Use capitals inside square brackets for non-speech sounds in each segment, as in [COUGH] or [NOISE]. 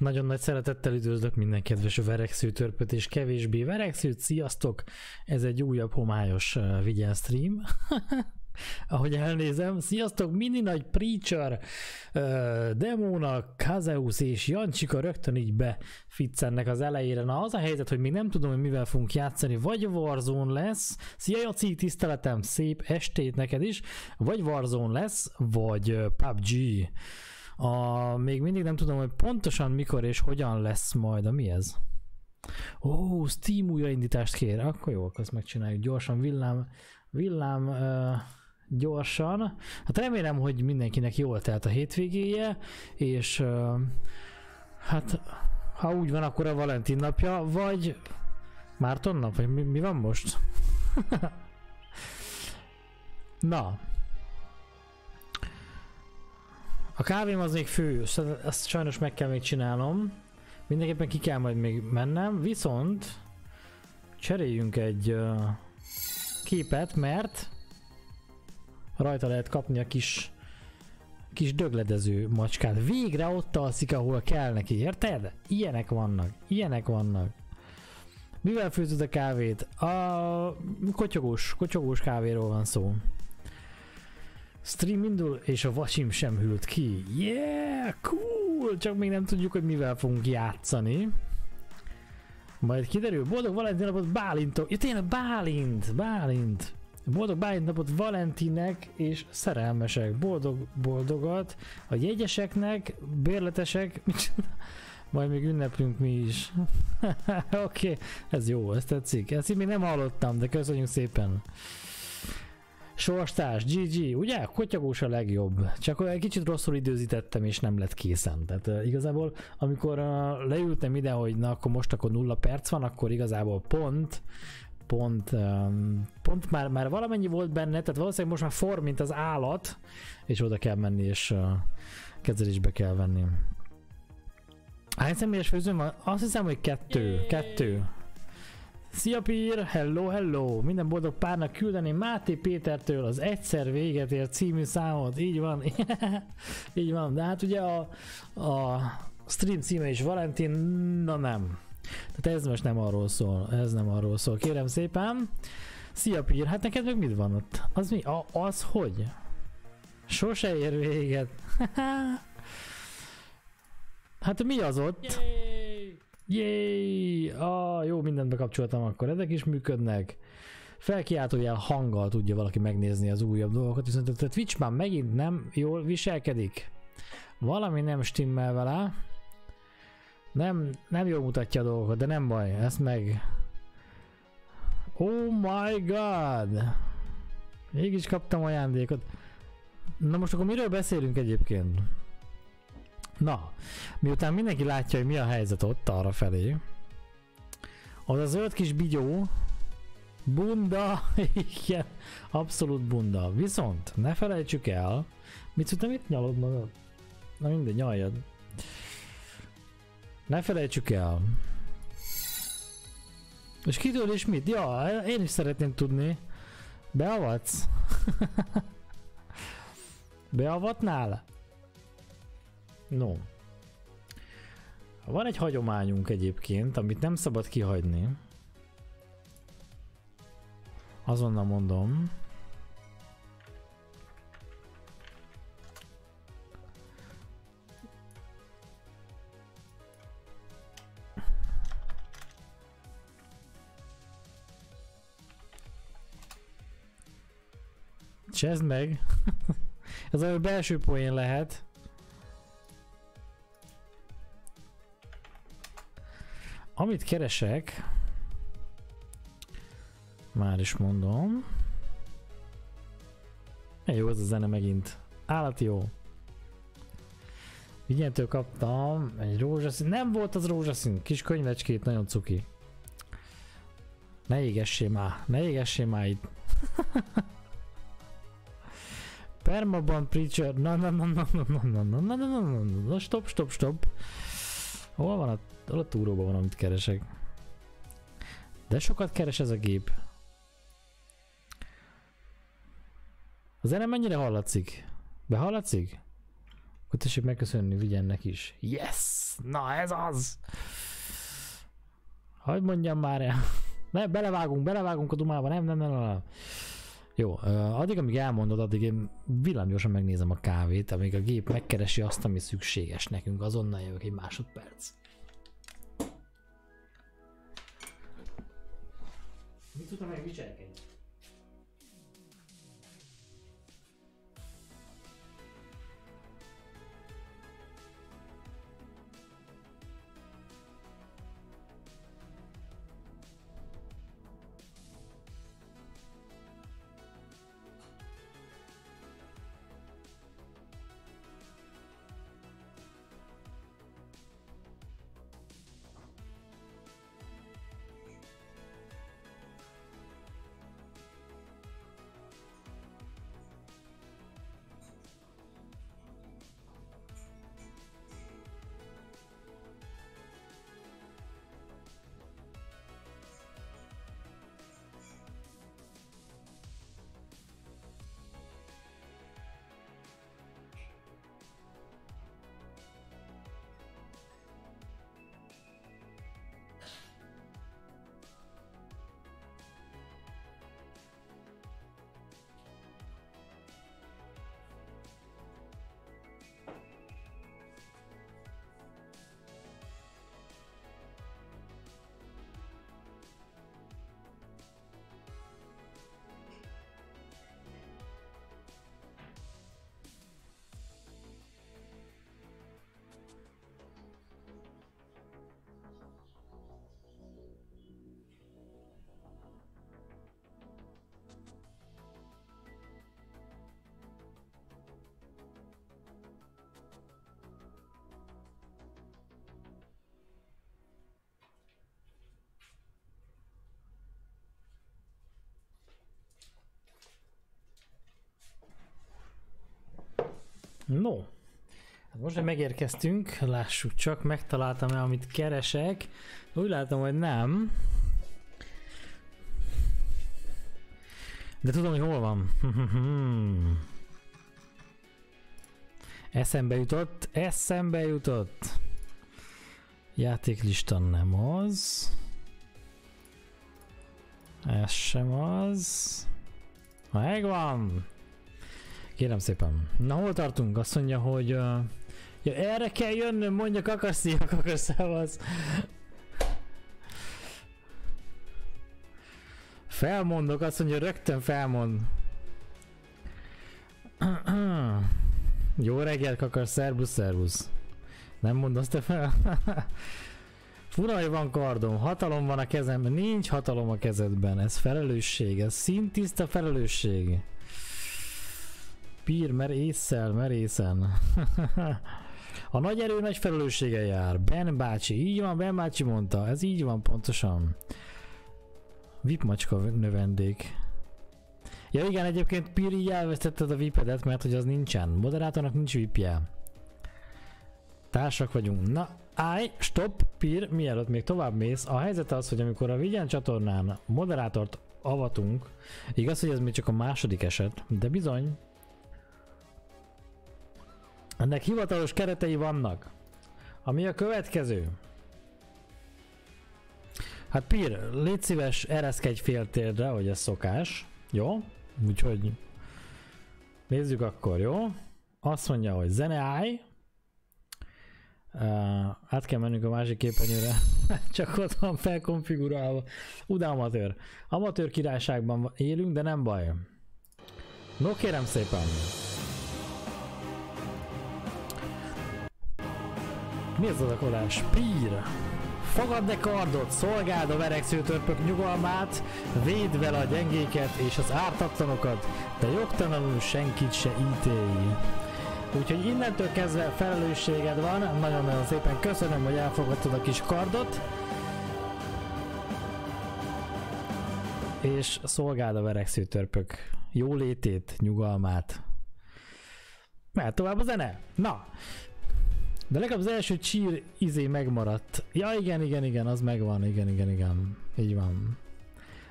Nagyon nagy szeretettel üdvözlök minden kedves vereksző törpöt és kevésbé verekszőt. Sziasztok! Ez egy újabb homályos uh, vigyen stream. [LAUGHS] Ahogy elnézem, sziasztok, mini nagy Preacher, uh, Demónak, Kazeus és Jancsika rögtön így beficcennek az elejére. Na az a helyzet, hogy még nem tudom, hogy mivel fogunk játszani, vagy Warzone lesz, szia Jaci, tiszteletem, szép estét neked is, vagy Warzone lesz, vagy PUBG. A, még mindig nem tudom, hogy pontosan mikor és hogyan lesz majd. A mi ez? Ó, Steam újraindítást kér. Akkor jó, akkor azt megcsináljuk gyorsan, villám, villám uh, gyorsan. Hát remélem, hogy mindenkinek jól telt a hétvégéje, és uh, hát ha úgy van, akkor a Valentin napja, vagy Márton nap, vagy mi, mi van most? [LAUGHS] Na, A kávém az még fő, azt sajnos meg kell még csinálnom. Mindenképpen ki kell majd még mennem, viszont cseréljünk egy uh, képet, mert rajta lehet kapni a kis kis dögledező macskát. Végre ott alszik, ahol kell neki, érted? Ilyenek vannak, ilyenek vannak. Mivel főzöd a kávét? A kotyogós, kotyogós kávéról van szó. Stream indul, és a vasim sem hűlt ki. Yeah, cool! Csak még nem tudjuk, hogy mivel fogunk játszani. Majd kiderül, boldog Valentin napot Bálintok. Ja tényleg Bálint, Bálint. Boldog Bálint napot Valentinnek és szerelmesek. Boldog, boldogat. A jegyeseknek, bérletesek, [LAUGHS] majd még ünneplünk mi is. [LAUGHS] Oké, okay. ez jó, ez tetszik. Ezt én még nem hallottam, de köszönjük szépen. Sorstás, GG, ugye? Kotyagós a legjobb. Csak egy kicsit rosszul időzítettem, és nem lett készen. Tehát uh, igazából, amikor uh, leültem ide, hogy na akkor most akkor nulla perc van, akkor igazából pont, pont, um, pont már, már valamennyi volt benne, tehát valószínűleg most már form, mint az állat, és oda kell menni, és uh, kezelésbe kell venni. Hány személyes főzőm van? Azt hiszem, hogy kettő. Yay. Kettő. Szia Pír, hello, hello! Minden boldog párnak küldeni Máté Pétertől az Egyszer véget ér című számot, így van, [LAUGHS] így van, de hát ugye a, a stream címe is Valentin, na nem. Tehát ez most nem arról szól, ez nem arról szól, kérem szépen. Szia Pír, hát neked meg mit van ott? Az mi? A, az hogy? Sose ér véget. [LAUGHS] hát mi az ott? Yay! Jéj! Ah, jó, mindent bekapcsoltam akkor, ezek is működnek. Felkiáltójel hanggal tudja valaki megnézni az újabb dolgokat, viszont a Twitch már megint nem jól viselkedik. Valami nem stimmel vele. Nem, nem jól mutatja a dolgokat, de nem baj, ezt meg... Oh my god! Mégis kaptam ajándékot. Na most akkor miről beszélünk egyébként? Na, miután mindenki látja, hogy mi a helyzet ott arra felé, az a zöld kis bigyó, bunda, [LAUGHS] igen, abszolút bunda. Viszont ne felejtsük el, mit tudtam, mit nyalod magad? Na mindegy, nyaljad. Ne felejtsük el. És kitől is mit? Ja, én is szeretném tudni. Beavatsz? [LAUGHS] Beavatnál? No. Van egy hagyományunk egyébként, amit nem szabad kihagyni. Azonnal mondom. Csezd meg! [LAUGHS] Ez a belső poén lehet. Amit keresek, már is mondom. Jó, ez a zene megint. Állati jó. Ilyentől kaptam egy rózsaszín. Nem volt az rózsaszín. Kis könyvecskét, nagyon cuki. Ne égessél már. Ne égessél már itt. Permaban Preacher. Na na na na na na na na na na na na stop stop stop. Hol van a A túróban van, amit keresek? De sokat keres ez a gép. A zene mennyire hallatszik? Behallatszik? Akkor tessék megköszönni Vigyennek is. Yes! Na ez az! Hogy mondjam már el? [LAUGHS] Ne, belevágunk, belevágunk a dumába, nem, nem, nem, nem. Jó, addig, amíg elmondod, addig én villámgyorsan megnézem a kávét, amíg a gép megkeresi azt, ami szükséges nekünk, azonnal jövök egy másodperc. Mit tudtam meg viselkedni? No, hát most, hogy megérkeztünk, lássuk csak, megtaláltam-e, amit keresek. Úgy látom, hogy nem. De tudom, hogy hol van. [LAUGHS] eszembe jutott, eszembe jutott. Játéklista nem az. Ez sem az. Megvan. Kérem szépen. Na hol tartunk? Azt mondja, hogy... Uh, ja, erre kell jönnöm, mondja kakaszi, a kakaszához. Felmondok, azt mondja, rögtön felmond. [CLEARS THROAT] Jó reggelt, kakar, szervusz, szervusz. Nem mondasz te fel? [LAUGHS] Fura, hogy van kardom, hatalom van a kezemben, nincs hatalom a kezedben, ez felelősség, ez szintiszta felelősség. Pír merészel, merészen. [LAUGHS] a nagy erő nagy felelőssége jár. Ben bácsi, így van, Ben bácsi mondta, ez így van pontosan. VIP macska növendék. Ja igen, egyébként Pír így elvesztetted a VIPedet, mert hogy az nincsen. Moderátornak nincs VIPje. Társak vagyunk. Na, állj, stop, Pír, mielőtt még tovább mész. A helyzet az, hogy amikor a Vigyen csatornán moderátort avatunk, igaz, hogy ez még csak a második eset, de bizony, ennek hivatalos keretei vannak. Ami a következő. Hát Pír, légy szíves, ereszkedj fél térdre, hogy ez szokás. Jó? Úgyhogy nézzük akkor, jó? Azt mondja, hogy zene állj. Uh, át kell mennünk a másik képernyőre. [LAUGHS] Csak ott van felkonfigurálva. Uda amatőr. Amatőr királyságban élünk, de nem baj. No kérem szépen. Mi az adakolás? Pír! Fogad de kardot, szolgáld a vereksző törpök nyugalmát, védd vele a gyengéket és az ártatlanokat, de jogtalanul senkit se ítélj. Úgyhogy innentől kezdve felelősséged van, nagyon-nagyon szépen köszönöm, hogy elfogadtad a kis kardot. És szolgáld a vereksző törpök jólétét, nyugalmát. Mehet tovább a zene? Na, de legalább az első csír izé megmaradt. Ja igen, igen, igen, az megvan, igen, igen, igen. Így van.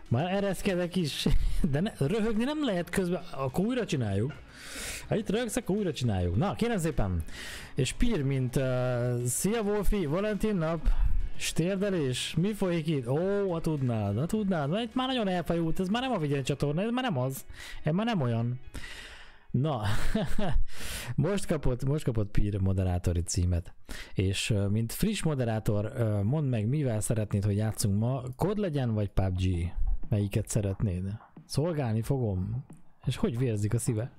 Már ereszkedek is, [LAUGHS] de ne, röhögni nem lehet közben, akkor újra csináljuk. Ha itt röhögsz, akkor újra csináljuk. Na, kérem szépen. És Pír, mint uh, Szia Wolfi, Valentin nap, stérdelés, mi folyik itt? Ó, ha tudnád, ha tudnád, mert itt már nagyon elfajult, ez már nem a Vigyen csatorna, ez már nem az, ez már nem olyan. Na, [LAUGHS] most kapott, most kapott Pír moderátori címet. És mint friss moderátor, mondd meg, mivel szeretnéd, hogy játszunk ma, kod legyen vagy PUBG? Melyiket szeretnéd? Szolgálni fogom. És hogy vérzik a szíve?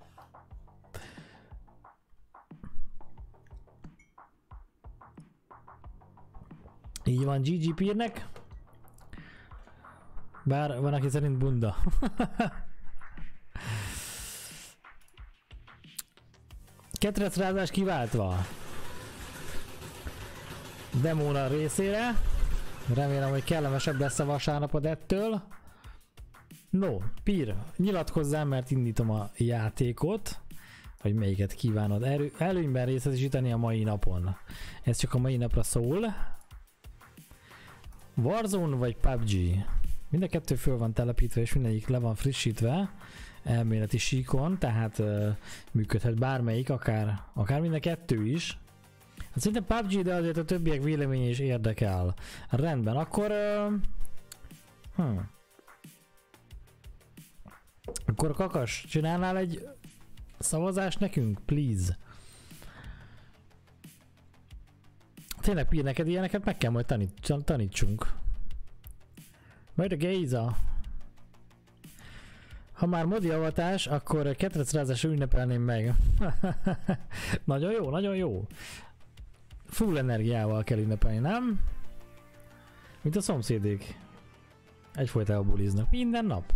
Így van GG Pírnek. Bár van, aki szerint bunda. [LAUGHS] Ketrecrázás kiváltva. Demóna részére. Remélem, hogy kellemesebb lesz a vasárnapod ettől. No, Pír, nyilatkozzál, mert indítom a játékot, hogy melyiket kívánod Erő, előnyben részesíteni a mai napon. Ez csak a mai napra szól. Warzone vagy PUBG? Mind a kettő föl van telepítve, és mindegyik le van frissítve elméleti síkon, tehát működhet bármelyik, akár, akár mind a kettő is. Hát szerintem PUBG, de azért a többiek véleménye is érdekel. Rendben, akkor... Hmm. Akkor Kakas, csinálnál egy szavazást nekünk, please? Tényleg, Pír, neked ilyeneket meg kell majd tanít, tanítsunk. Majd a Geiza. Ha már modi avatás, akkor ketrecrázásra ünnepelném meg. [LAUGHS] nagyon jó, nagyon jó. Full energiával kell ünnepelni, nem? Mint a szomszédék. Egyfolytában buliznak. Minden nap.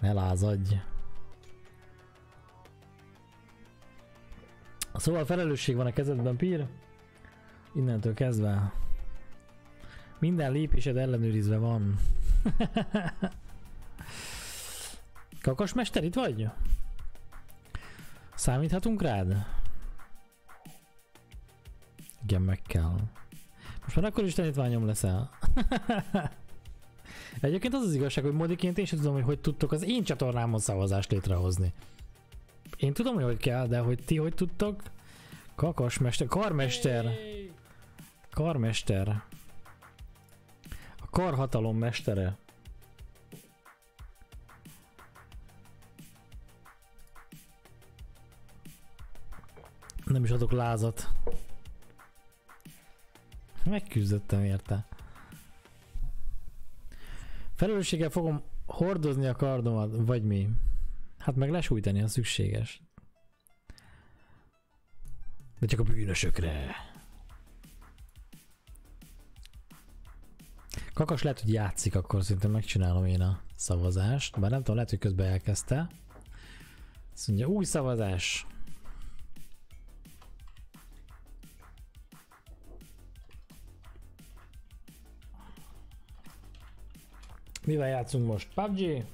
Ne lázadj. Szóval felelősség van a kezedben, Pír. Innentől kezdve minden lépésed ellenőrizve van. [LAUGHS] Kakasmester, itt vagy? Számíthatunk rád? Igen, meg kell. Most már akkor is tanítványom leszel. [LAUGHS] Egyébként az az igazság, hogy modiként én sem tudom, hogy hogy tudtok az én csatornámon szavazást létrehozni. Én tudom, hogy hogy kell, de hogy ti hogy tudtok? Kakasmester, karmester. Karmester. A karhatalom mestere. Nem is adok lázat. Megküzdöttem érte. Felelősséggel fogom hordozni a kardomat, vagy mi? Hát meg lesújtani, ha szükséges. De csak a bűnösökre. Kakas lehet, hogy játszik, akkor szerintem megcsinálom én a szavazást. Bár nem tudom, lehet, hogy közben elkezdte. Azt mondja, új szavazás. Mivel játszunk most? PUBG?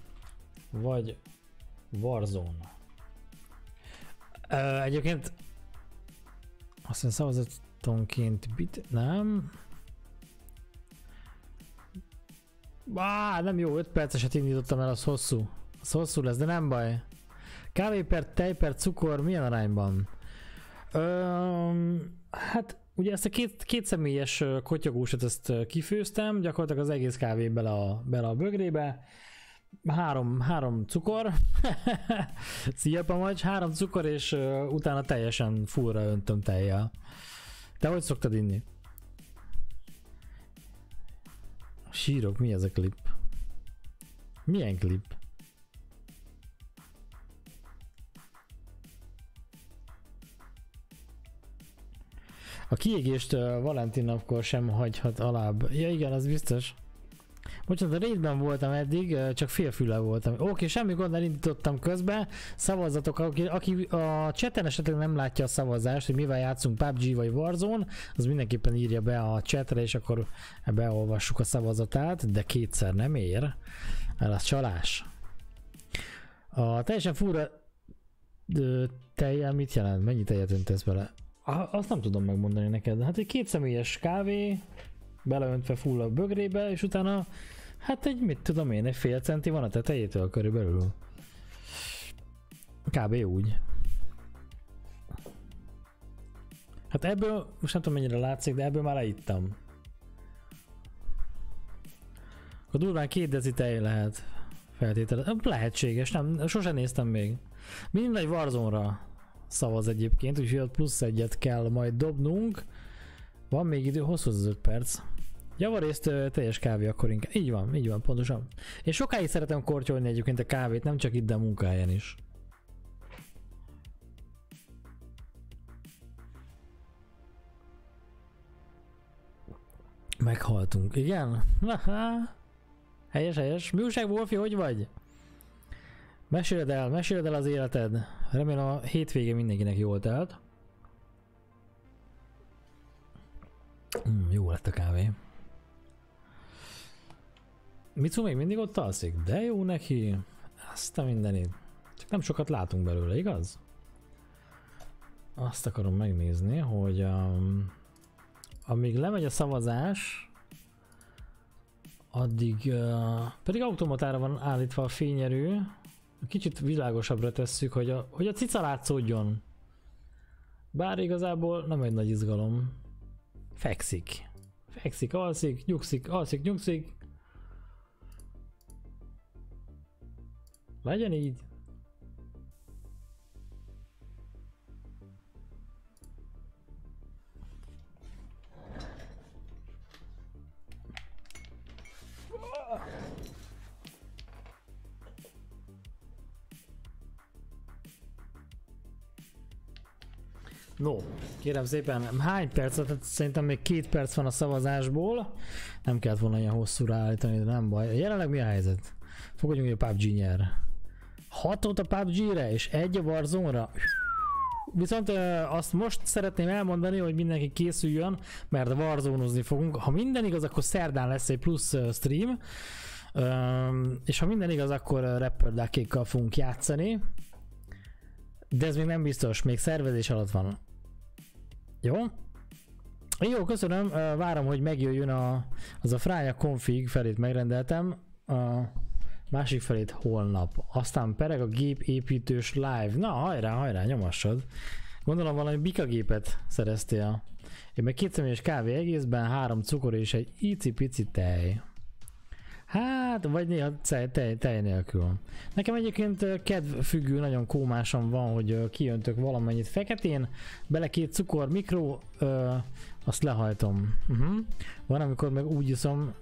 Vagy Warzone? Ö, egyébként azt hiszem szavazatonként bit... Nem? Á, nem jó, 5 perceset indítottam el, az hosszú. Az hosszú lesz, de nem baj. Kávé per tej per cukor milyen arányban? Ö, hát ugye ezt a két, két személyes kotyogósat ezt kifőztem, gyakorlatilag az egész kávé bele a, bele a bögrébe. Három, három cukor. [LAUGHS] Szia Pamacs, három cukor, és utána teljesen fullra öntöm tejjel. Te hogy szoktad inni? Sírok, mi ez a klip? Milyen klip? A kiégést uh, Valentin napkor sem hagyhat alább. Ja igen, az biztos. Bocsánat, a raidben voltam eddig, csak félfüle voltam. Oké, semmi gond, elindítottam közben. Szavazatok, aki, aki a chaten esetleg nem látja a szavazást, hogy mivel játszunk PUBG vagy Warzone, az mindenképpen írja be a chatre, és akkor beolvassuk a szavazatát, de kétszer nem ér, mert az csalás. A teljesen fura tejjel mit jelent? Mennyi tejet öntesz bele? Azt nem tudom megmondani neked. Hát egy két személyes kávé, beleöntve full a bögrébe, és utána Hát egy, mit tudom én, egy fél centi van a tetejétől körülbelül. Kb. úgy. Hát ebből, most nem tudom mennyire látszik, de ebből már leittam. A durván két deci tej lehet feltétele. Lehetséges, nem, sose néztem még. Minden egy Warzone-ra szavaz egyébként, úgyhogy ott plusz egyet kell majd dobnunk. Van még idő, hosszú az 5 perc. Javarészt teljes kávé akkor inkább. Így van, így van, pontosan. Én sokáig szeretem kortyolni egyébként a kávét, nem csak itt, de a munkahelyen is. Meghaltunk, igen? helyes, helyes. Mi újság, Wolfi, hogy vagy? Meséled el, meséled el az életed. Remélem a hétvége mindenkinek jól telt. Mm, jó lett a kávé. Micu még mindig ott alszik? De jó neki. Azt a mindenit. Csak nem sokat látunk belőle, igaz? Azt akarom megnézni, hogy um, amíg lemegy a szavazás, addig uh, pedig automatára van állítva a fényerő, kicsit világosabbra tesszük, hogy a, hogy a cica látszódjon. Bár igazából nem egy nagy izgalom. Fekszik. Fekszik, alszik, nyugszik, alszik, nyugszik. Legyen így. No, kérem szépen, hány percet? Hát szerintem még két perc van a szavazásból. Nem kellett volna ilyen hosszúra állítani, de nem baj. Jelenleg mi a helyzet? Fogadjunk, hogy a PUBG nyer. Hatot a PUBG-re és egy a Warzone-ra. Viszont azt most szeretném elmondani, hogy mindenki készüljön, mert warzone fogunk. Ha minden igaz, akkor szerdán lesz egy plusz stream. és ha minden igaz, akkor Rapper fogunk játszani. De ez még nem biztos, még szervezés alatt van. Jó? Jó, köszönöm, várom, hogy megjöjjön a, az a Fraya config felét megrendeltem, a másik felét holnap. Aztán pereg a gép építős live. Na, hajrá, hajrá, nyomassad. Gondolom valami bika gépet szereztél. Én meg két személyes kávé egészben, három cukor és egy icipici tej. Hát, vagy néha tej, tej, tej nélkül. Nekem egyébként kedvfüggő, nagyon kómásan van, hogy kijöntök valamennyit feketén, bele két cukor, mikro, ö, azt lehajtom. Uh-huh. Van, amikor meg úgy iszom,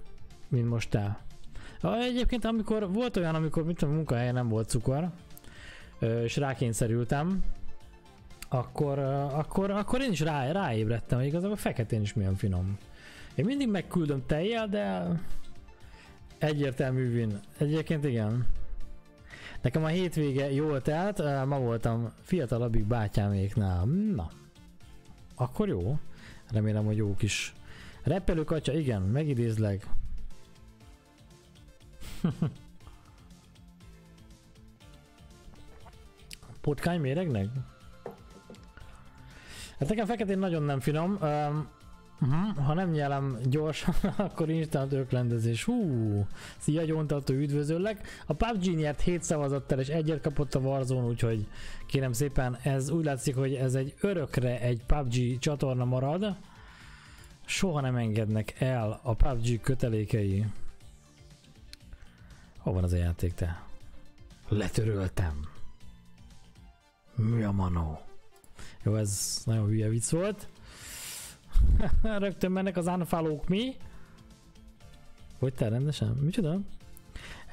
mint most te. Egyébként amikor volt olyan, amikor mit tudom, munkahelyen nem volt cukor, és rákényszerültem, akkor, akkor, akkor én is rá, ráébredtem, hogy igazából feketén is milyen finom. Én mindig megküldöm tejjel, de Egyértelmű win. Egyébként igen. Nekem a hétvége jól telt, ma voltam fiatalabbik bátyáméknál. Na. Akkor jó. Remélem, hogy jó kis repelőkatya, igen, megidézleg. [LAUGHS] Potkány méregnek? Hát nekem feketén nagyon nem finom. Uh-huh. Ha nem nyelem gyorsan, [LAUGHS] akkor instant öklendezés. Hú, szia gyóntató, üdvözöllek. A PUBG nyert 7 szavazattal és egyet kapott a Warzone, úgyhogy kérem szépen, ez úgy látszik, hogy ez egy örökre egy PUBG csatorna marad. Soha nem engednek el a PUBG kötelékei. Hol van az a játék te? Letöröltem. Mi a manó? Jó, ez nagyon hülye vicc volt. [LAUGHS] Rögtön mennek az unfollow mi? Hogy te rendesen? Micsoda?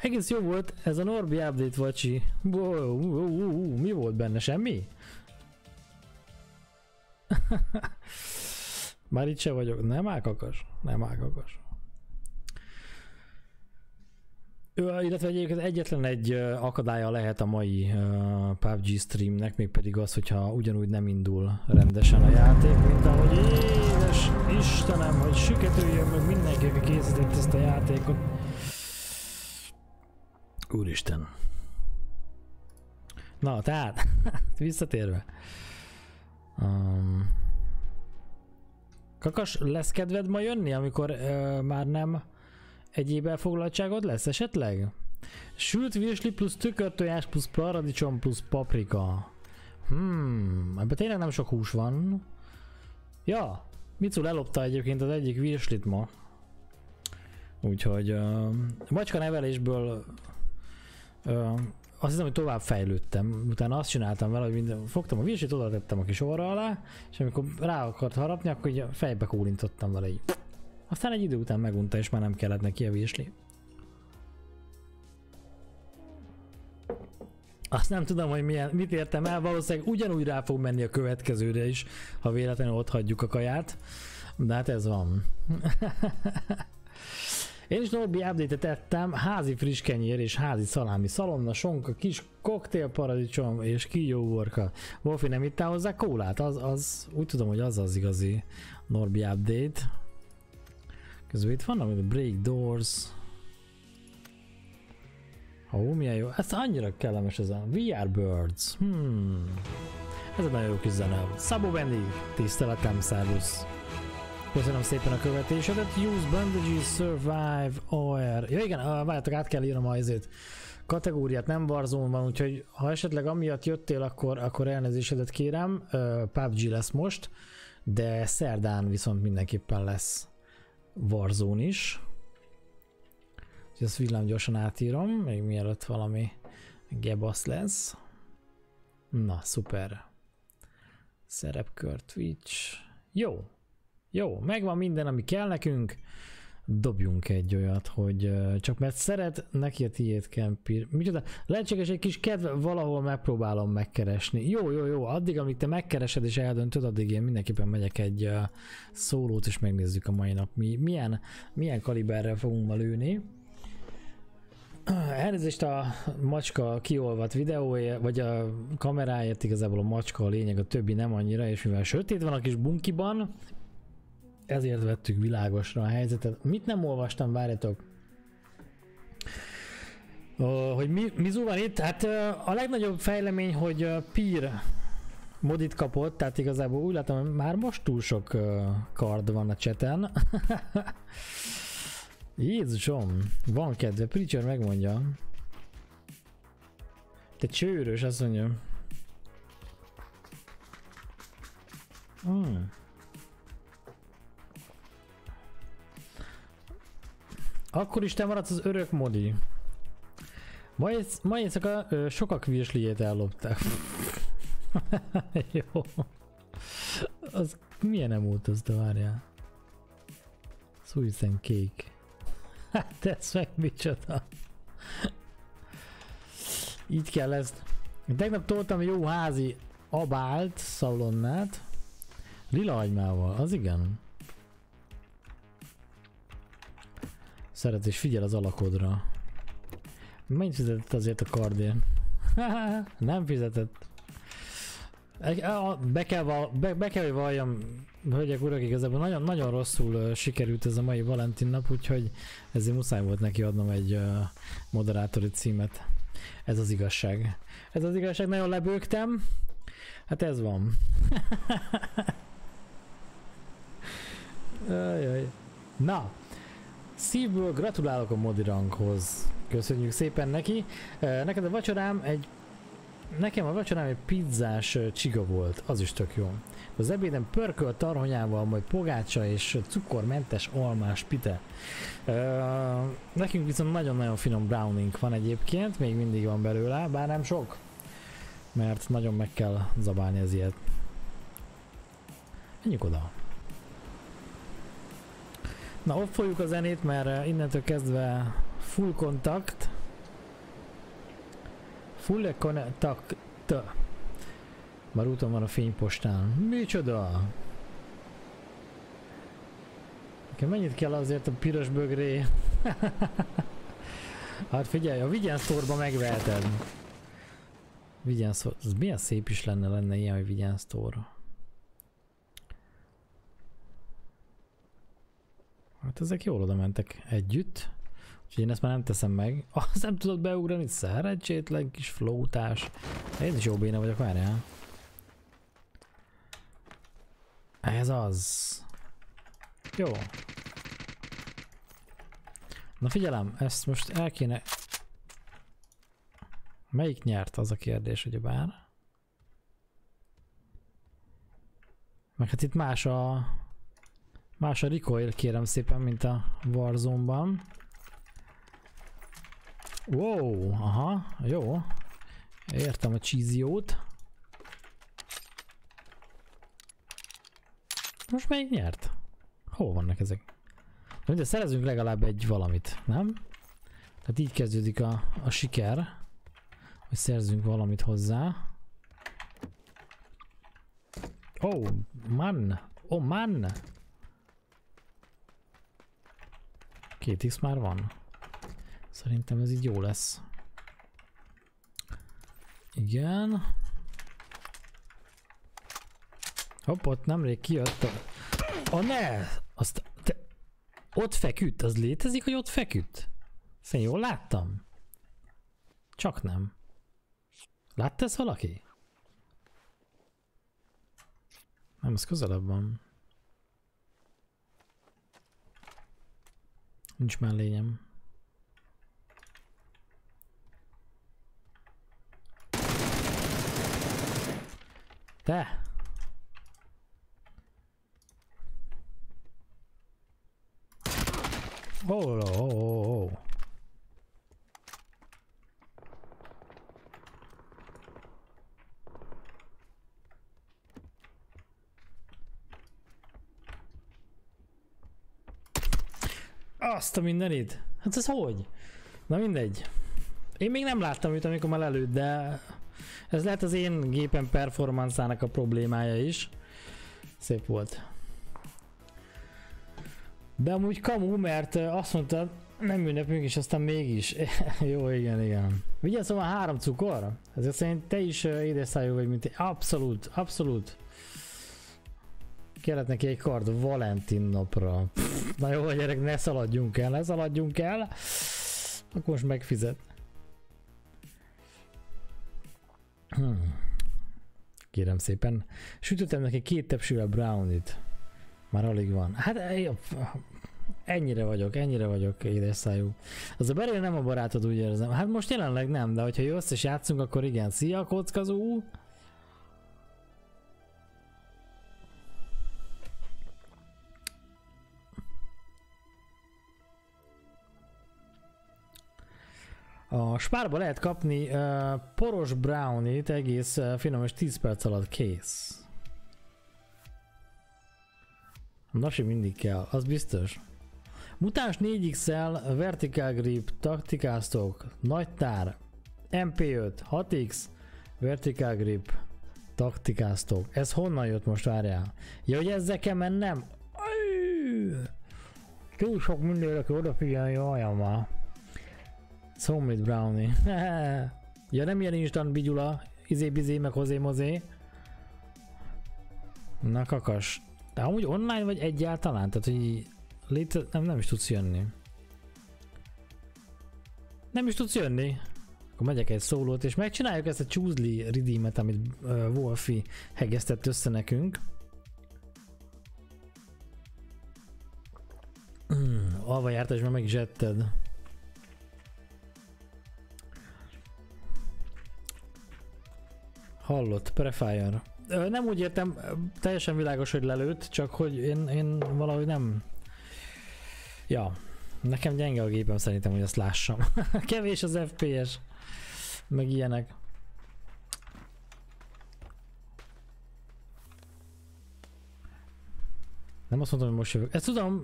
Egész jó volt, ez a Norbi update vacsi. Mi volt benne? Semmi? [LAUGHS] Már itt se vagyok. Nem állkakas? Nem állkakas. illetve egyébként egyetlen egy akadálya lehet a mai PUBG streamnek, mégpedig az, hogyha ugyanúgy nem indul rendesen a játék, mint ahogy édes Istenem, hogy süketüljön meg mindenki, aki készített ezt a játékot. Úristen. Na, tehát, [LAUGHS] visszatérve. Um, Kakas, lesz kedved ma jönni, amikor uh, már nem egyéb elfoglaltságod lesz esetleg? Sült virsli plusz tükörtojás plusz paradicsom plusz paprika. Hmm, ebben tényleg nem sok hús van. Ja, Micul elopta egyébként az egyik virslit ma. Úgyhogy uh, macska nevelésből uh, azt hiszem, hogy tovább fejlődtem. Utána azt csináltam vele, hogy minden, fogtam a virslit, oda tettem a kis orra alá, és amikor rá akart harapni, akkor így fejbe kólintottam vele így. Aztán egy idő után megunta, és már nem kellett neki a virsli. Azt nem tudom, hogy milyen, mit értem el, valószínűleg ugyanúgy rá fog menni a következőre is, ha véletlenül ott hagyjuk a kaját. De hát ez van. [LAUGHS] Én is Norbi update-et ettem, házi friss kenyér és házi szalámi szalonna, sonka, kis koktélparadicsom és kígyóvorka. Wolfi nem ittál hozzá kólát? Az, az, úgy tudom, hogy az az igazi Norbi update. Közben itt vannak, a Break Doors. Ó, milyen jó. Ez annyira kellemes ez a VR Birds. Hmm. Ez egy nagyon jó kis zene. Szabó Bendi, tiszteletem, szervusz. Köszönöm szépen a követésedet. Use bandages, survive, OR. Ja igen, várjátok, át kell írnom a ezért. Kategóriát nem Warzone van, úgyhogy ha esetleg amiatt jöttél, akkor, akkor elnézésedet kérem. PUBG lesz most, de szerdán viszont mindenképpen lesz Warzone is. Úgyhogy ezt villám gyorsan átírom, még mielőtt valami gebasz lesz. Na, szuper. Szerepkör, Twitch. Jó, jó, megvan minden, ami kell nekünk. Dobjunk egy olyat, hogy csak mert szeret, neki a tiéd kempir. Micsoda, lehetséges egy kis kedve, valahol megpróbálom megkeresni. Jó, jó, jó, addig, amíg te megkeresed és eldöntöd, addig én mindenképpen megyek egy szólót, és megnézzük a mai nap, mi, milyen, milyen kaliberrel fogunk ma lőni. Elnézést a macska kiolvat videója, vagy a kameráért igazából a macska a lényeg, a többi nem annyira, és mivel sötét van a kis bunkiban, ezért vettük világosra a helyzetet. Mit nem olvastam, várjatok? Hogy mi, Mizu van itt? Hát a legnagyobb fejlemény, hogy uh, modit kapott, tehát igazából úgy látom, hogy már most túl sok kard van a cseten. [LAUGHS] Jézusom, van kedve, Preacher megmondja. Te csőrös, azt mondja. Hmm. Akkor is te maradsz az örök modi. Ma, ma éjszaka ö, sokak virsliét ellopták. [LAUGHS] Jó. Az milyen emót az, de várjál. And [LAUGHS] cake. Hát ez meg micsoda. Így kell ezt. Tegnap toltam jó házi abált szalonnát. Lila hagymával, az igen. Szeret és figyel az alakodra. Mennyit fizetett azért a kardért? [LAUGHS] nem fizetett. Be kell, be, be kell, hogy valljam, hölgyek, urak, igazából nagyon, nagyon rosszul sikerült ez a mai Valentin nap, úgyhogy ezért muszáj volt neki adnom egy uh, moderátori címet. Ez az igazság. Ez az igazság, nagyon lebőgtem. Hát ez van. [LAUGHS] Ajaj. Na, Szívből gratulálok a modiranghoz. Köszönjük szépen neki. Neked a vacsorám egy Nekem a vacsorám egy pizzás csiga volt, az is tök jó. Az ebédem pörkölt tarhonyával, majd pogácsa és cukormentes almás pite. nekünk viszont nagyon-nagyon finom browning van egyébként, még mindig van belőle, bár nem sok. Mert nagyon meg kell zabálni ez ilyet. Menjünk oda. Na, ott folyjuk a zenét, mert eh, innentől kezdve full kontakt. Full kontakt. Már úton van a fénypostán. Micsoda? Nekem mennyit kell azért a piros bögré? [LAUGHS] hát figyelj, a Vigyen Store-ba megveheted. Store, ez milyen szép is lenne, lenne ilyen, hogy Vigyen Store. Hát ezek jól oda mentek együtt. Úgyhogy én ezt már nem teszem meg. [LAUGHS] Azt nem tudod beugrani, szerencsétlen kis flótás. Én is jó béna vagyok, várjál. Ez az. Jó. Na figyelem, ezt most el kéne... Melyik nyert az a kérdés, hogy bár? Meg hát itt más a... Más a recoil kérem szépen, mint a Warzone-ban. Wow, aha, jó. Értem a cheesy-ót. Most melyik nyert? Hol vannak ezek? De szerezünk legalább egy valamit, nem? Tehát így kezdődik a, a siker, hogy szerzünk valamit hozzá. Oh, man! Oh, man! Két X már van. Szerintem ez így jó lesz. Igen. Hopp, ott nemrég kijött a... Oh, ne! Azt... Te... Ott feküdt, az létezik, hogy ott feküdt? Szerintem jól láttam? Csak nem. Látta ezt valaki? Nem, az közelebb van. Nincs mellényem. Te! Oh, oh, oh, oh. Azt a mindenit? Hát ez hogy? Na mindegy. Én még nem láttam őt, amikor már előtt, de ez lehet az én gépen performanszának a problémája is. Szép volt. De amúgy kamu, mert azt mondta, nem ünnepünk, és aztán mégis. [LAUGHS] Jó, igen, igen. Vigyázz, szóval három cukor? Ezért szerint te is édeszájú vagy, mint én. Abszolút, abszolút. Kellett neki egy kard Valentin napra. Pff, na jó, gyerek, ne szaladjunk el, ne szaladjunk el. Akkor most megfizet. Hmm. Kérem szépen. Sütöttem neki két tepsivel brownit. Már alig van. Hát eh, ennyire vagyok, ennyire vagyok édes szájú. Az a Beryl nem a barátod, úgy érzem. Hát most jelenleg nem, de hogyha jössz és játszunk, akkor igen. Szia, kockazó! A spárba lehet kapni uh, poros brownie-t egész uh, finom és 10 perc alatt kész. A napsi mindig kell, az biztos. Mutáns 4XL, Vertical Grip, taktikáztok, nagy tár, MP5, 6X, Vertical Grip, taktikáztok. Ez honnan jött most, várjál? Ja, hogy ezzel kell mennem? Túl sok mindenre aki odafigyelni, olyan már. Homemade brownie. [LAUGHS] ja nem ilyen instant bigyula, izé-bizé meg hozé-mozé. Na kakas. De amúgy online vagy egyáltalán? Tehát, hogy léte, nem, nem is tudsz jönni. Nem is tudsz jönni. Akkor megyek egy szólót, és megcsináljuk ezt a Choosely redeemet, amit uh, Wolfi hegesztett össze nekünk. Hmm, alva jártál, és már meg is etted. Hallott, Prefire. Nem úgy értem, teljesen világos, hogy lelőtt, csak hogy én, én valahogy nem... Ja, nekem gyenge a gépem szerintem, hogy ezt lássam. [LAUGHS] Kevés az FPS, meg ilyenek. Nem azt mondtam, hogy most jövök. Ezt tudom,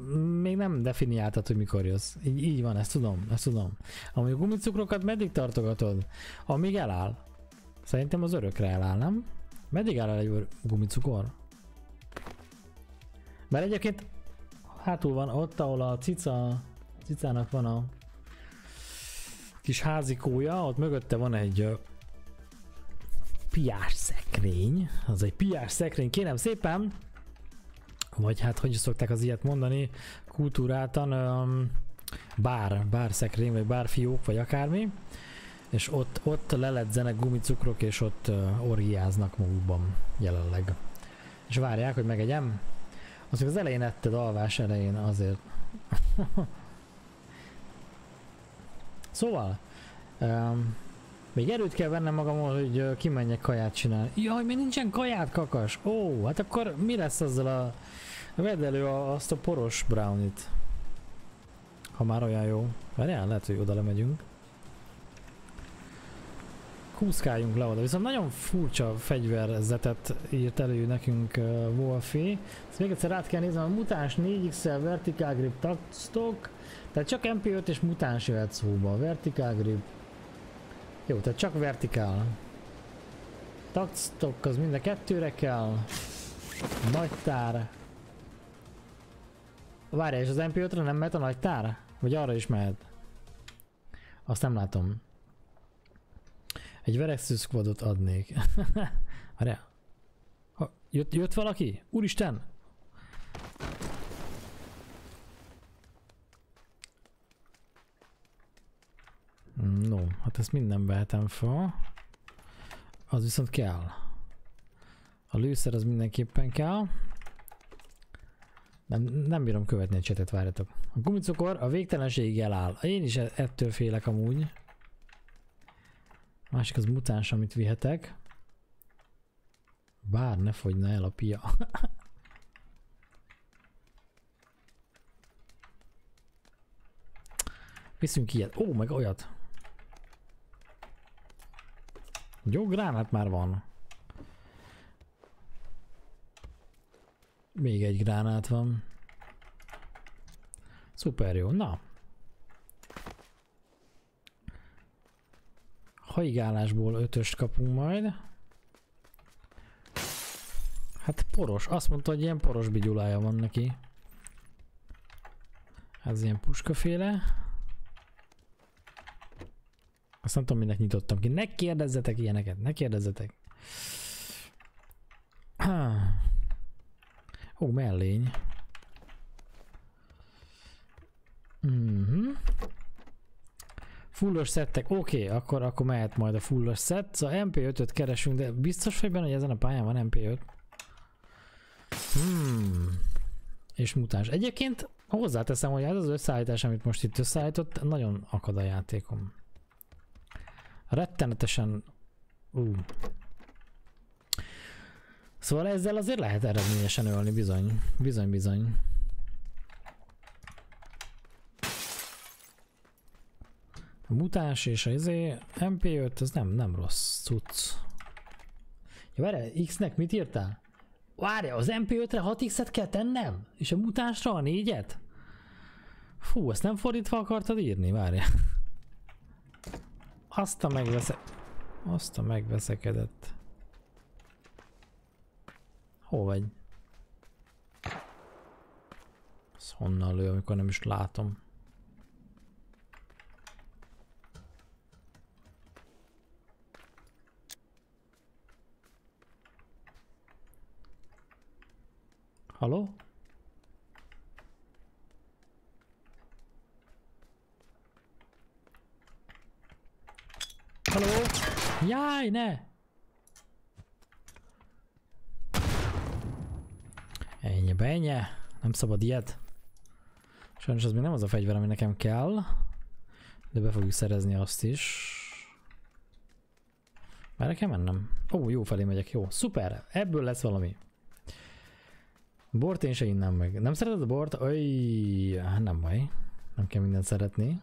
még nem definiáltad, hogy mikor jössz. Így, így van, ezt tudom, ezt tudom. Amíg a gumicukrokat meddig tartogatod? Amíg eláll. Szerintem az örökre eláll, nem? Meddig áll el egy gumicukor? Mert egyébként hátul van ott, ahol a cica, cicának van a kis házikója, ott mögötte van egy piás szekrény, az egy piás szekrény, kérem szépen, vagy hát hogy szokták az ilyet mondani, kultúráltan um, bár, bár szekrény, vagy bár fiók, vagy akármi, és ott, ott leledzenek gumicukrok, és ott uh, orgiáznak magukban jelenleg. És várják, hogy megegyem? Azt az elején etted alvás elején azért. [LAUGHS] Szóval, um, még erőt kell vennem magamon, hogy kimenjek kaját csinálni. Jaj, még nincsen kaját, kakas. Ó, hát akkor mi lesz azzal a... Vedd elő a, azt a poros brownit. Ha már olyan jó. Várjál, lehet, hogy oda lemegyünk. Húzkáljunk le oda. Viszont nagyon furcsa fegyverzetet írt elő nekünk uh, Wolfé. Ezt még egyszer át kell néznem. A mutáns 4XL vertical grip taktstock. Tehát csak MP5 és mutáns jöhet szóba. Vertical grip. Jó, tehát csak vertikál. Taktstock az mind a kettőre kell. Nagy tár. Várjál, és az MP5-re nem mehet a nagy tár? Vagy arra is mehet? Azt nem látom. Egy vereksző squadot adnék. [LAUGHS] Várjál. Ha, jött, jött valaki? Úristen! No, hát ezt minden vehetem fel. Az viszont kell. A lőszer az mindenképpen kell. Nem, nem bírom követni a csetet, várjatok. A gumicukor a végtelenségig eláll. Én is e- ettől félek amúgy. Másik az mutáns, amit vihetek. Bár ne fogyna el a pia. [LAUGHS] Viszünk ilyet. Ó, meg olyat. Jó, gránát már van. Még egy gránát van. Szuper jó. Na. Haigálásból ötöst kapunk majd. Hát poros. Azt mondta, hogy ilyen poros bigyulája van neki. Ez ilyen puskaféle. Azt nem tudom, minek nyitottam ki. Ne kérdezzetek ilyeneket, ne kérdezzetek. Ó, mellény. Mhm. Fullos szettek, oké, okay, akkor, akkor mehet majd a fullos szett. Szóval MP5-öt keresünk, de biztos vagy benne, hogy ezen a pályán van MP5? Hmm. És mutáns. Egyébként hozzáteszem, hogy ez az összeállítás, amit most itt összeállított, nagyon akad a játékom. Rettenetesen... Uh. Szóval ezzel azért lehet eredményesen ölni, bizony. Bizony, bizony. A mutáns és az izé, MP5, ez nem, nem rossz cucc. Ja, várj, X-nek mit írtál? Várja, az MP5-re 6X-et kell tennem? És a mutánsra a 4-et? Fú, ezt nem fordítva akartad írni? Várja. Azt a megvesze... Azt a megveszekedett. Hol vagy? Ez honnan lő, amikor nem is látom. Haló? Haló? Jaj, ne! Ennyi, ennyi. Nem szabad ilyet. Sajnos az még nem az a fegyver, ami nekem kell. De be fogjuk szerezni azt is. Merre kell mennem? Ó, jó felé megyek, jó. Szuper, ebből lesz valami. Bort én se innem meg. Nem szereted a bort? Oly, nem baj. Nem kell mindent szeretni.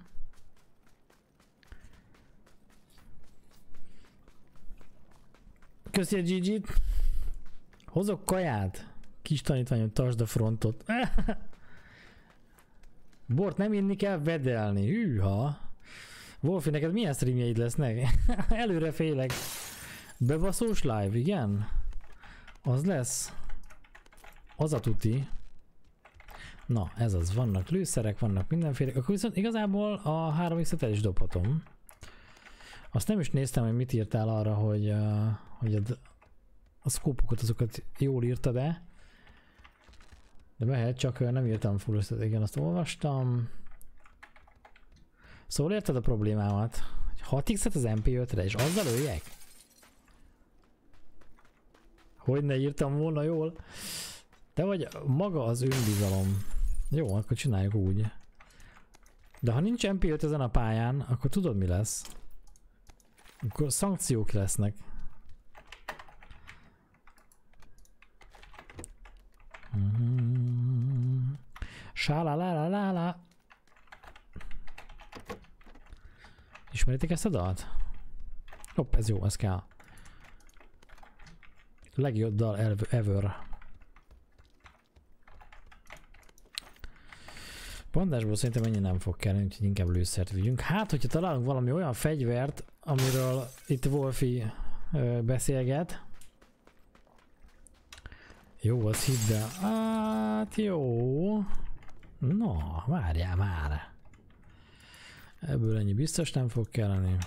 Köszi a GG-t. Hozok kaját. Kis tanítványom, tartsd a frontot. [LAUGHS] Bort nem inni kell, vedelni. Hűha. Wolfi, neked milyen streamjeid lesznek? [LAUGHS] Előre félek. Bebaszós live, igen? Az lesz. Az a tuti. Na, ez az. Vannak lőszerek, vannak mindenféle. Akkor viszont igazából a 3 x el is dobhatom. Azt nem is néztem, hogy mit írtál arra, hogy, uh, hogy a, a szkópokat azokat jól írtad de de mehet, csak nem írtam full összet, igen, azt olvastam. Szóval érted a problémámat? 6 x az MP5-re, és azzal öljek? Hogy ne írtam volna jól? De vagy maga az önbizalom. Jó, akkor csináljuk úgy. De ha nincs MP5 ezen a pályán, akkor tudod mi lesz? Akkor szankciók lesznek. Sála la la la la. Ismeritek ezt a dalt? Hopp, ez jó, ez kell. Legjobb dal ever. Bandásból szerintem ennyi nem fog kelleni, úgyhogy inkább lőszert vigyünk. Hát, hogyha találunk valami olyan fegyvert, amiről itt Wolfi ö, beszélget. Jó, az hidd el. Hát jó. No, várjál már. Ebből ennyi biztos nem fog kelleni.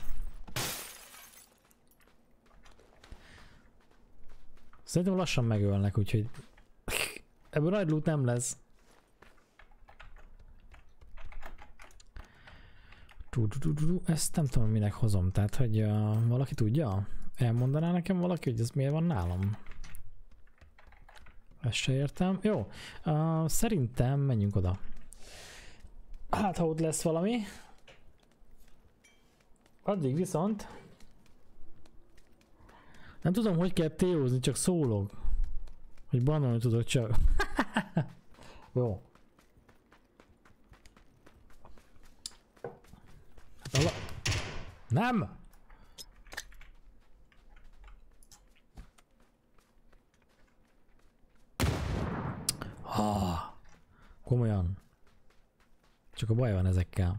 Szerintem lassan megölnek, úgyhogy ebből nagy loot nem lesz. Ezt nem tudom, minek hozom. Tehát, hogy uh, valaki tudja? Elmondaná nekem valaki, hogy ez miért van nálam? Ezt se értem. Jó, uh, szerintem menjünk oda. Hát, ha ott lesz valami. Addig viszont nem tudom, hogy kell téózni, csak szólok. Hogy banolni tudok csak. [LAUGHS] Jó. Hát ala... Nem! Ah, komolyan. Csak a baj van ezekkel.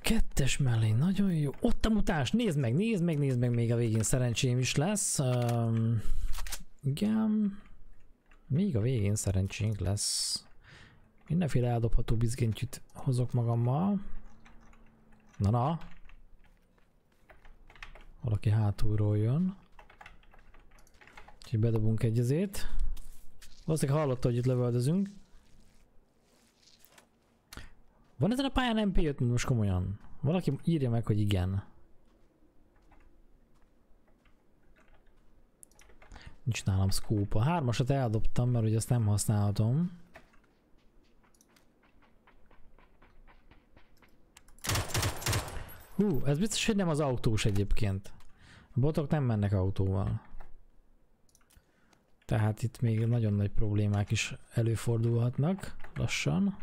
Kettes mellé, nagyon jó. Ott a mutás, nézd meg, nézd meg, nézd meg, még a végén szerencsém is lesz. Um, igen. Még a végén szerencsénk lesz. Mindenféle eldobható bizgentyűt hozok magammal. Na na. Valaki hátulról jön. Úgyhogy bedobunk egyezét. Valószínűleg hallotta, hogy itt lövöldözünk. Van ezen a pályán MP5 most komolyan? Valaki írja meg, hogy igen. Nincs nálam scope. A hármasat eldobtam, mert ugye ezt nem használhatom. Hú, ez biztos, hogy nem az autós egyébként. A botok nem mennek autóval. Tehát itt még nagyon nagy problémák is előfordulhatnak lassan.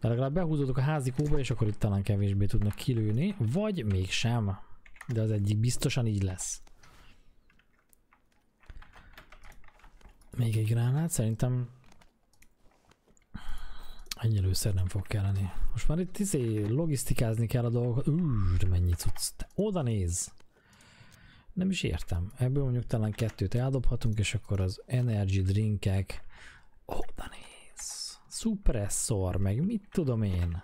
De legalább behúzódok a házi kóba, és akkor itt talán kevésbé tudnak kilőni, vagy mégsem. De az egyik biztosan így lesz. Még egy gránát, szerintem ennyi előszer nem fog kelleni. Most már itt izé logisztikázni kell a dolgokat. Úr, mennyi cucc. Te oda néz! Nem is értem. Ebből mondjuk talán kettőt eldobhatunk, és akkor az energy drinkek oda néz. Suppressor, meg mit tudom én.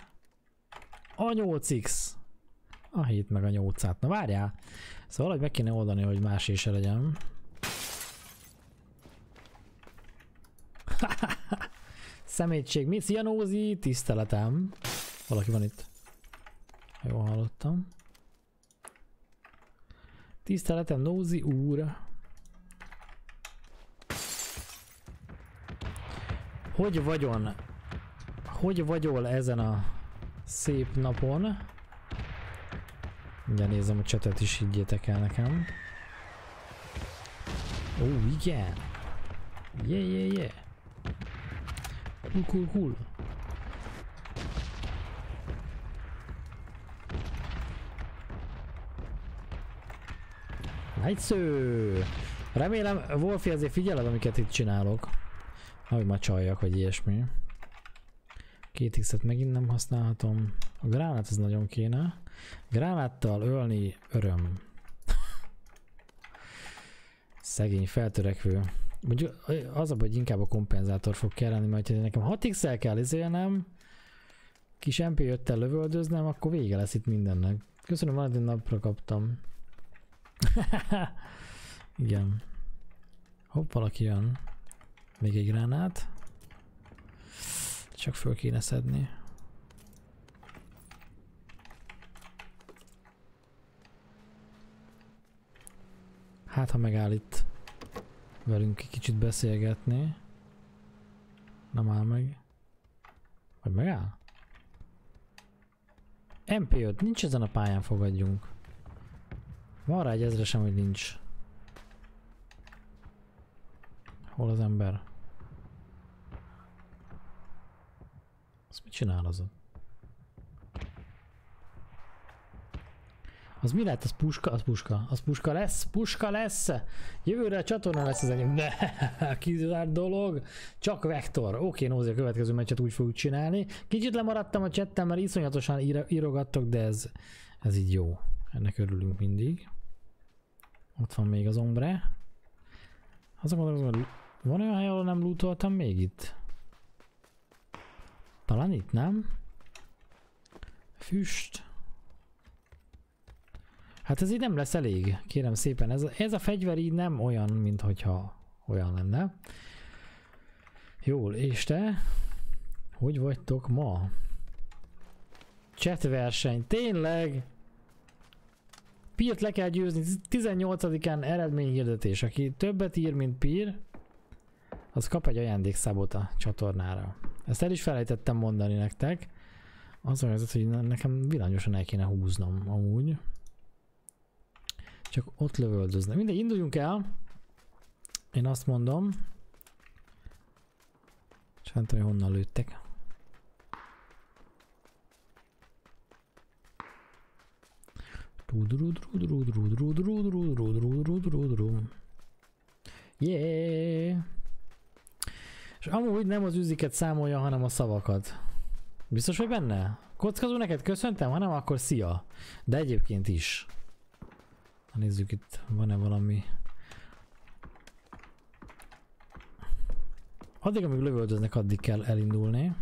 A 8X. A 7 meg a 8-át. Na várjál. Szóval hogy meg kéne oldani, hogy más is legyen. [LAUGHS] Szemétség. Mi? Szia Nózi, tiszteletem. Valaki van itt. Jól hallottam. Tiszteletem Nózi úr. Hogy vagyon? Hogy vagyol ezen a szép napon? Ugye nézem a csetet is, higgyétek el nekem. Ó, oh, igen. Yeah, yeah, yeah. Cool, cool, cool. Egyszerű! Remélem, Wolfi azért figyeled, amiket itt csinálok. Hogy ma csaljak, vagy ilyesmi. Két X-et megint nem használhatom. A gránát az nagyon kéne. Gránáttal ölni öröm. [LAUGHS] Szegény, feltörekvő. Mondjuk az a hogy inkább a kompenzátor fog kelleni, mert ha nekem 6 x kell izélnem, kis MP5-tel lövöldöznem, akkor vége lesz itt mindennek. Köszönöm, Valentin napra kaptam. [LAUGHS] Igen. Hopp, valaki jön. Még egy gránát. Csak föl kéne szedni. Hát, ha megáll itt velünk kicsit beszélgetni. Nem áll meg. Vagy megáll? MP5, nincs ezen a pályán fogadjunk. Van rá egy ezresem, hogy nincs. Hol az ember? Azt mit csinál az ott? Az mi lehet? Az puska? Az puska. Az puska lesz? Puska lesz? Jövőre a csatorna lesz az enyém. De [LAUGHS] kizárt dolog. Csak vektor. Oké, Nózi, a következő meccset úgy fogjuk csinálni. Kicsit lemaradtam a chattem, mert iszonyatosan ír- írogattok, de ez, ez így jó. Ennek örülünk mindig. Ott van még az ombre. Azon gondolom, hogy van olyan hely, ahol nem lootoltam még itt? Talán itt, nem? Füst. Hát ez így nem lesz elég, kérem szépen. Ez, ez a fegyver így nem olyan, mint hogyha olyan lenne. Jól, és te? Hogy vagytok ma? Chat verseny, tényleg? Pirt le kell győzni, 18-án eredményhirdetés. Aki többet ír, mint Pír, az kap egy ajándékszabot a csatornára. Ezt el is felejtettem mondani nektek. Az olyan, hogy nekem vilányosan el kéne húznom amúgy. Csak ott lövöldöznek. Mindegy, induljunk el. Én azt mondom. Csak nem tudom, hogy honnan lőttek. Yeah! És amúgy nem az üziket számolja, hanem a szavakat. Biztos vagy benne? Kockazó, neked köszöntem, ha nem, akkor szia. De egyébként is. Na nézzük itt, van-e valami... Addig, amíg lövöldöznek, addig kell elindulni.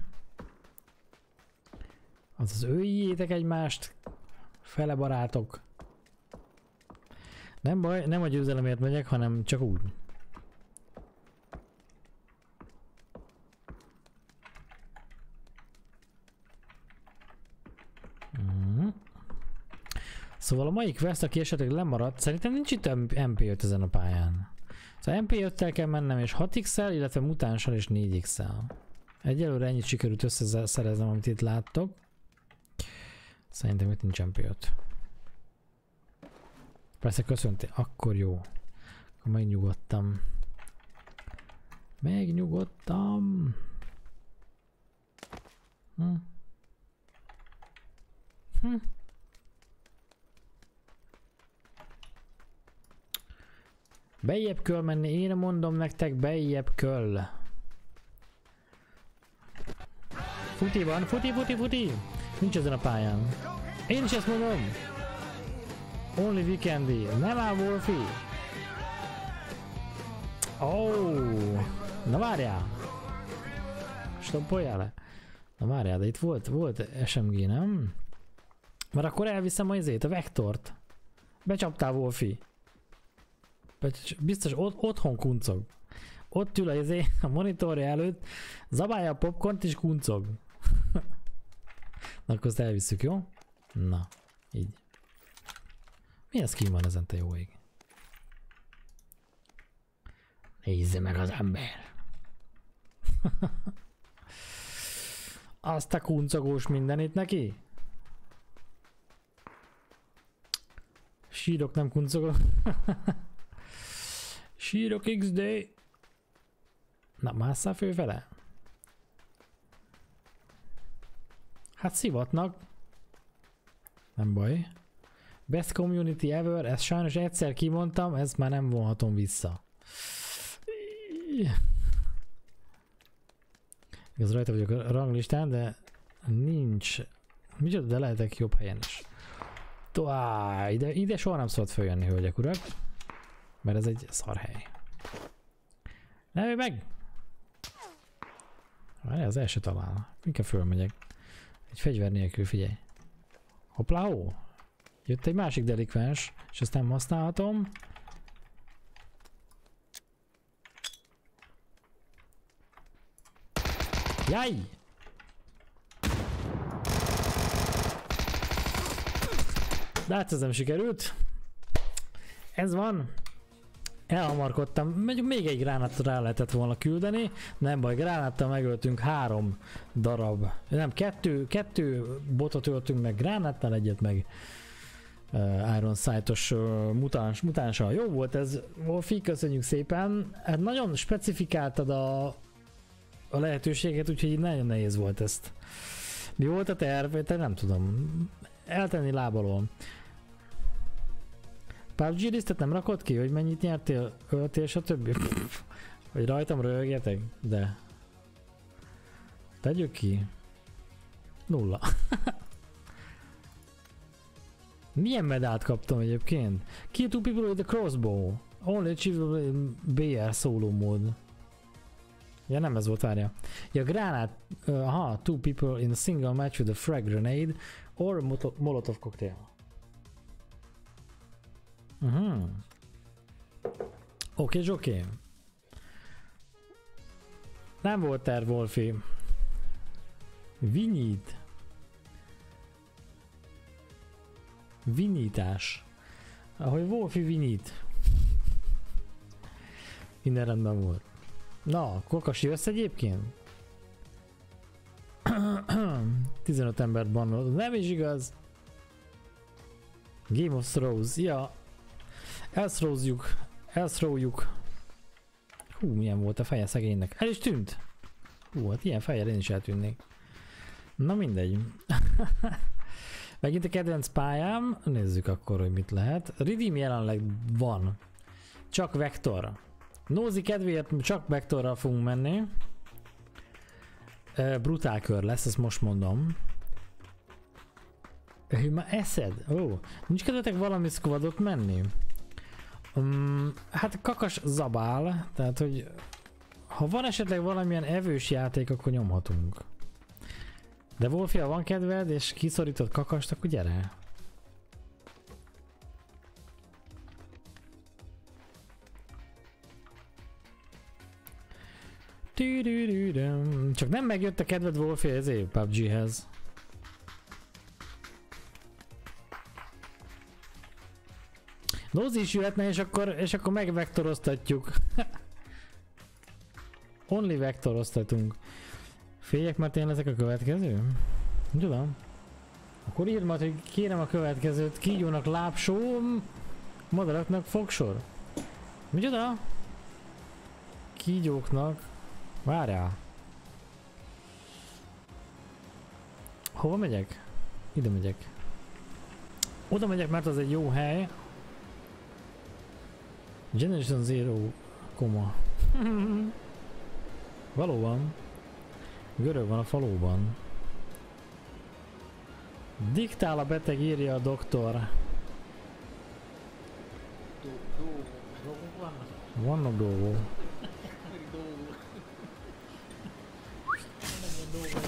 Az öljétek egymást, fele barátok. Nem baj, nem a győzelemért megyek, hanem csak úgy. Mm. Szóval a mai quest, aki esetleg lemaradt, szerintem nincs itt MP5 ezen a pályán. Szóval MP5-tel kell mennem, és 6x-el, illetve mutánssal és 4x-el. Egyelőre ennyit sikerült összeszereznem, amit itt láttok. Szerintem itt nincs MP5. Persze köszönti, akkor jó. Akkor megnyugodtam. Megnyugodtam. Hm. Hm. Bejjebb kell menni, én mondom nektek, bejjebb kell. Futi van, futi, futi, futi! Nincs ezen a pályán. Én is ezt mondom! Only weekendi, nem áll Wolfie! Oh, na várjál! Stoppoljál le! Na várjál, de itt volt, volt SMG, nem? Mert akkor elviszem a izét, a vektort. Becsaptál Wolfie. Biztos ott, otthon kuncog. Ott ül a, izé, a monitorja előtt, zabálja a popcornt és kuncog. [LAUGHS] Na akkor azt elviszük, jó? Na, így. Milyen skin van ezen, te jó ég? Nézze meg az ember. [LAUGHS] Azt a kuncogós mindenit neki? Sírok nem kuncogok. [LAUGHS] Sírok XD. Na, másszál főfele? Hát szivatnak. Nem baj. Best community ever, ezt sajnos egyszer kimondtam, ezt már nem vonhatom vissza. Ez rajta vagyok a ranglistán, de nincs. Micsoda, de lehetek jobb helyen is. Toá, ide, ide soha nem szabad följönni, hölgyek urak. Mert ez egy szarhely. Ne meg! Várj, az első talál. Inkább fölmegyek. Egy fegyver nélkül, figyelj. Hoppá, ó! Jött egy másik delikvens, és ezt nem használhatom. Jaj! De hát ez nem sikerült. Ez van. Elhamarkodtam, mondjuk még egy gránátot rá lehetett volna küldeni, nem baj, gránáttal megöltünk három darab, nem, kettő, kettő botot öltünk meg gránáttal, egyet meg uh, Iron Sight-os uh, mutáns, mutánssal. Jó volt ez, Wolfi, köszönjük szépen. Hát nagyon specifikáltad a, a lehetőséget, úgyhogy nagyon nehéz volt ezt. Mi volt a terv? Te nem tudom. Eltenni lábalól. PUBG lisztet nem rakott ki, hogy mennyit nyertél, öltél, stb. Hogy rajtam röhögjetek? De. Tegyük ki. Nulla. [LAUGHS] Milyen medált kaptam egyébként? Kill two people with a crossbow. Only achievable in BR solo mód. Ja nem ez volt, várja. Ja, granát, uh, aha, two people in a single match with a frag grenade or a molotov cocktail. Uh-huh. Oké, oké. Nem volt terv, Wolfi. Vinyit. Vinyítás. Ahogy Wolfi vinyít. Minden rendben volt. Na, Kokas jössz egyébként? [CLEARS THROAT] 15 embert bannolod. Nem is igaz. Game of Thrones. Ja, Elszrózjuk. Elszrójuk. Hú, milyen volt a feje szegénynek. El is tűnt. Hú, hát ilyen fejjel én is eltűnnék. Na mindegy. [LAUGHS] Megint a kedvenc pályám. Nézzük akkor, hogy mit lehet. Redeem jelenleg van. Csak vektor. Nózi kedvéért csak vektorral fogunk menni. brutál kör lesz, ezt most mondom. Hű, ma eszed? Ó, nincs kedvetek valami squadot menni? Um, hát kakas zabál, tehát hogy ha van esetleg valamilyen evős játék, akkor nyomhatunk. De Wolfia van kedved, és kiszorított kakast, akkor gyere. Csak nem megjött a kedved Wolfia ezért PUBG-hez. Nozi is jöhetne, és akkor, és akkor megvektoroztatjuk. [LAUGHS] Only vektoroztatunk. Féljek, mert én leszek a következő? Tudom. Akkor írd majd, hogy kérem a következőt. Kígyónak lábsó, madaraknak fogsor. Micsoda? Kígyóknak. Várjál. Hova megyek? Ide megyek. Oda megyek, mert az egy jó hely. Generation Zero, koma. [LAUGHS] Valóban. Görög van a falóban. Diktál a beteg, írja a doktor. Vannak dolgok.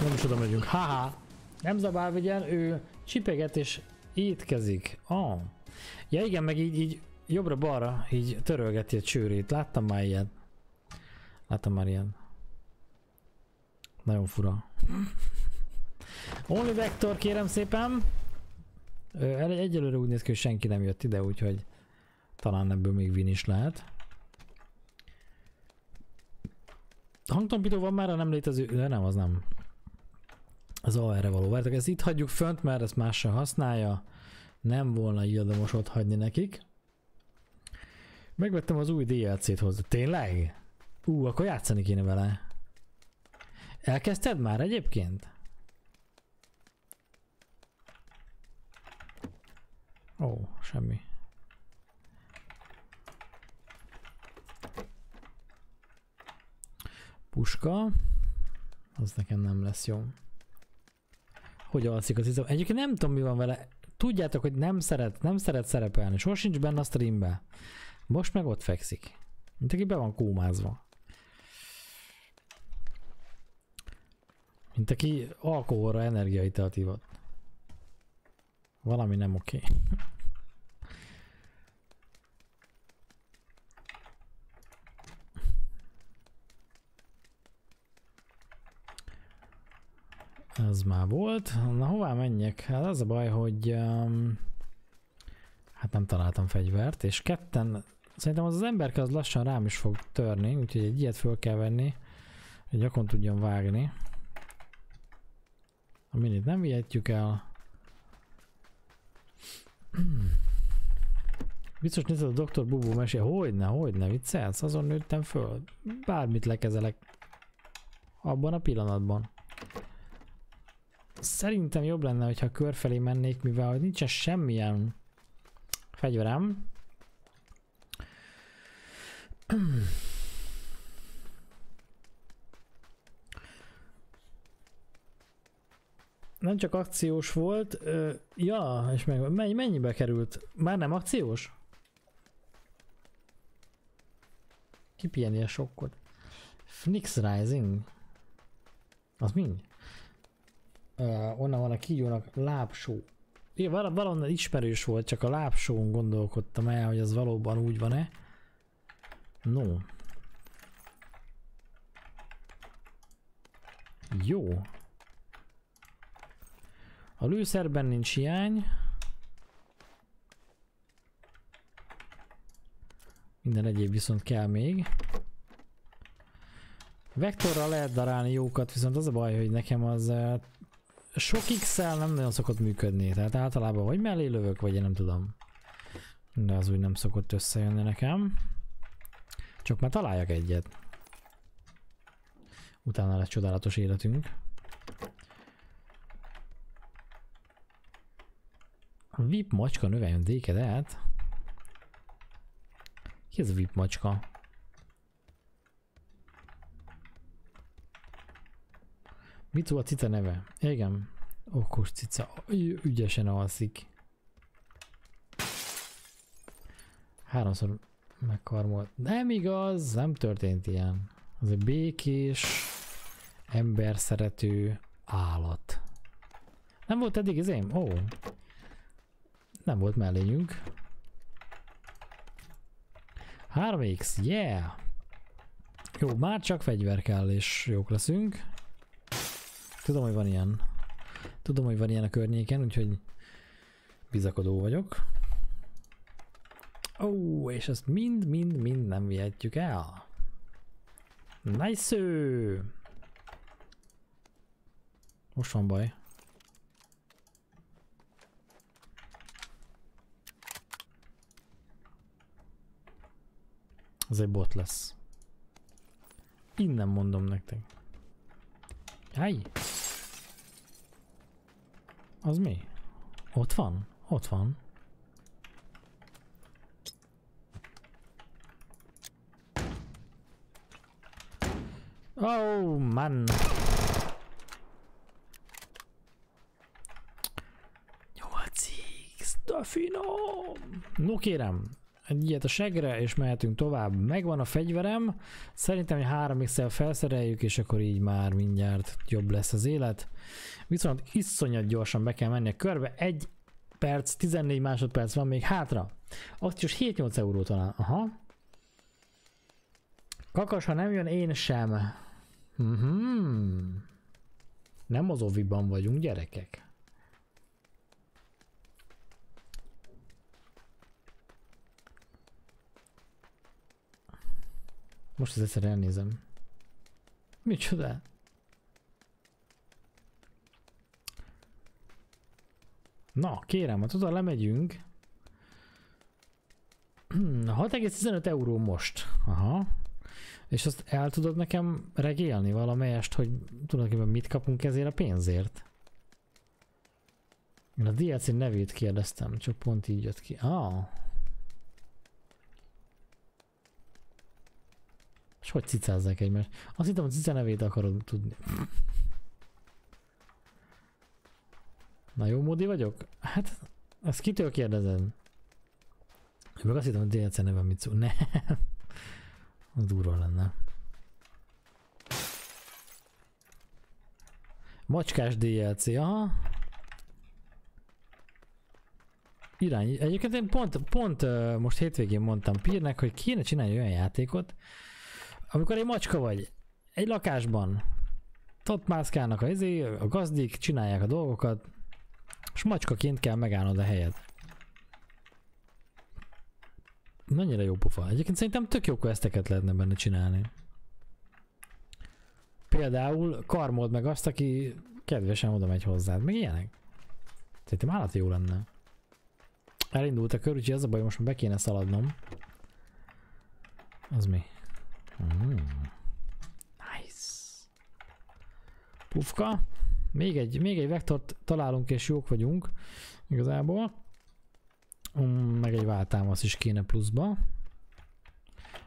Nem is oda megyünk. Haha! Nem zabál vigyen, ő csipeget és étkezik. Ah. Ja igen, meg így, így jobbra-balra így törölgeti a csőrét. Láttam már ilyen. Láttam már ilyen. Nagyon fura. Only Vector kérem szépen. Egyelőre úgy néz ki, hogy senki nem jött ide, úgyhogy talán ebből még win is lehet. Hangtompító van már a nem létező, de nem, az nem. Az erre való. Vártak, ezt itt hagyjuk fönt, mert ezt más sem használja. Nem volna illdomos ott hagyni nekik. Megvettem az új DLC-t hozzá. Tényleg? Ú, akkor játszani kéne vele. Elkezdted már egyébként? Ó, semmi. Puska. Az nekem nem lesz jó. Hogy alszik az izom? Egyébként nem tudom mi van vele. Tudjátok, hogy nem szeret, nem szeret szerepelni. Sosincs benne a streambe. Most meg ott fekszik. Mint aki be van kómázva. Mint aki alkoholra energiaitalt ivott. Valami nem oké. [LAUGHS] Ez már volt. Na hová menjek? Hát az a baj, hogy um, hát nem találtam fegyvert, és ketten Szerintem az az emberke az lassan rám is fog törni, úgyhogy egy ilyet föl kell venni, hogy gyakon tudjon vágni. A minit nem vihetjük el. Biztos nézed a Dr. Bubu mesé, hogyne, hogyne, viccelsz, azon nőttem föl. Bármit lekezelek. Abban a pillanatban. Szerintem jobb lenne, hogyha körfelé mennék, mivel hogy nincsen semmilyen fegyverem. Nem csak akciós volt, ö, ja, és meg mennyi, mennyibe került? Már nem akciós? Kipiheni a sokkot. Phoenix Rising. Az mi? Uh, onnan van a kígyónak lábsó. Igen, val valahonnan ismerős volt, csak a lábsón gondolkodtam el, hogy az valóban úgy van-e. No. Jó. A lőszerben nincs hiány. Minden egyéb viszont kell még. Vektorral lehet darálni jókat, viszont az a baj, hogy nekem az sok x nem nagyon szokott működni. Tehát általában vagy mellé lövök, vagy én nem tudom. De az úgy nem szokott összejönni nekem. Csak már találjak egyet. Utána lesz csodálatos életünk. A VIP macska növeljen dékedet. Ki ez a VIP macska? Micu a cica neve? Igen. Okos cica. Ügyesen alszik. Háromszor megkarmolt. Nem igaz, nem történt ilyen. Az egy békés, ember szerető állat. Nem volt eddig az én? Ó. Nem volt mellényünk. 3x, yeah! Jó, már csak fegyver kell és jók leszünk. Tudom, hogy van ilyen. Tudom, hogy van ilyen a környéken, úgyhogy bizakodó vagyok. Ó, és ezt mind-mind-mind nem vihetjük el. Nice! Most van baj. Ez egy bot lesz. Innen mondom nektek. Háj! Az mi? Ott van? Ott van. Oh, man. 8x, de finom. No kérem, egy ilyet a segre, és mehetünk tovább. Megvan a fegyverem, szerintem egy 3 x felszereljük, és akkor így már mindjárt jobb lesz az élet. Viszont iszonyat gyorsan be kell menni a körbe, egy perc, 14 másodperc van még hátra. Akciós 7-8 euró talán. Aha. Kakas, ha nem jön, én sem. Hmm. Nem az oviban vagyunk, gyerekek. Most az egyszer elnézem. Micsoda? Na, kérem, ha oda lemegyünk. [CLEARS THROAT] 6,15 euró most. Aha. És azt el tudod nekem regélni valamelyest, hogy tulajdonképpen mit kapunk ezért a pénzért? Én a DLC nevét kérdeztem, csak pont így jött ki. Ah. És hogy cicázzák egymást? Azt hittem, hogy cica nevét akarod tudni. [LAUGHS] Na jó módi vagyok? Hát, ezt kitől kérdezem? Meg azt hittem, hogy DLC neve mit szól. [LAUGHS] Nem. Az durva lenne. Macskás DLC, aha. Irány. Egyébként én pont, pont most hétvégén mondtam Pirnek, hogy kéne csinálni olyan játékot, amikor egy macska vagy, egy lakásban, ott mászkálnak a, izé, a gazdik, csinálják a dolgokat, és macskaként kell megállnod a helyet. Mennyire jó pofa. Egyébként szerintem tök jó questeket lehetne benne csinálni. Például karmold meg azt, aki kedvesen oda megy hozzád. Meg ilyenek. Szerintem állati jó lenne. Elindult a kör, úgyhogy ez a baj, most már be kéne szaladnom. Az mi? Mm. Nice. Pufka. Még egy, még egy vektort találunk és jók vagyunk. Igazából. Um, meg egy váltámasz is kéne pluszba.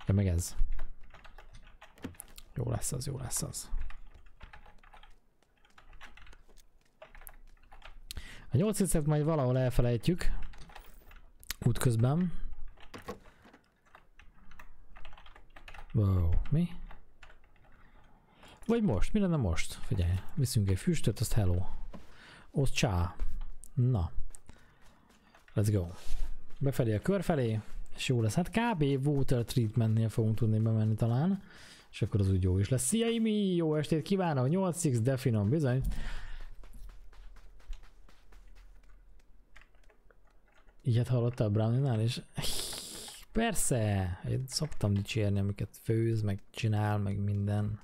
Ja, meg ez. Jó lesz az, jó lesz az. A 8 majd valahol elfelejtjük. Útközben. Wow, mi? Vagy most? Mi lenne most? Figyelj, viszünk egy füstöt, azt hello. Osz csá. Na. Let's go. Befelé a kör felé, és jó lesz. Hát kb. water treatmentnél fogunk tudni bemenni talán. És akkor az úgy jó is lesz. Szia Imi! Jó estét kívánok! 8x Definom, bizony. Ilyet hallottál Brownie-nál is? Persze! Én szoktam dicsérni, amiket főz, meg csinál, meg minden.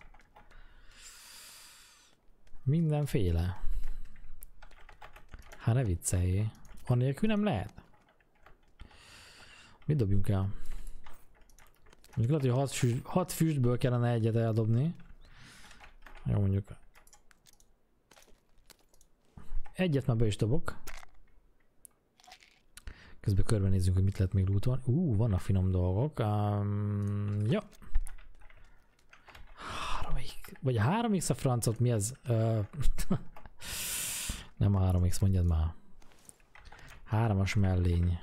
Mindenféle. Hát ne viccelj. Anélkül nem lehet. Mit dobjunk el? Mondjuk lehet, hogy hat, füst, hat füstből kellene egyet eldobni. Jó, mondjuk. Egyet már be is dobok. Közben körbenézzünk, hogy mit lehet még lootolni. Ú, vannak finom dolgok. Um, ja. 3x. Vagy a 3x a francot, mi az? Uh, [LAUGHS] nem a 3x, mondjad már. Hármas mellény.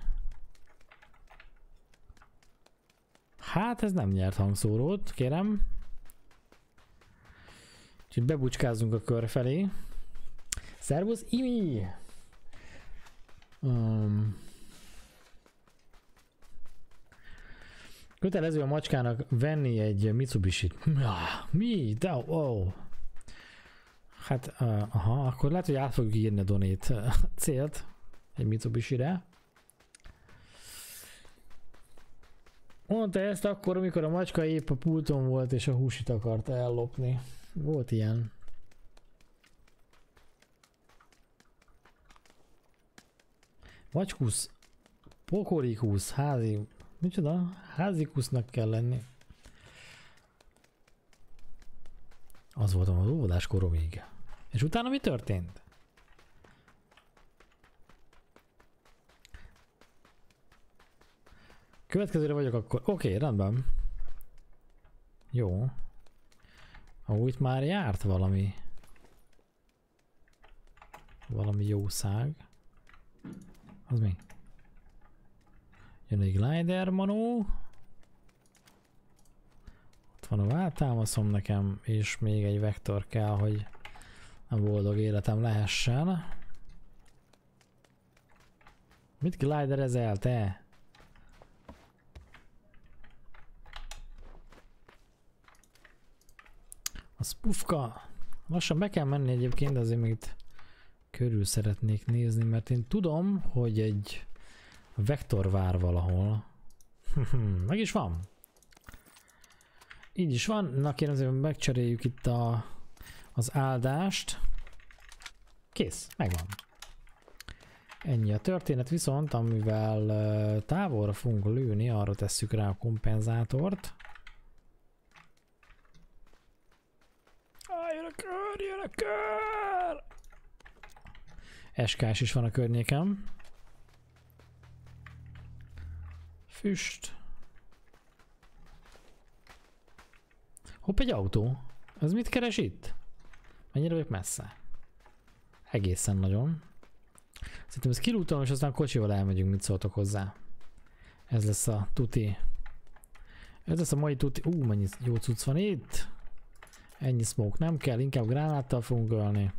Hát ez nem nyert hangszórót, kérem. Úgyhogy bebucskázunk a kör felé. Szervusz, Imi! Um, kötelező a macskának venni egy Mitsubishi-t. Mi? De, oh. Hát, uh, aha, akkor lehet, hogy át fogjuk írni a donét célt egy Mitsubishi-re. Mondta ezt akkor, amikor a macska épp a pulton volt, és a húsit akarta ellopni. Volt ilyen. Macskúsz, pokorikusz, házi, micsoda? Házikusznak kell lenni. Az voltam az óvodás koromig. És utána mi történt? Következőre vagyok akkor. Oké, okay, rendben. Jó. Úgy már járt valami. Valami jószág. Az mi? Jön egy glider manó. Ott van a váltámaszom nekem, és még egy vektor kell, hogy a boldog életem lehessen. Mit gliderezel te? A spufka. Lassan be kell menni egyébként, de azért még itt körül szeretnék nézni, mert én tudom, hogy egy vektor vár valahol. [LAUGHS] Meg is van. Így is van. Na kérem azért megcseréljük itt a, az áldást. Kész, megvan. Ennyi a történet, viszont amivel távolra fogunk lőni, arra tesszük rá a kompenzátort. kör, jön a kör! Eskás is van a környékem. Füst. Hopp, egy autó. Ez mit keres itt? Mennyire vagyok messze? Egészen nagyon. Szerintem ez kilútolom, és aztán kocsival elmegyünk, mit szóltok hozzá. Ez lesz a tuti. Ez lesz a mai tuti. Ú, mennyi jó cucc van itt. Ennyi smoke nem kell, inkább gránáttal fogunk ölni.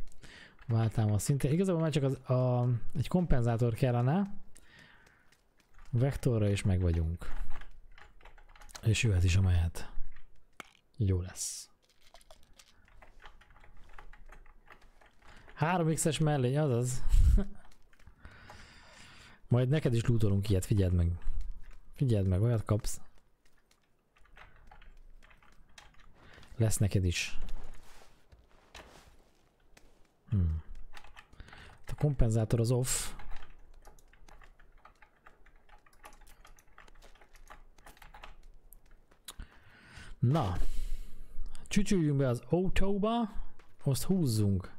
Váltám a szintén. Igazából már csak az, a, egy kompenzátor kellene. Vektorra is meg vagyunk. És jöhet is a mehet. Jó lesz. 3x-es mellé, azaz. [LAUGHS] Majd neked is lootolunk ilyet, figyeld meg. Figyeld meg, olyat kapsz. Lesz neked is. Hmm. A kompenzátor az off. Na, csücsüljünk be az autóba, azt húzzunk.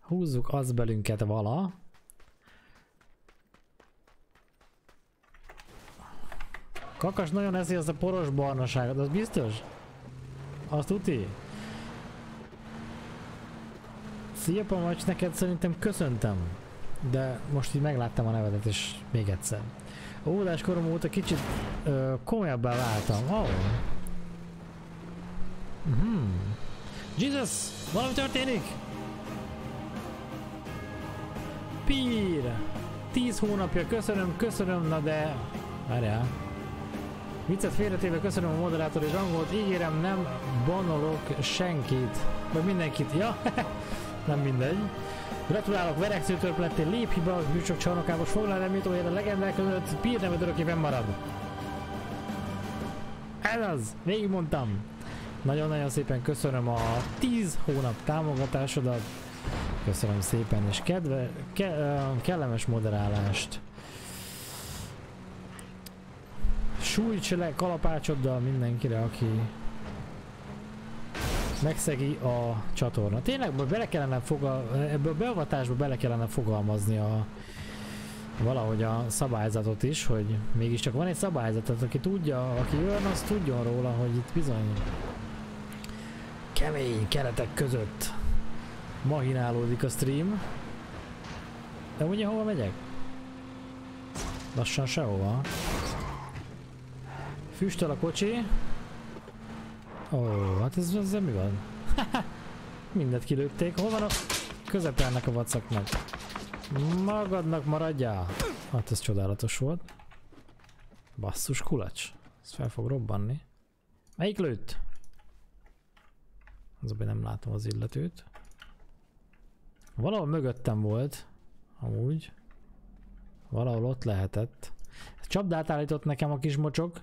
Húzzuk az belünket vala. Kakas nagyon eszi azt a poros barnaságot, az biztos? Azt tuti? Szia Pamacs, neked szerintem köszöntem. De most így megláttam a nevedet, és még egyszer. Óvodás korom óta kicsit ö, komolyabbá váltam. Oh. Hmm. Jesus! Valami történik? Pír! Tíz hónapja, köszönöm, köszönöm, na de... Várjál. Viccet félretéve köszönöm a moderátor és angolt, ígérem nem banolok senkit. Vagy mindenkit, ja? [LAUGHS] nem mindegy. Gratulálok, verekszőtörp lettél, léphiba, a hűsök csarnokába, foglal remítőjére a legendák között, Pír neved örökében marad. Ez az, végigmondtam. Nagyon-nagyon szépen köszönöm a 10 hónap támogatásodat. Köszönöm szépen, és kedve, ke, kellemes moderálást. Sújts le kalapácsoddal mindenkire, aki megszegi a csatorna. Tényleg bele kellene fogal, ebből a beavatásba bele kellene fogalmazni a valahogy a szabályzatot is, hogy mégiscsak van egy szabályzat, tehát aki tudja, aki jön, az tudjon róla, hogy itt bizony kemény keretek között mahinálódik a stream. De ugye hova megyek? Lassan sehova. Füstöl a kocsi. Ó, hát ez, ez mi van? Mindet kilőtték. Hol van a közepe ennek a vacaknak? Magadnak maradjál. Hát ez csodálatos volt. Basszus kulacs. Ez fel fog robbanni. Melyik lőtt? Az nem látom az illetőt. Valahol mögöttem volt. Amúgy. Valahol ott lehetett. Csapdát állított nekem a kis mocsok.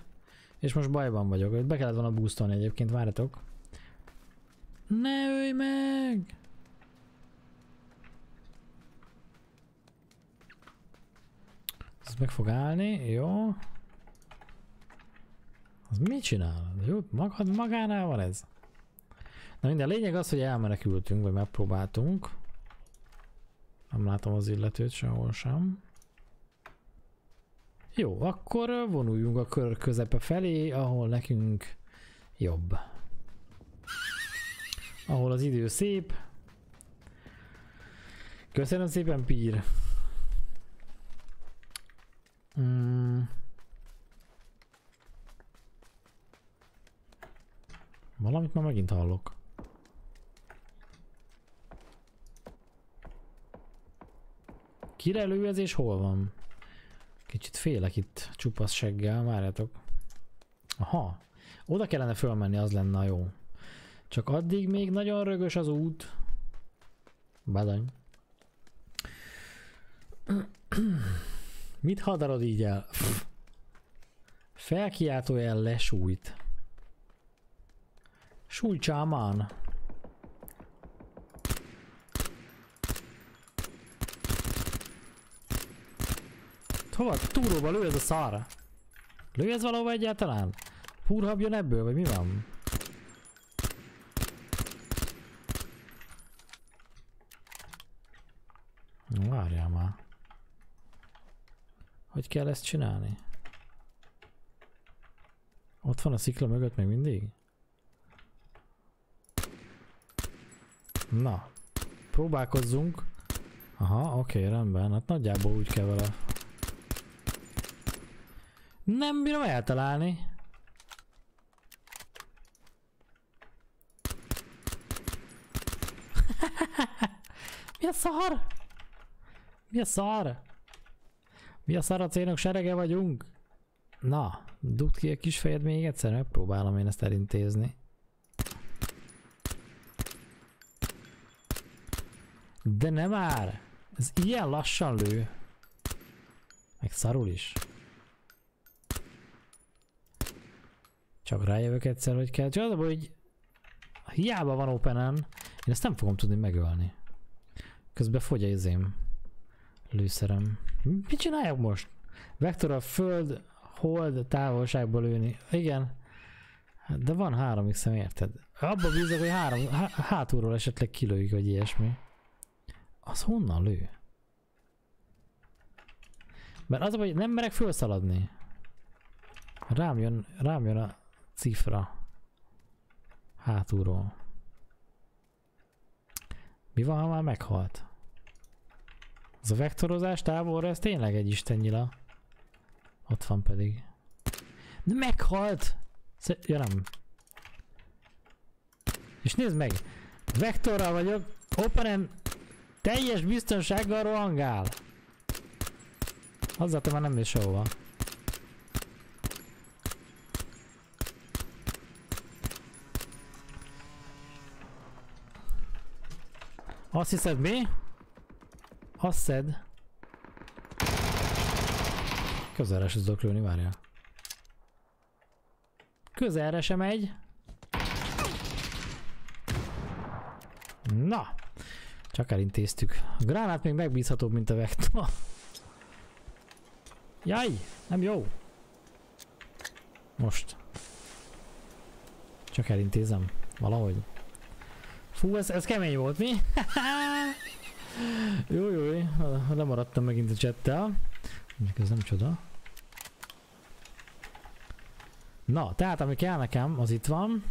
És most bajban vagyok. Be kellett volna boostolni egyébként, várjatok. Ne ölj meg! Ez meg fog állni, jó. Az mit csinál? Jó, magad magánál van ez? Na minden, lényeg az, hogy elmenekültünk, vagy megpróbáltunk. Nem látom az illetőt sehol sem. Jó, akkor vonuljunk a kör közepe felé, ahol nekünk jobb. Ahol az idő szép. Köszönöm szépen, Pír. Mm. Valamit már megint hallok. Kire lő ez és hol van? Kicsit félek itt csupasz seggel, várjátok. Aha, oda kellene fölmenni, az lenne jó. Csak addig még nagyon rögös az út. Badany. Mit hadarod így el? Felkiáltó el lesújt. Sújtsámán. Hova? Túróba lő ez a szar. Lő ez valahova egyáltalán? Húrhab jön ebből, vagy mi van? Várjál már. Hogy kell ezt csinálni? Ott van a szikla mögött még mindig? Na, próbálkozzunk. Aha, oké, okay, rendben. Hát nagyjából úgy kell vele nem bírom eltalálni. [LAUGHS] Mi a szar? Mi a szar? Mi a szar a cénok serege vagyunk? Na, dugd ki a kis fejed még egyszer, megpróbálom én ezt elintézni. De nem már! Ez ilyen lassan lő. Meg szarul is. Csak rájövök egyszer, hogy kell. Csak az hogy hiába van openen, én ezt nem fogom tudni megölni. Közben fogy a izém. Lőszerem. Mit csináljak most? Vektor a föld, hold, távolságból lőni. Igen. Hát, de van három x érted? Abba bízok, hogy három, hátulról esetleg kilőjük, vagy ilyesmi. Az honnan lő? Mert az, hogy nem merek felszaladni. Rám jön, rám jön a cifra. Hátulról. Mi van, ha már meghalt? Ez a vektorozás távolra, ez tényleg egy istennyila. Ott van pedig. De meghalt! Ja nem. És nézd meg! Vektorral vagyok, openen teljes biztonsággal rohangál. Azzal te már nem mész sehova. Azt hiszed mi? Azt szed. Közelre se tudok lőni, várjál. Közelre sem megy. Na! Csak elintéztük. A gránát még megbízhatóbb, mint a vektor. Jaj! Nem jó! Most. Csak elintézem. Valahogy. Fú, ez, ez kemény volt, mi? jó, jó, jó. Lemaradtam megint a csettel. Mondjuk ez nem csoda. Na, tehát ami kell nekem, az itt van.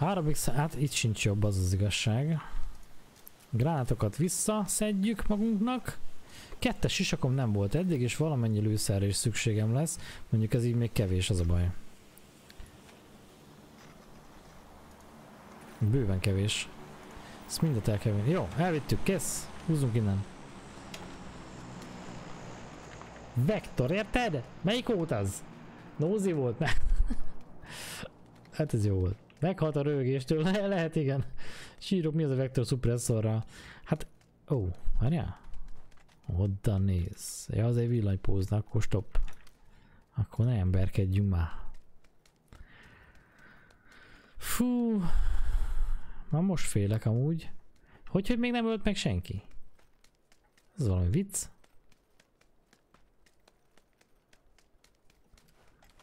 3x, hát itt sincs jobb az az igazság. Gránátokat visszaszedjük magunknak. Kettes sisakom nem volt eddig, és valamennyi lőszerre is szükségem lesz. Mondjuk ez így még kevés, az a baj. Bőven kevés. Ezt mindet el kell. Jó, elvittük, kész. Húzzunk innen. Vektor, érted? Melyik volt az? Nózi volt? Ne. [LAUGHS] hát ez jó volt. Meghalt a rögéstől, [LAUGHS] Le lehet igen. Sírok, mi az a vektor szupresszorra? Hát, ó, oh, várjál. Oda néz. Ja, azért villanypóznak, akkor stop. Akkor ne emberkedjünk már. Fú. Már most félek amúgy. Hogy, hogy még nem ölt meg senki? Ez valami vicc.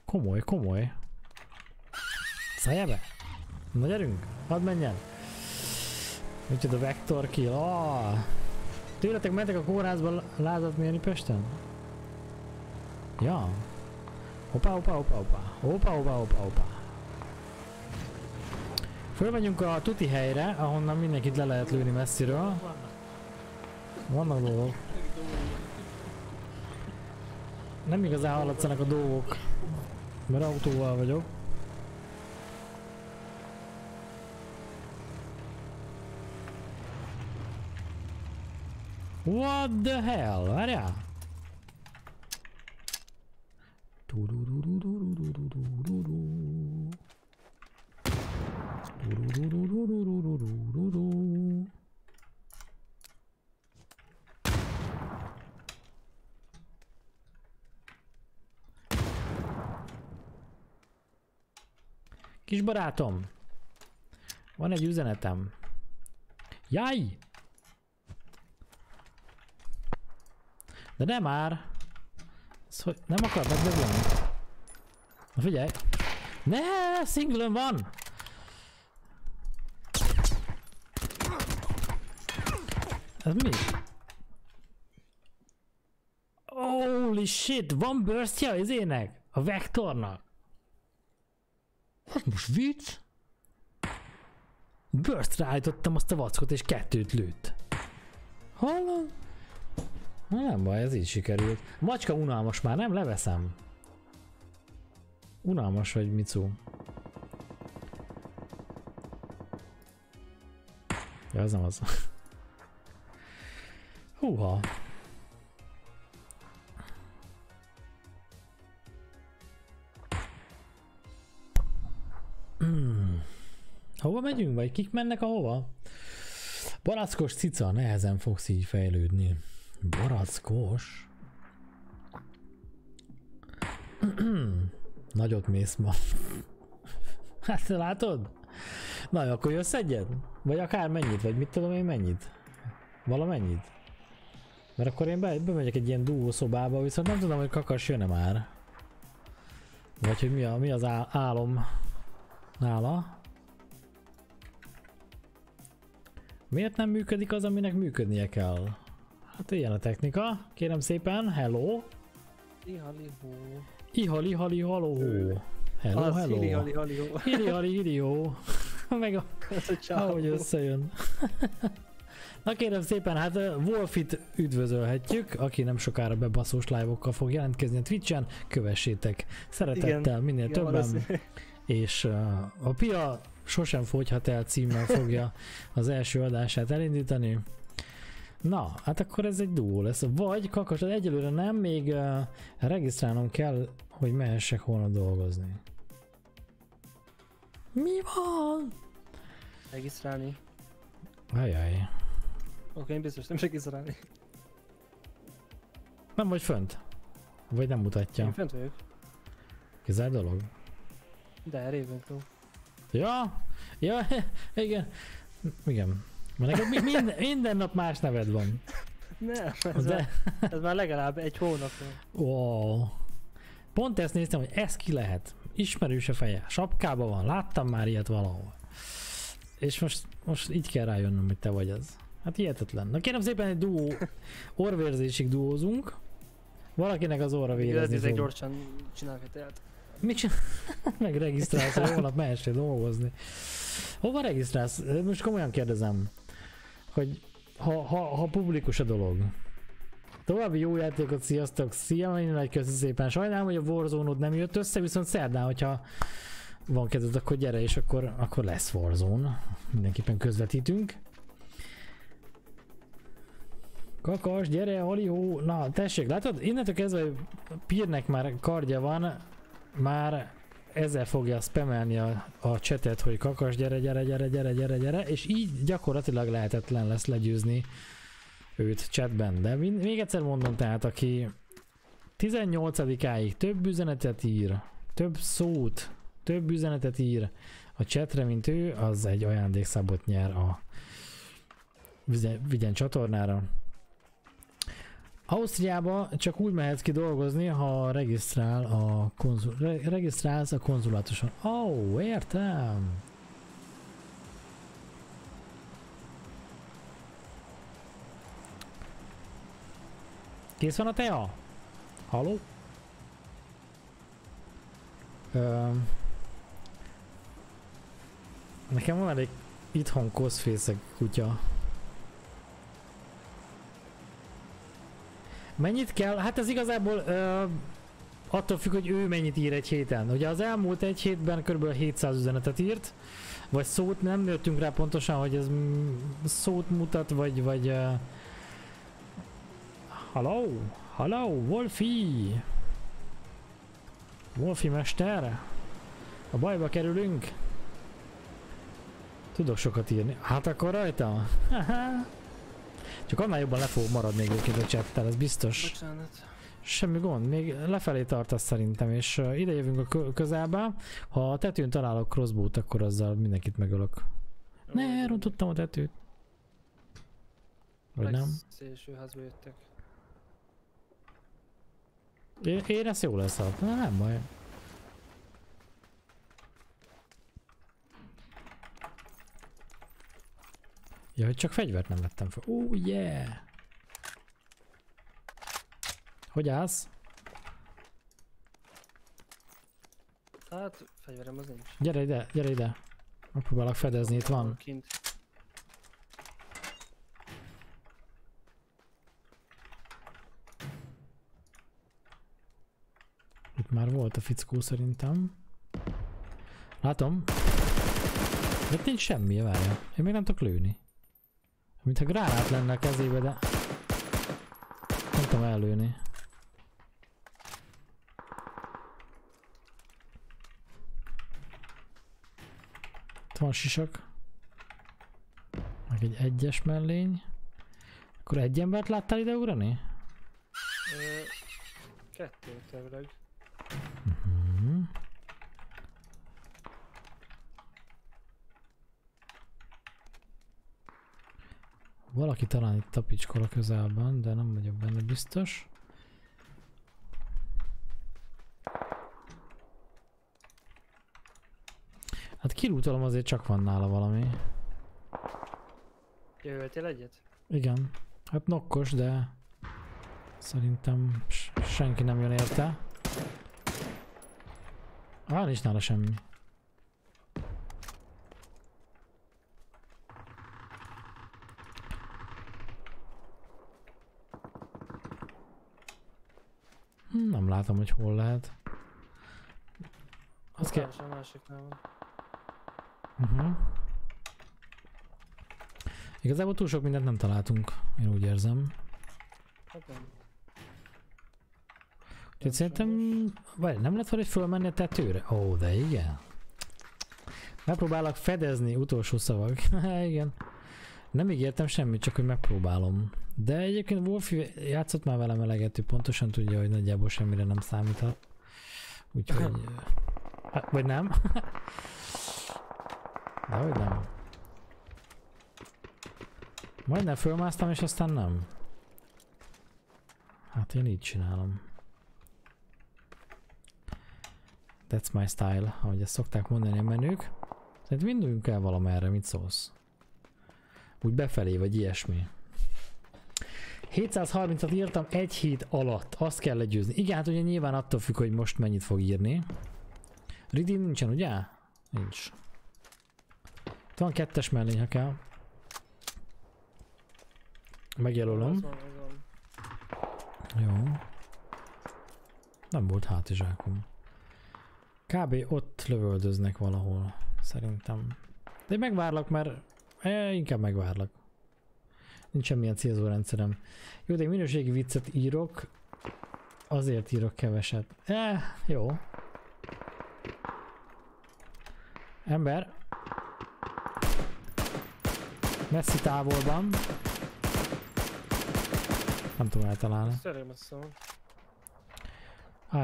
Komoly, komoly. Szálljál be! Na gyerünk, hadd menjen! Úgyhogy a vektor kill. Oh. Tőletek mentek a kórházba lázat mérni Pesten? Ja. Hoppá, hoppá, hoppá, hoppá. Hoppá, hoppá, hoppá, hoppá. Fölmegyünk a tuti helyre, ahonnan mindenkit le lehet lőni messziről. Vannak dolgok. Nem igazán hallatszanak a dolgok, mert autóval vagyok. What the hell? Várjál! Kis barátom, van egy üzenetem. Jaj! De nem már! Ez hogy nem akar megdögleni? Na figyelj! Ne, single van! Ez mi? Holy shit, van burstja az ének? A vektornak? Hát most vicc? Burst ráállítottam azt a vackot és kettőt lőtt. Hallom? Nem baj, ez így sikerült. Macska unalmas már, nem? Leveszem. Unalmas vagy, Micu. Ja, ez nem az. Húha. Hova megyünk, vagy kik mennek a hova? Barackos cica, nehezen fogsz így fejlődni. Barackos? [CLEARS THROAT] Nagyot mész ma. [LAUGHS] Hát látod? Na, akkor jössz egyet? Vagy akár mennyit, vagy mit tudom én mennyit? Valamennyit? Mert akkor én be, bemegyek egy ilyen duó szobába, viszont nem tudom, hogy kakas jön-e már. Vagy hogy mi, a, mi az á, álom nála. Miért nem működik az, aminek működnie kell? Hát ilyen a technika. Kérem szépen, hello. Ihalihó. Ihali, hali, haló. Hello, Az hello. hili, hali, hali, hó. Hili, hali, hili, jó. [LAUGHS] Meg a, ahogy összejön. [LAUGHS] Na kérem szépen, hát Wolfit üdvözölhetjük, aki nem sokára bebaszós live-okkal fog jelentkezni a Twitch-en, kövessétek szeretettel, Igen, minél Igen, többen, valószínű. és uh, a Pia sosem fogyhat el címmel fogja az első adását elindítani. Na, hát akkor ez egy duó lesz. Vagy kakas, egyelőre nem, még uh, regisztrálnom kell, hogy mehessek holnap dolgozni. Mi van? Regisztrálni. Ajaj. Oké, én biztos nem regisztrálni. Nem vagy fönt? Vagy nem mutatja? Én fent vagyok. Kizárt dolog? De Ravenclaw. Ja, ja, [LAUGHS] igen. Igen. Mert neked mi- minden, minden nap más neved van. Nem, ez, De, már, ez már legalább egy hónapja. wow. Pont ezt néztem, hogy ez ki lehet. Ismerős a feje. Sapkában van, láttam már ilyet valahol. És most, most így kell rájönnöm, hogy te vagy az. Hát hihetetlen. Na kérem szépen egy duó, orvérzésig duózunk. Valakinek az orra vérezni Ezek gyorsan csinálok egy. Mit csinál? [LAUGHS] Meg regisztrálsz, hogy holnap mehessél dolgozni. Hova regisztrálsz? Most komolyan kérdezem, hogy ha, ha, ha publikus a dolog. További jó játékot, sziasztok! Szia, nagyon nagy köszi szépen. Sajnálom, hogy a warzone nem jött össze, viszont szerdán, hogyha van kedved, akkor gyere, és akkor, akkor lesz Warzone. Mindenképpen közvetítünk. Kakas, gyere, halihó. Na, tessék, látod? Innentől kezdve, Pirnek már kardja van, már ezzel fogja spamelni a, a chatet, hogy kakas, gyere, gyere, gyere, gyere, gyere, gyere, és így gyakorlatilag lehetetlen lesz legyőzni őt chatben. De még egyszer mondom, tehát aki 18-áig több üzenetet ír, több szót, több üzenetet ír a chatre, mint ő, az egy ajándékszabot nyer a Vigyen csatornára. Ausztriába csak úgy mehetsz ki dolgozni, ha regisztrál a konzul, re, regisztrálsz a konzulátuson. Ó, oh, értem. Kész van a tea? Haló? Öm, nekem van elég itthon koszfészek kutya. Mennyit kell? Hát ez igazából ö, attól függ, hogy ő mennyit ír egy héten. Ugye az elmúlt egy hétben kb. 700 üzenetet írt, vagy szót, nem jöttünk rá pontosan, hogy ez szót mutat, vagy, vagy uh, Hello? Hello, Wolfi! Wolfi mester? A bajba kerülünk? Tudok sokat írni. Hát akkor rajta? [LAUGHS] Csak annál jobban le fog maradni egyébként a chattel, ez biztos. Bocsánat. Semmi gond, még lefelé tartasz szerintem, és ide jövünk a kö- közelbe. Ha a tetőn találok crossbow akkor azzal mindenkit megölök. Ne, rontottam a tetőt. Vagy nem? Szélső házba jöttek. Én, én ezt jól lesz nem baj. Ja, hogy csak fegyvert nem vettem fel. Oh yeah! Hogy állsz? Hát, fegyverem az nincs. Gyere ide, gyere ide. Megpróbálok fedezni, itt van. Kint. Itt már volt a fickó szerintem. Látom. De nincs semmi, várja. Én még nem tudok lőni. Mintha gránát lenne a kezébe, de... Nem tudom ellőni. Itt van sisak. Meg egy egyes mellény. Akkor egy embert láttál ide ugrani? Ö, kettő, elvileg. Valaki talán itt tapicskol a közelben, de nem vagyok benne biztos. Hát kilútolom azért csak van nála valami. Jövöltél egyet? Igen. Hát nokkos, de szerintem senki nem jön érte. Á, nincs nála semmi. Hm, Nem látom, hogy hol lehet. Az kell... A másiknál van. Uh-huh. Igazából túl sok mindent nem találtunk, én úgy érzem. Hát nem. Úgyhogy szerintem, vagy nem lehet valahogy fölmenni a tetőre? Ó, de igen. Megpróbálok fedezni, utolsó szavak. [LAUGHS] igen. Nem ígértem semmit, csak hogy megpróbálom. De egyébként Wolfi játszott már velem eleget, ő pontosan tudja, hogy nagyjából semmire nem számíthat. Úgyhogy... [LAUGHS] hát, vagy nem? [LAUGHS] De hogy nem. Majdnem fölmásztam, és aztán nem. Hát én így csinálom. That's my style, ahogy ezt szokták mondani a menők. Szerintem induljunk el valamerre, mit szólsz? Úgy befelé, vagy ilyesmi. 730-at írtam egy hét alatt, azt kell legyőzni. Igen, hát ugye nyilván attól függ, hogy most mennyit fog írni. Redeem nincsen, ugye? Nincs. Itt van kettes mellény, ha kell. Megjelölöm. Jó. Nem volt hátizsákom. Kb. ott lövöldöznek valahol, szerintem. De megvárlak, mert eh, inkább megvárlak. Nincs semmilyen célzórendszerem. Jó, de egy minőségi viccet írok, azért írok keveset. Eh, jó. Ember. Messzi távolban. Nem tudom eltalálni. Szerém messze van.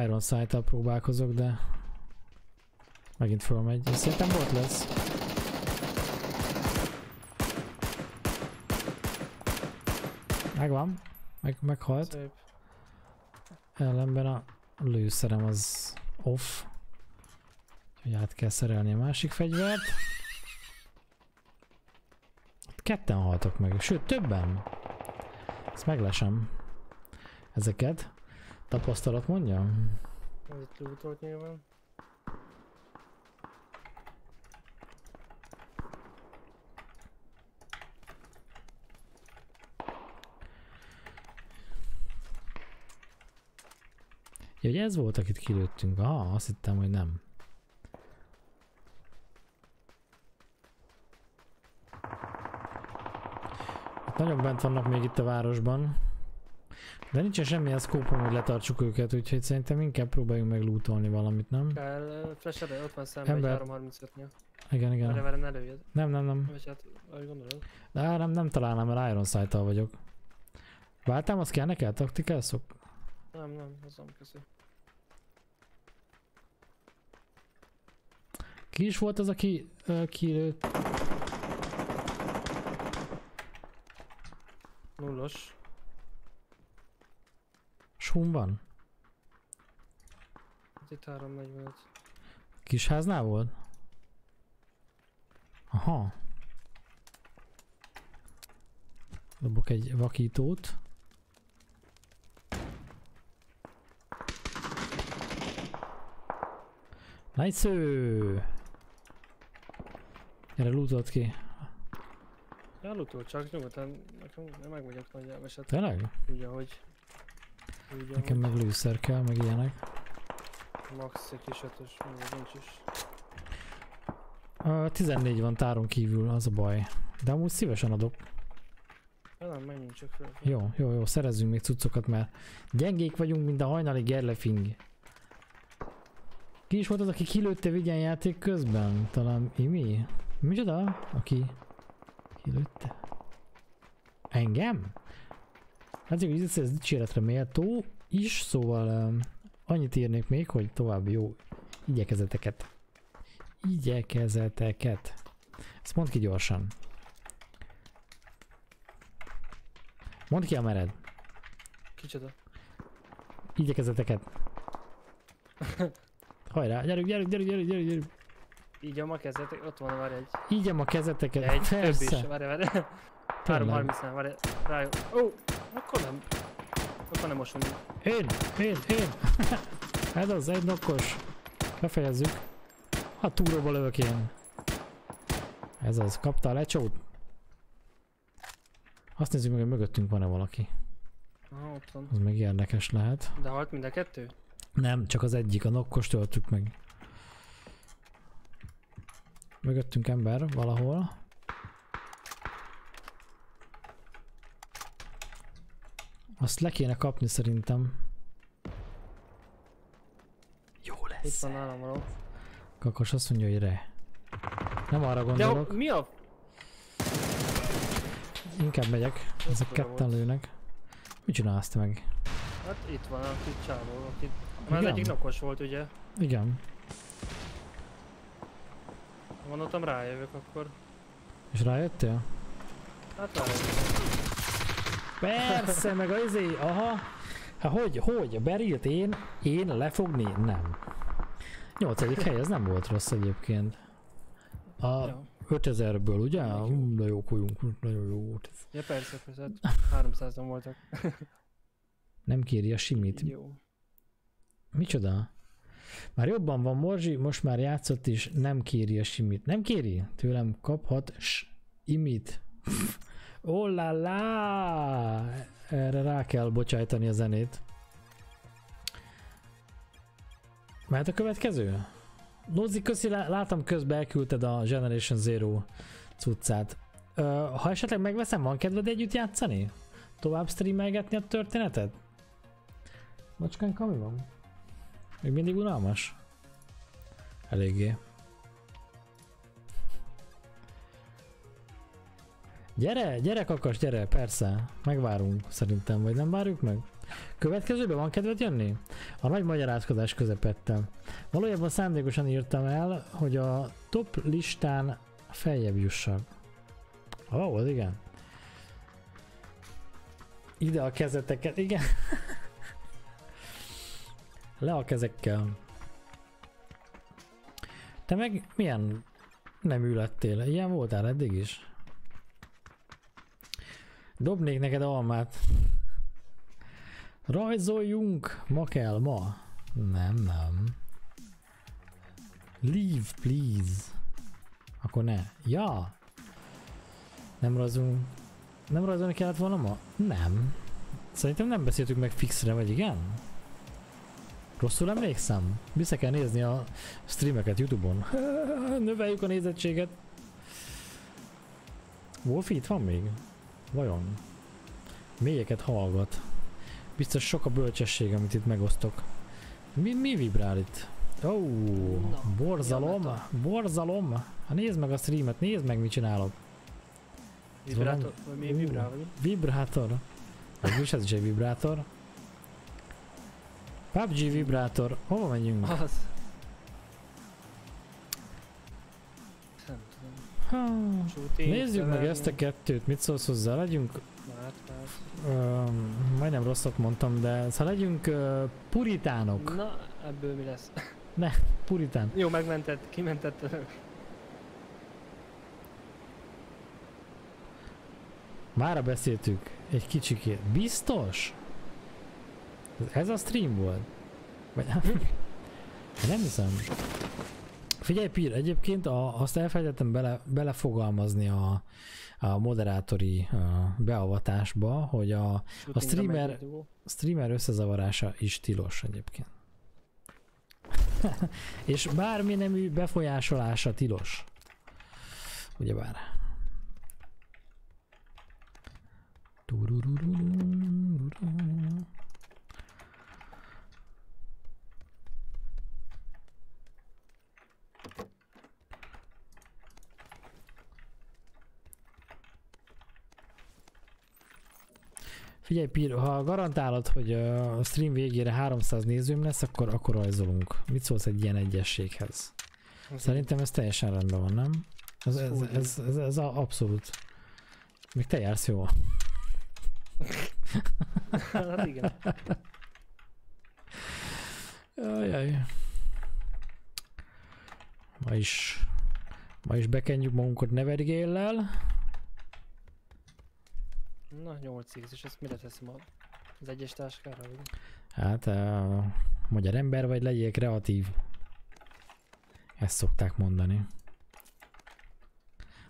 Iron sight próbálkozok, de megint fölmegy. Szerintem bot lesz. Megvan. Meg, meghalt. Szép. Ellenben a lőszerem az off. Úgyhogy át kell szerelni a másik fegyvert. Ketten haltak meg, sőt többen. Ezt meglesem. Ezeket. Tapasztalat mondja? Ez itt lootolt nyilván. Ja, hogy ez volt, akit kilőttünk. Aha, azt hittem, hogy nem. Itt nagyon bent vannak még itt a városban. De nincsen semmilyen szkópom, hogy letartsuk őket, úgyhogy szerintem inkább próbáljunk meg lootolni valamit, nem? Kell flash erre, ott van szemben egy Ember. 335-nél. Igen, Erre igen. várj, ne lőjed. Nem, nem, nem. Vagy hát, ahogy gondolod. De nem, nem találnám, mert Iron sight vagyok. Váltám, azt kell neked? Taktikálszok? Nem, nem, nem köszi. Ki is volt az, aki uh, kilőtt? Nullos. Sum van? Itt 345. Kisháznál volt? Aha. Dobok egy vakítót. Nice! Gyere, lootolt ki. Elutol csak nyugodtan, nekem nem meg vagyok és hát Tényleg? úgy ahogy. Úgy Nekem ahogy. meg lőszer kell, meg ilyenek. Max egy kis ötös, nincs is. Uh, 14 van táron kívül, az a baj. De amúgy szívesen adok. Ja, nem, menjünk csak fel. Jó, jó, jó, szerezzünk még cuccokat, mert gyengék vagyunk, mint a hajnali gerlefing. Ki is volt az, aki kilőtte vigyen játék közben? Talán Imi? Micsoda? Aki kilőtte? Engem? Hát jó, ez ez dicséretre méltó is, szóval um, annyit írnék még, hogy további jó igyekezeteket. Igyekezeteket. Ezt mondd ki gyorsan. Mondd ki, amered. Kicsoda. Így a kezeteket. [LAUGHS] Hajrá, gyerünk, gyerünk, gyerünk, gyerünk, gyerünk, gyerünk. Így a kezet, ott van, várj egy. Így a kezeteket. Egy, több is, Persze. várj, várj. Tényleg. 3.30-nál, várj, rájön. Ó, akkor nem. Akkor nem mosunk. Én, én, én. Ez [LAUGHS] az, egy nokkos. Befejezzük. A túróba lövök én. Ez az, kapta a lecsót. Azt nézzük meg, hogy mögöttünk van-e valaki. Aha, ott van. Az meg érdekes lehet. De halt mind a kettő? Nem, csak az egyik, a nokkos töltük meg. Mögöttünk ember valahol. Azt le kéne kapni szerintem. Jó Itt lesz. van nálam való. Kakos azt mondja, hogy re. Nem arra De gondolok, ho- mi a... inkább megyek. Ezek ketten lőnek. Mit csinálsz meg? Hát itt van a kis csávó, Már az Igen? egyik nakos volt, ugye? Igen. Gondoltam rájövök akkor. És rájöttél? Hát rájövök. Persze, meg az izé, aha. Hát hogy, hogy, berilt én, én lefogni? Nem. Nyolcadik hely, ez nem volt rossz egyébként. A Ja. 5000-ből, ugye? Jó. Hú, de jók vagyunk, nagyon jó volt. ja, persze, persze. Hát 300-an voltak. Nem kéri a simit. Jó. Micsoda? Már jobban van Morzsi, most már játszott is, nem kéri a simit. Nem kéri? Tőlem kaphat s imit. [LAUGHS] Oh la la! Erre rá kell bocsájtani a zenét. Mehet a következő? Nozi, köszi, lá- látom közben elküldted a Generation Zero cuccát. Ö, ha esetleg megveszem, van kedved együtt játszani? Tovább streamelgetni a történetet? Macskán mi van? Még mindig unalmas? Eléggé. Gyere, gyere kakas, gyere, persze. Megvárunk szerintem, vagy nem várjuk meg? Következőben van kedved jönni? A nagy magyarázkodás közepette. Valójában szándékosan írtam el, hogy a top listán feljebb jussak. Ó, az igen. Ide a kezeteket, igen. [LAUGHS] Le a kezekkel. Te meg milyen nem lettél? Ilyen voltál eddig is? Dobnék neked almát. Rajzoljunk! Ma kell, ma. Nem, nem. Leave, please. Akkor ne. Ja! Nem rajzolunk. Nem rajzolni kellett volna ma? Nem. Szerintem nem beszéltük meg fixre, vagy igen? Rosszul emlékszem? Vissza kell nézni a streameket Youtube-on. [LAUGHS] Növeljük a nézettséget. Wolfi itt van még? Vajon? Mélyeket hallgat. Biztos sok a bölcsesség, amit itt megosztok. Mi, mi vibrál itt? Ó, oh, borzalom, borzalom. Ha nézd meg a streamet, nézd meg, mit csinálok. Vibrátor, mi? Vibrátor. Ez ez is egy vibrátor. PUBG vibrátor. Hova menjünk? Az. Nem tudom. Nézzük meg ezt a kettőt, mit szólsz hozzá, legyünk, hát. ö, majdnem rosszat mondtam, de szóval legyünk ö, puritánok. Na, ebből mi lesz? Puritán. Jó, megmentett, kimentett. Mára beszéltük egy kicsikét. Biztos? Ez a stream volt? Vagy... [LAUGHS] Nem hiszem. Figyelj Pír, egyébként a, azt elfelejtettem bele, belefogalmazni a, a moderátori a beavatásba, hogy a Shootingra streamer- streamer összezavarása is tilos egyébként. [LAUGHS] És bármi nemű befolyásolása tilos. Ugyebár. Turururururu. Figyelj Pír, ha garantálod, hogy a stream végére 300 nézőm lesz, akkor, akkor rajzolunk. Mit szólsz egy ilyen egyességhez? Szerintem ez teljesen rendben van, nem? Ez, ez, ez, ez, ez a abszolút. Még te jársz jól. [LAUGHS] hát igen. Ajaj. Ma is, ma is bekenjük magunkat nevergéllel. Na 8x, és ezt mire teszem az egyes táskára? Vagy? Hát, uh, magyar ember vagy, legyél kreatív. Ezt szokták mondani.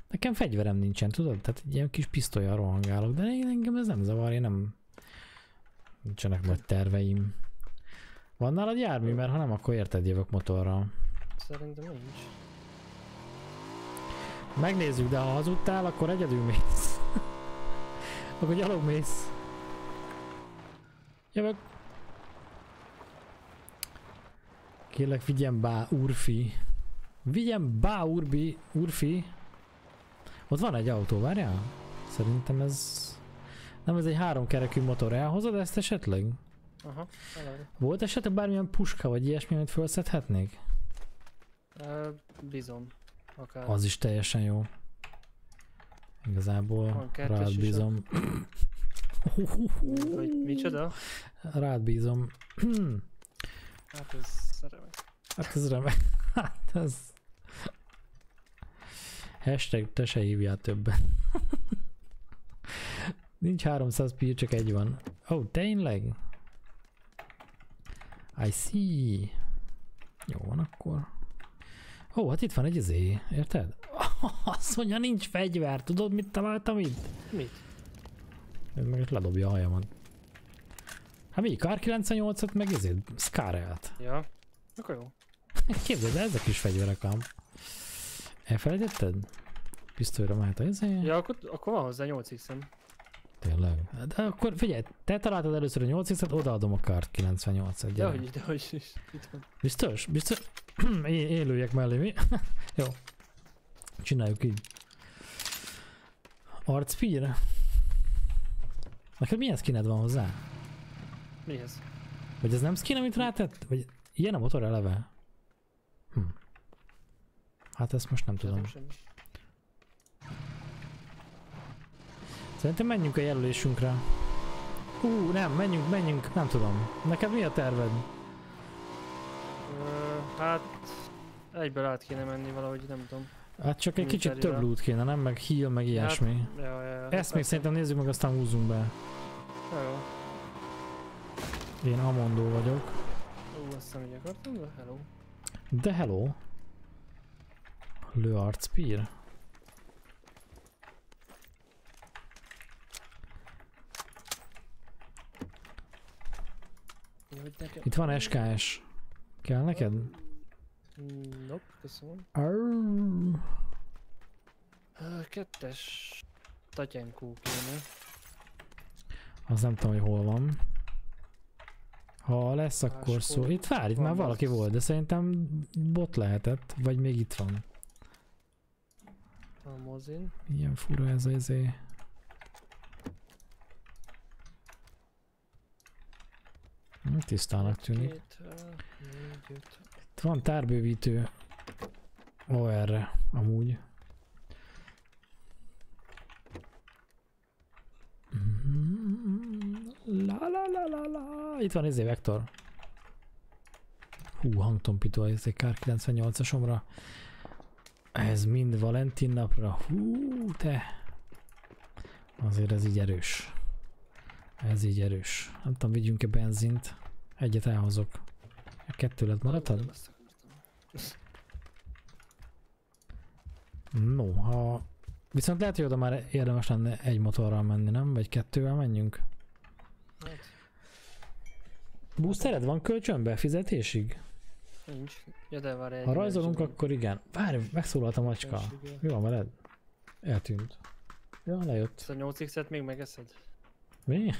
Nekem fegyverem nincsen, tudod? Tehát egy ilyen kis pisztolyal rohangálok, de én- engem ez nem zavar, én nem... Nincsenek nagy terveim. Van nálad jármű? Mert ha nem, akkor érted jövök motorral. Szerintem nincs. Megnézzük, de ha hazudtál, akkor egyedül mész. Akkor gyalog mész. Jövök. Kérlek, vigyen bá, Urfi. Vigyen bá, Urbi, Urfi. Ott van egy autó, várjál? Szerintem ez... Nem, ez egy háromkerekű motor. Elhozod ezt esetleg? Aha, elárul. Volt esetleg bármilyen puska, vagy ilyesmi, amit felszedhetnék? Ö, Bizom. Akár. Az is teljesen jó. Igazából rád bízom. Hogy micsoda? Rád bízom. Hát ez remek. Hát ez remek. Hát ez... Hashtag te se hívjál többet. Nincs 300 pi, csak egy van. Ó, oh, tényleg? I see. Jó van akkor. Ó, oh, hát itt van egy izé, érted? [LAUGHS] Azt mondja, nincs fegyver, tudod mit találtam itt? Mit? Ez meg is ledobja a hajamat. Hát mi, Kar 98-at meg ezért Scarelt. Ja. Akkor jó. [LAUGHS] Képzeld, el, ezek is fegyverek ám. Elfelejtetted? Pisztolyra mehet a izé? Ja, akkor, akkor van hozzá 8 x -em. Tényleg. De akkor figyelj, te találtad először a 8 x odaadom a kart 98-at, De gyere. hogy, de hogy is. Itt van. Biztos? Biztos? én, én lőjek mellé, mi? [LAUGHS] Jó. Csináljuk így. Arcpír? Neked milyen skined van hozzá? Mihez? Vagy ez nem skin, amit rátett? Vagy ilyen a motor eleve? Hm. Hát ezt most nem tudom. Szerintem menjünk a jelölésünkre. Ú, nem, menjünk, menjünk, nem tudom. Neked mi a terved? Ö, hát egyből át kéne menni valahogy, nem tudom. Hát csak egy kicsit több loot kéne, nem? Meg heal, meg ilyesmi. Hát, ja, ja, ja. Ezt még szerintem nézzük meg, aztán húzzunk be. Ja, jó. Én Amondó vagyok. Ú, azt nem így akartam, de hello. De hello. Lő arcpír. Itt van SKS. Kell neked? Nope, köszönöm. Arr. Kettes Tatyenkó kéne. Az nem tudom, hogy hol van. Ha lesz, akkor szó. Itt várj, itt már valaki az. volt, de szerintem bot lehetett, vagy még itt van. A mozin. Ilyen fura ez az izé. Hm, Tisztának tűnik. Két, ö, négy, öt. Itt van tárbővítő. Ó, erre, amúgy. Mm, La la la la la. Itt van izé vektor. Hú, hangtompító ez egy kár 98-asomra. Ez mind Valentin napra. Hú, te. Azért ez így erős. Ez így erős. Nem tudom, vigyünk-e benzint. Egyet elhozok. Kettő lett maradtad? Nem ezt. No, ha... Viszont lehet, hogy oda már érdemes lenne egy motorral menni, nem? Vagy kettővel menjünk? Hát, Boostered van kölcsönbe fizetésig? nincs. Ja, de várj. Ha rajzolunk, akkor igen. Várj, megszólalt a macska. Mi van veled? Eltűnt. Ja, lejött. Ezt a 8x-et még megeszed? Mi?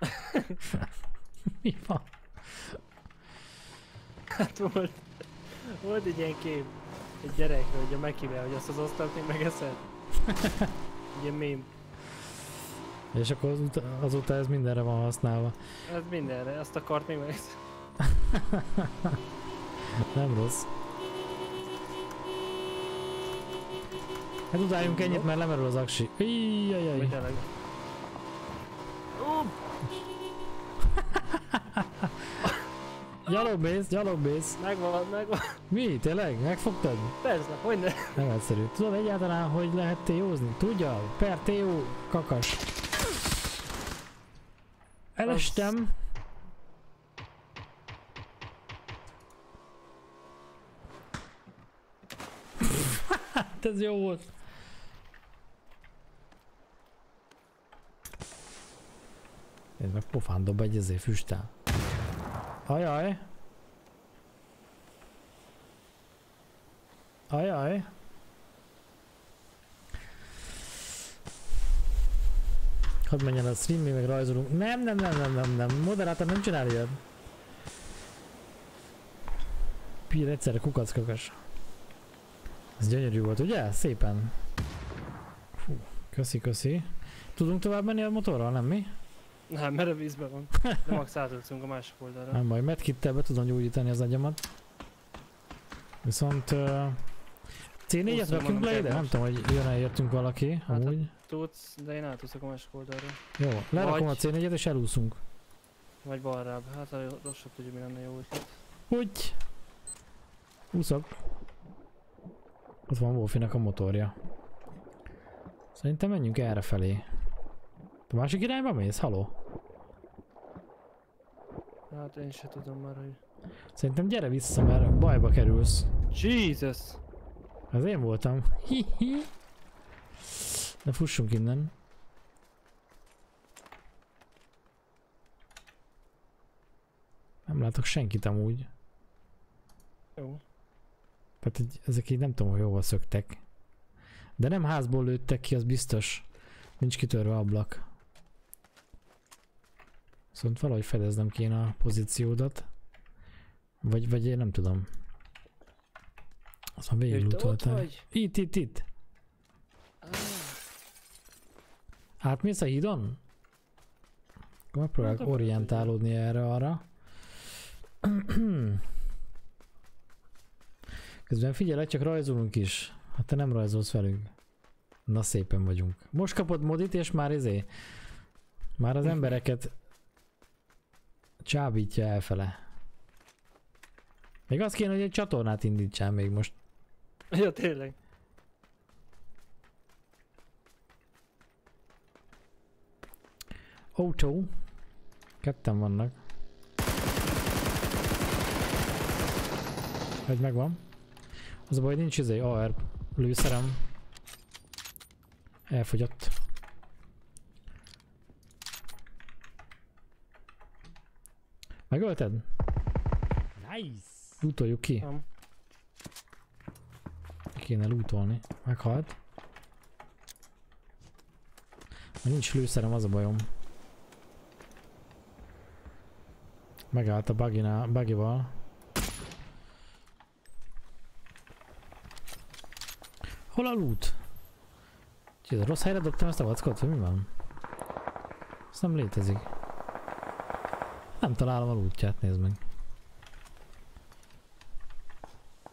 [LAUGHS] Mi van? Hát volt, volt egy ilyen kép egy gyerekről, hogy a Mekivel, hogy azt az asztalt még megeszed. Ilyen [LAUGHS] mém. És akkor azóta, azóta ez mindenre van használva. Hát mindenre, azt a kart még megeszed. [LAUGHS] Nem rossz. Hát utáljunk ennyit, mert lemerül az aksi. Vagy Íjjajjaj. tényleg. Gyalogbész, gyalogbész. Megvan, megvan. Mi? Tényleg? Megfogtad? Persze, hogy ne. Nem egyszerű. Tudod egyáltalán, hogy lehet téózni? Tudja? Per téó kakas. Elestem. Hát ez jó volt. Én meg pofán dob egy ezért füstál. Ajaj. Ajaj. Hadd menjen a stream, mi meg rajzolunk. Nem, nem, nem, nem, nem, nem. Moderátor nem csinál ilyet. Pír egyszerre kukackakas. Ez gyönyörű volt, ugye? Szépen. Fú, köszi, köszi. Tudunk tovább menni a motorral, nem mi? Nem, mert a vízben van. De max átöltünk a másik oldalra. Nem baj, medkittel be tudom gyógyítani az agyamat. Viszont... Uh, C4-et Hosszú rakjunk le ide? Nem tudom, hogy jön-e értünk valaki, Hát, amúgy. Tudsz, de én átúszok a másik oldalra. Jó, lerakom a vagy- C4-et és elúszunk. Vagy balrább. Hát a rosszabb tudja mi lenne jó ötlet. Úgy. Úszok. Ott van Wolfinak a motorja. Szerintem menjünk erre felé. A másik irányba mész? Haló? Hát én se tudom már, hogy... Szerintem gyere vissza, mert bajba kerülsz. Jesus! Ez én voltam. Hihi. De fussunk innen. Nem látok senkit amúgy. Jó. Tehát így, ezek így nem tudom, hogy hova szöktek. De nem házból lőttek ki, az biztos. Nincs kitörve ablak. Viszont valahogy fedeznem kéne a pozíciódat. Vagy, vagy én nem tudom. Azt már végig vagy? Itt, itt, itt. Ah, Átmész a hídon? Akkor megpróbálok Hát, orientálódni erre arra. [CLEARS THROAT] Közben figyelj, csak rajzolunk is. Hát te nem rajzolsz velünk. Na szépen vagyunk. Most kapod modit és már izé. Már az embereket csábítja elfele. Még azt kéne, hogy egy csatornát indítsál még most. [LAUGHS] Ja, tényleg. Autó. Ketten vannak. Hogy megvan. Az a baj, nincs izé AR lőszerem. Elfogyott. Megölted? Nice! Lootoljuk ki. Nem. Ki kéne lootolni. Meghalt. Mert nincs lőszerem, az a bajom. Megállt a bugginál, buggival. Hol a loot? Csíz, rossz helyre dobtam ezt a vackot, vagy mi van? Ez nem létezik. Nem találom a lootját, nézd meg.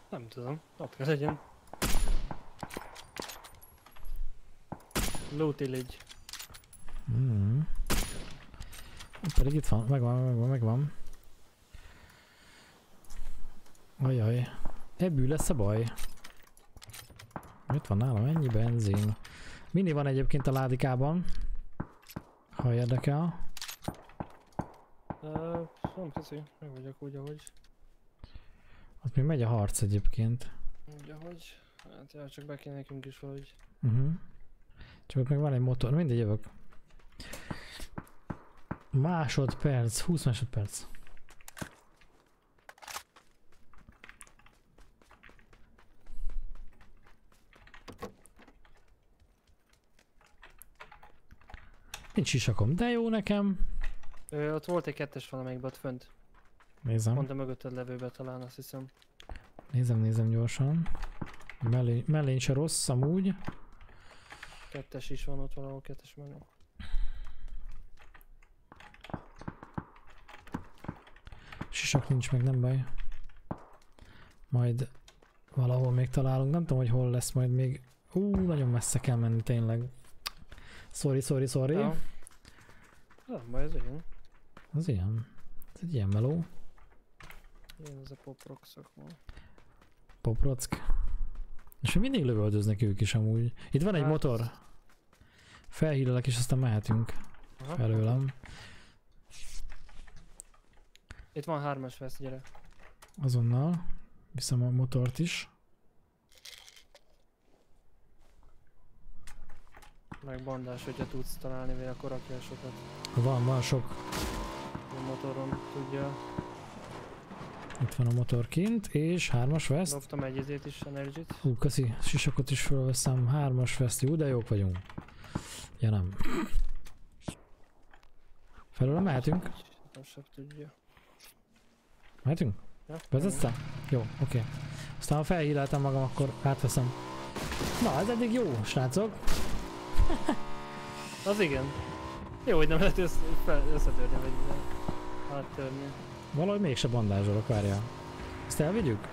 Nem tudom. Ott kell legyen. Loot Illage. Mm. Pedig itt van, megvan, megvan, megvan. Ajaj. Ebből lesz a baj. Itt van nálam ennyi benzin. Mini van egyébként a ládikában. Ha érdekel. Uh, nem köszi. Meg vagyok úgy, ahogy. Ott még megy a harc egyébként. Úgy, ahogy. Hát ja, csak be kéne nekünk is valahogy. Uh-huh. Csak ott meg van egy motor, mindegy jövök. Másodperc, 20 másodperc. Nincs sisakom, de jó nekem. Ö, ott volt egy kettes valamelyikben ott fönt. Nézem, Pont a mögötted levőbe talán azt hiszem. nézem, nézem gyorsan. Mellé, mellén se rossz amúgy. Kettes is van ott valahol, kettes mellett. Sisak nincs meg, nem baj. Majd valahol még találunk, nem tudom, hogy hol lesz majd még. Ú, nagyon messze kell menni tényleg. Sorry, sorry, sorry. Ja. Nem baj, ez igen. Az ilyen. Ez egy ilyen meló. Ilyen ez a poprock szakma. Poprock. És mindig lövöldöznek ők is amúgy. Itt van egy Hát- motor. Felhílelek és aztán mehetünk Aha. felőlem. Itt van hármas vesz, gyere. Azonnal. Viszem a motort is. Meg bandás, hogyha tudsz találni vele, akkor rakjál sokat. Van, van sok. A motoron tudja. Itt van a motor kint, és hármas vest. Dobtam egy izét is, energy-t. Hú, köszi, sisakot is felveszem. Hármas vest, jó, de jók vagyunk. Ja nem. Felőle mehetünk? Sem tudja. Mehetünk? Ja, Vezetsz? Jó, oké. Aztán ha felhíráltam magam, akkor átveszem. Na, ez eddig jó, srácok. Az igen. Jó, hogy nem lehet összetörni, vagy áttörni. Valahogy mégse bandázsolok, várjál. Ezt elvigyük?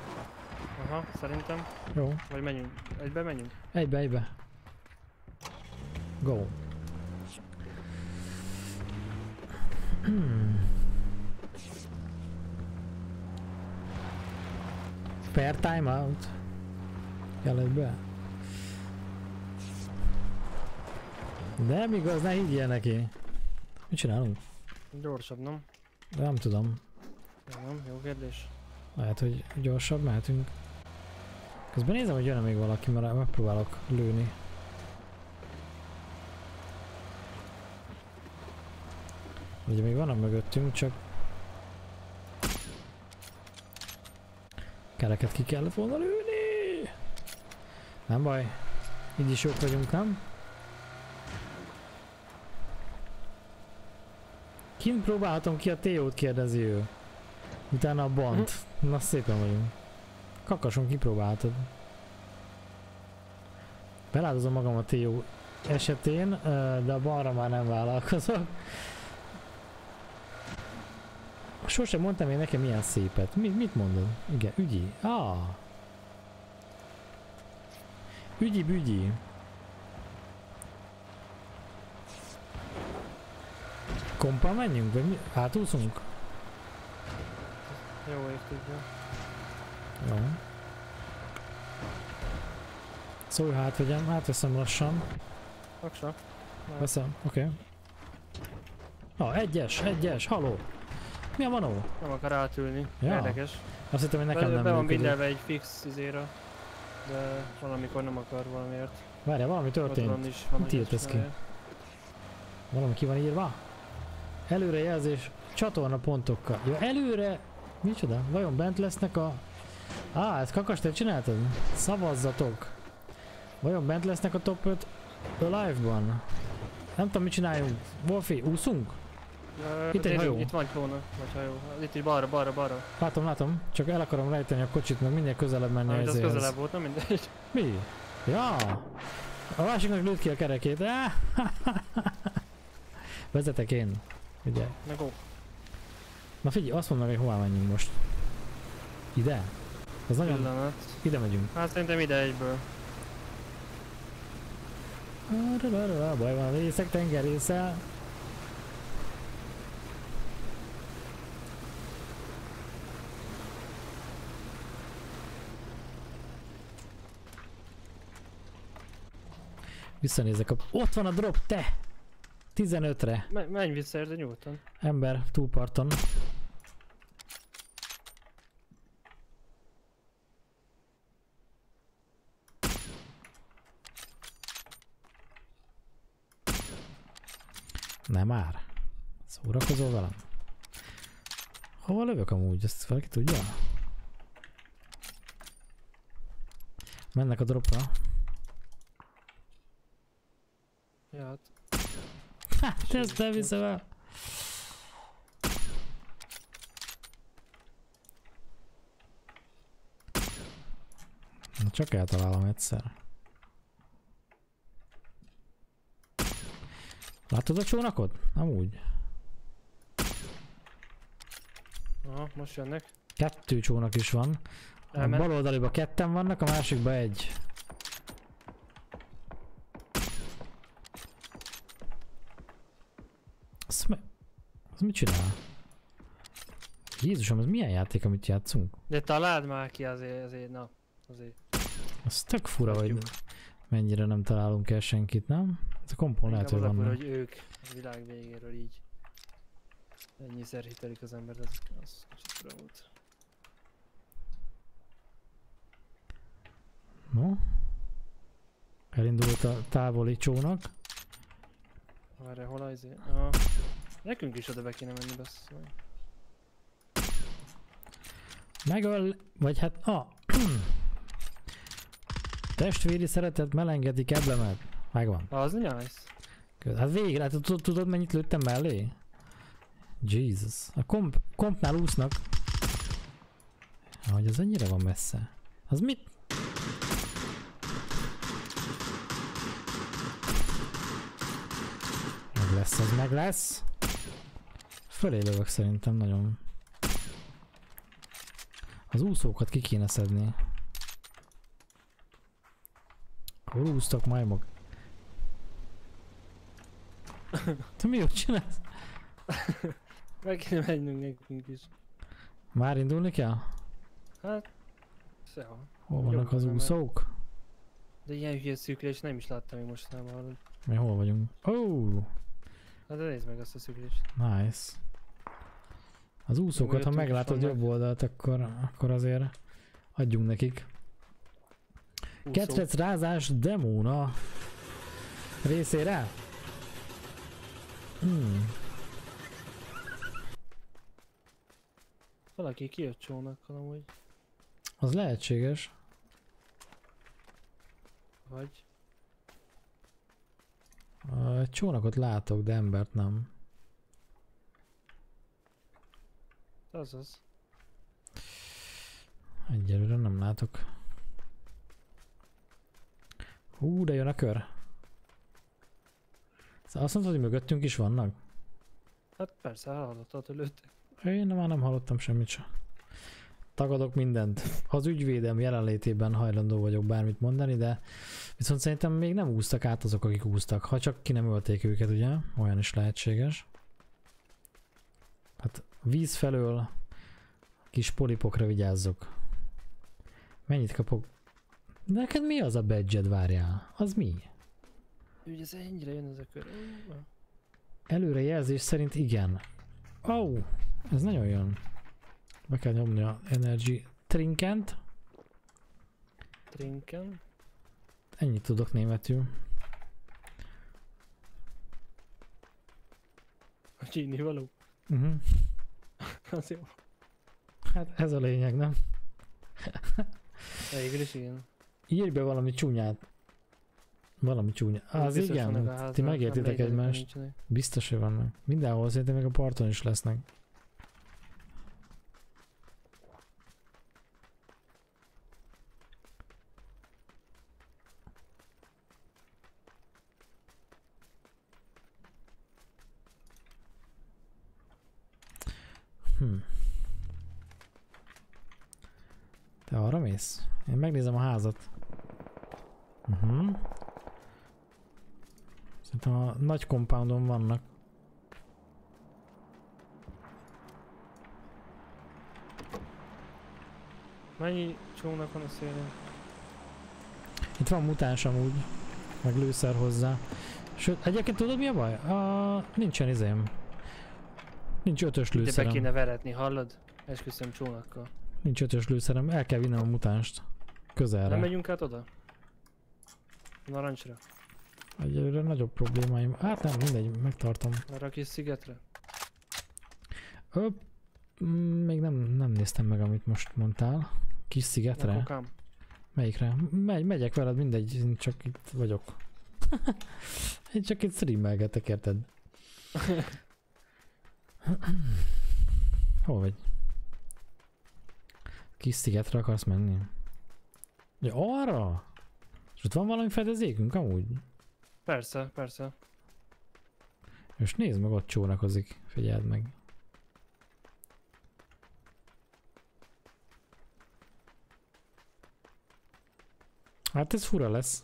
Aha, szerintem. Jó. Vagy menjünk. Egybe menjünk? Egybe, egybe. Go. Hmm. Per timeout. Kellett be. De nem igaz, ne higgyél neki. Mit csinálunk? Gyorsabb, nem? De nem tudom. Nem? Jó kérdés. Lehet, hogy gyorsabb mehetünk. Közben nézem, hogy jön még valaki, mert megpróbálok lőni. Ugye még vannak mögöttünk, csak... Kereket ki kellett volna lőni! Nem baj. Így is jók vagyunk, nem? Kint próbálhatom ki a TO-t, kérdezi ő. Utána a bont. Na szépen vagyunk. Kakason kipróbáltad. Beláldozom magam a TO esetén, de a balra már nem vállalkozok. Sosem mondtam én nekem milyen szépet. Mi, mit mondod? Igen, ügyi. Ah. Ügyi Kompal menjünk? Vagy mi? Átúszunk? Jó, ég tudja. Jó. Szólj, hát vegyem, átveszem lassan. Aksa. Veszem, oké. Okay. Ah, egyes, egyes, haló. Mi a manó? Nem akar átülni. Ja. Érdekes. Azt hittem, hogy nekem be, nem be van bindelve egy fix izéra. De valamikor nem akar valamiért. Várjál, valami történt. Is van, Mit hogy írt ezt ez ki? Valami ki van írva? Előrejelzés csatorna pontokkal. Jó, előre... Micsoda? Vajon bent lesznek a... Á, ezt kakas, te csináltad? Szavazzatok! Vajon bent lesznek a top 5 a live-ban? Nem tudom, mit csináljunk. Wolfi, úszunk? Ö, Itt egy hajó. Itt van klóna, vagy hajó. Itt is balra, balra, balra. Látom, látom. Csak el akarom rejteni a kocsit, meg minél közelebb menni Amit az közelebb volt, nem mindegy. Mi? Ja! A másiknak lőtt ki a kerekét. [LAUGHS] Vezetek én. Ugye? Na go. Na figyelj, azt mondd meg, hogy hová menjünk most. Ide? Az nagyon... Pillanat. Ide megyünk. Hát szerintem ide egyből. Baj van, részek tengerészel. Visszanézek a... Ott van a drop, te! 15-re. Me- menj vissza érte nyugodtan. Ember túlparton. Nem már. Szórakozol velem? Hova lövök amúgy? Ezt valaki tudja? Mennek a dropra. Ja, hát. Hát ezt nem hiszem el. Na, Csak eltalálom egyszer. Látod a csónakot? Amúgy. Aha, most jönnek. Kettő csónak is van. A Elment. bal oldaliba ketten vannak, a másikba egy. Az, az mit csinál? Jézusom, ez milyen játék, amit játszunk? De találd már ki azért, azért, na, azért. Az tök fura, hogy mennyire nem találunk el senkit, nem? Ez a kompon lehet, hogy az vannak. hogy ők a világ végéről így ennyiszer hitelik az embert, ez az kicsit fura volt. No? Elindult a távoli csónak. Várj, hol az ah. Nekünk is oda be kéne menni, bassz. meg. Megöl, vagy hát, ah. [CLEARS THROAT] Testvéri szeretet melengedik eblemet. Megvan. Az nice. Hát végre, hát tud- tudod mennyit lőttem mellé? Jesus. A komp, kompnál úsznak. Hogy az ennyire van messze. Az mit? Meg lesz, az meg lesz. Fölé lövök szerintem nagyon. Az úszókat ki kéne szedni. Hol úsztak majmok? Te mi ott csinálsz? Meg kéne mennünk nekünk is. Már indulni kell? Hát, szia. Hol vannak az úszók? De ilyen hülye szűkülés nem is láttam még mostanában. Mi hol vagyunk? Oh, Hát de nézd meg azt a szűkülést. nice. Az úszókat, ha meglátod jobb oldalt, akkor, akkor azért adjunk nekik. Ketrec rázás demóna részére. Hmm. Valaki kijött csónakkal amúgy. Az lehetséges. Vagy. Egy csónakot látok, de embert nem. Azaz. Egyelőre nem látok. Hú, de jön a kör. Szóval azt mondtad, hogy mögöttünk is vannak? Hát persze, hallottad, hogy lőttek. Én már nem hallottam semmit se. Tagadok mindent. Az ügyvédem jelenlétében hajlandó vagyok bármit mondani, de viszont szerintem még nem úsztak át azok, akik úsztak. Ha csak ki nem ölték őket, ugye? Olyan is lehetséges. Hát víz felől kis polipokra vigyázzok. Mennyit kapok? Neked mi az a badge várjál? Az mi? Úgy ez ennyire jön ez a kör. Előrejelzés szerint igen. Ó, oh, ez nagyon jön. Be kell nyomni a energy trinkent. Trinken. Ennyit tudok németül. A csíni való. Uh-huh. [LAUGHS] Az jó. Hát ez a lényeg, nem? Végül is igen. Írj be valami csúnyát. Valami csúnya. Az igen, a hát házban, ti megértitek egymást. Biztos, hogy vannak. Mindenhol szerintem meg a parton is lesznek. Hm. Te arra mész? Én megnézem a házat. Uh-huh. Szerintem a nagy compoundon vannak. Mennyi csónak van a szélén? Itt van mutáns amúgy, meg lőszer hozzá. Sőt, egyébként tudod mi a baj? A, nincsen izém. Nincs ötös De be lőszerem. kéne veretni, hallod? Esküszöm csónakkal. Nincs ötös lőszerem, el kell vinnem a mutánst. Közelre. Nem megyünk át oda? Narancsra? Egyelőre nagyobb problémáim. Hát nem, mindegy, megtartom. Arra a kis szigetre? Mm, még nem, nem néztem meg, amit most mondtál. Kis szigetre? Melyikre? Megy, megyek veled, mindegy, én csak itt vagyok. én csak itt streamelgetek, érted? [LAUGHS] Hol vagy? Kis szigetre akarsz menni? Ja, arra? És ott van valami fedezékünk amúgy? Persze, persze. És nézd meg, ott csónakozik. Figyeld meg. Hát ez fura lesz.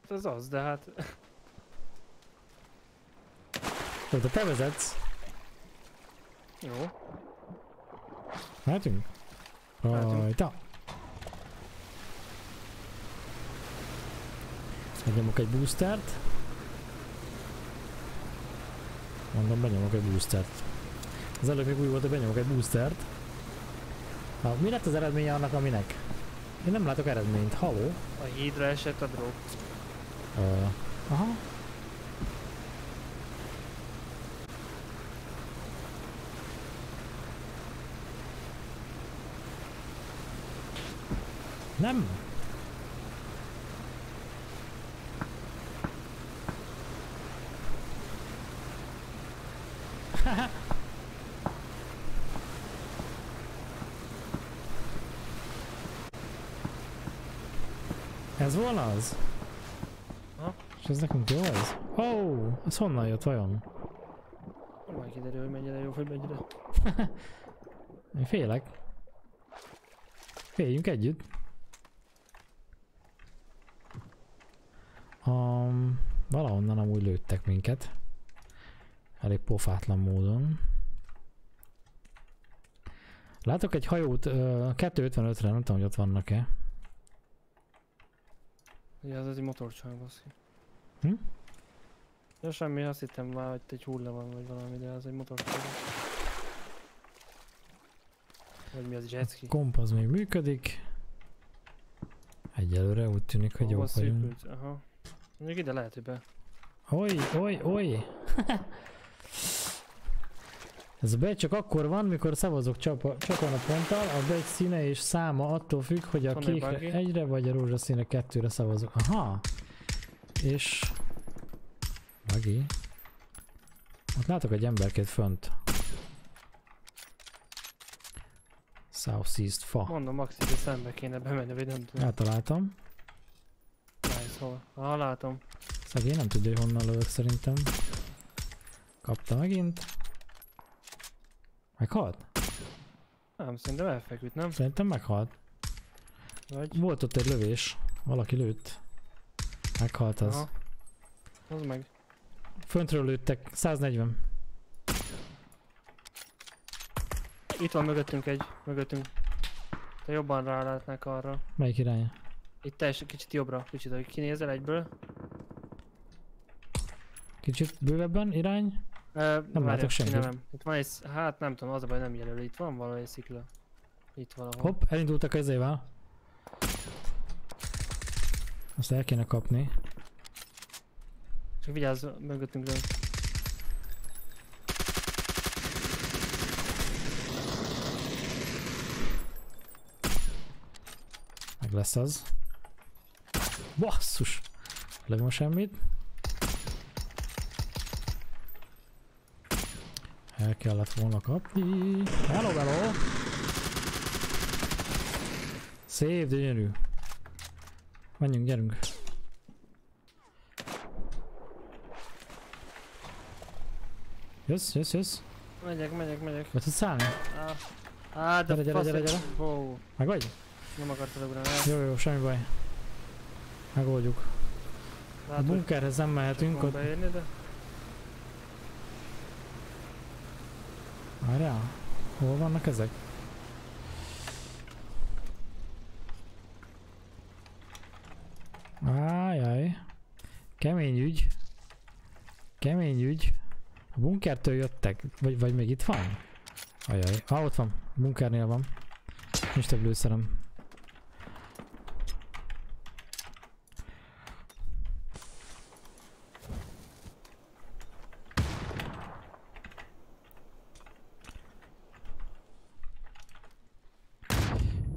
Hát Ez az, de hát... Ott te vezetsz. Jó. Mehetünk? Rajta. Megnyomok egy boostert. Mondom, benyomok egy boostert. Az előbb még úgy volt, hogy benyomok egy boostert. Na, mi lett az eredménye annak, aminek? Én nem látok eredményt. Haló? A hídra esett a drog. Uh, aha. Nem. [LAUGHS] Ez volna az? Ha? És ez nekünk jó ez? Ó, oh, ez honnan jött vajon? Majd kiderül, hogy mennyire jó, hogy mennyire. [LAUGHS] Én félek. Féljünk együtt. Um, valahonnan amúgy lőttek minket. Elég pofátlan módon. Látok egy hajót ö, 255-re, nem tudom, hogy ott vannak-e. Ugye az egy motorcsaj, baszi. Hm? Ja, semmi, azt hittem már, hogy egy hulla van, vagy valami, de az egy motorcsaj. Vagy mi az jetski? Komp az még működik. Egyelőre úgy tűnik, hogy Hova jók vagyunk. szűkült? Aha. Mondjuk ide lehet, hogy be. Oly, oly, oly! Ez a badge csak akkor van, mikor szavazok csapa, csatornaponttal, a badge színe és száma attól függ, hogy a kékre egyre vagy a rózsaszínre kettőre szavazok. Aha! És... Buggy. Ott látok egy emberkét fönt. South East fa. Mondom, Maxi, de szembe kéne bemenni, vagy nem tudom. Eltaláltam. Hol? Aha, látom. Szegény nem tudja, hogy honnan lövök szerintem. Kapta megint. Meghalt? Nem, szerintem elfeküdt, nem? Szerintem meghalt. Vagy? Volt ott egy lövés. Valaki lőtt. Meghalt az. Aha. Az meg. Föntről lőttek. 140. Itt van mögöttünk egy, mögöttünk. Te jobban rálátnák arra. Melyik irány? Itt teljesen kicsit jobbra, kicsit, hogy kinézel egyből. Kicsit bővebben irány? Uh, nem látok senkit. Nem. Itt van egy, hát nem tudom, az a baj nem jelöl, itt van valami szikla. Itt valahol. Hopp, elindultak ezével. Azt el kéne kapni. Csak vigyázz mögöttünk rá. Meg lesz az. Basszus! Lövöm semmit. El kellett volna kapni. Hello, hello! Szép, de gyönyörű. Menjünk, gyerünk. Jössz, jössz, jössz. Megyek, megyek, megyek. Be tudsz szállni? Ah, ah de Gyere, gyere, gyere, gyere. Wow, Meg vagy? nem akartad ugrani. Jó, jó, semmi baj. Megoldjuk. A Látod, hogy bunkerhez nem mehetünk, ott... beérni, de... Várjál, hol vannak ezek? Ájjaj. Kemény ügy. Kemény ügy. A bunkertől jöttek, vagy, vagy még itt van? Ajaj, ah, ott van. Bunkernél van. Nincs több lőszerem.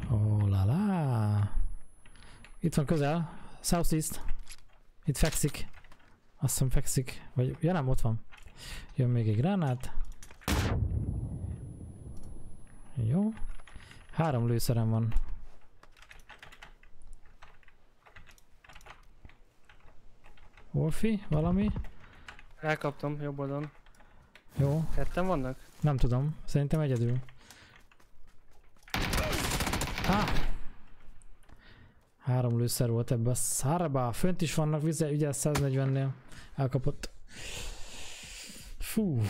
Oh la la. Itt van közel. Southeast. Itt fekszik. Azt hiszem fekszik. Vagy, ja nem, ott van. Jön még egy gránát. Jó. Három lőszerem van. Wolfi, valami? Elkaptam jobb oldalon. Jó, Ketten vannak? nem tudom. Szerintem egyedül. Ah! Három lőszer volt ebbe a szárba. Fönt is vannak, vize, ugye 140-nél. Elkapott. Fú.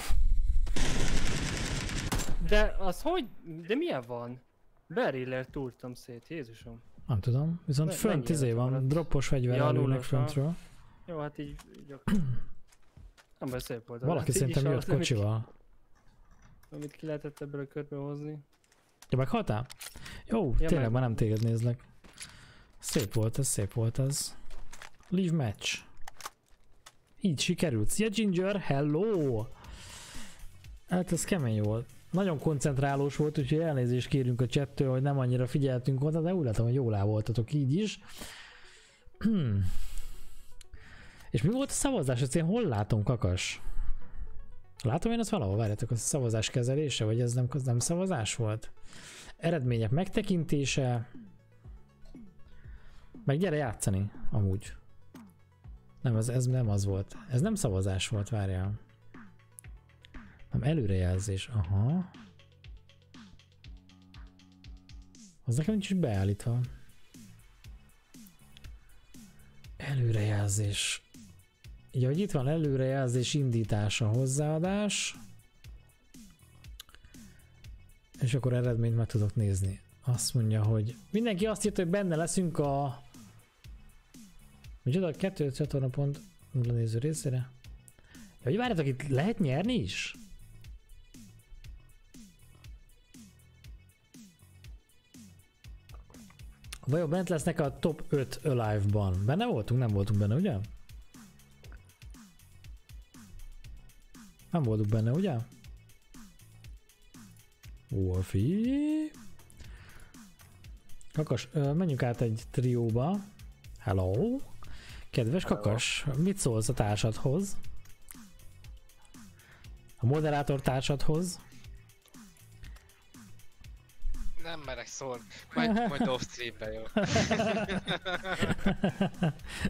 De az hogy? De milyen van? Beriller túrtam szét, Jézusom. Nem tudom. Viszont Me- fönt izé van, maradt? droppos fegyver Ja, előnek föntről. Jó, hát így... ak- [CLEARS THROAT] Nem baj, szép volt. Valaki hát szerintem jött az, amit- kocsival. Amit ki lehetett ebből a körbe hozni. Ja, meghaltál? Jó, Ja, tényleg meg- már nem téged nézlek. Szép volt ez, szép volt ez. Leave match. Így sikerült. Szia Ginger, hello! Hát ez kemény volt. Nagyon koncentrálós volt, úgyhogy elnézést kérünk a chattől, hogy nem annyira figyeltünk oda, de úgy látom, hogy jól voltatok így is. [CLEARS THROAT] És mi volt a szavazás? Ezt én hol látom, kakas? Látom én azt valahol, várjátok, a szavazás kezelése, vagy ez nem, az nem szavazás volt? Eredmények megtekintése, meg gyere játszani, amúgy. Nem, ez, ez nem az volt. Ez nem szavazás volt, várjál. Nem, előrejelzés. Aha. Az nekem nincs is beállítva. Előrejelzés. Ja, hogy itt van előrejelzés indítása, hozzáadás. És akkor eredményt meg tudok nézni. Azt mondja, hogy mindenki azt írta, hogy benne leszünk a... Micsoda, kettő csatorna pont néző részére. Ja, hogy várjátok, itt lehet nyerni is? Vajon bent lesznek a top 5 Alive-ban? Benne voltunk? Nem voltunk benne, ugye? Nem voltunk benne, ugye? Wolfie. Kakas, menjünk át egy trióba. Hello. Kedves. Kakas, mit szólsz a társadhoz? A moderátor társadhoz? Nem merek szólni. Majd, majd off streambe, jó?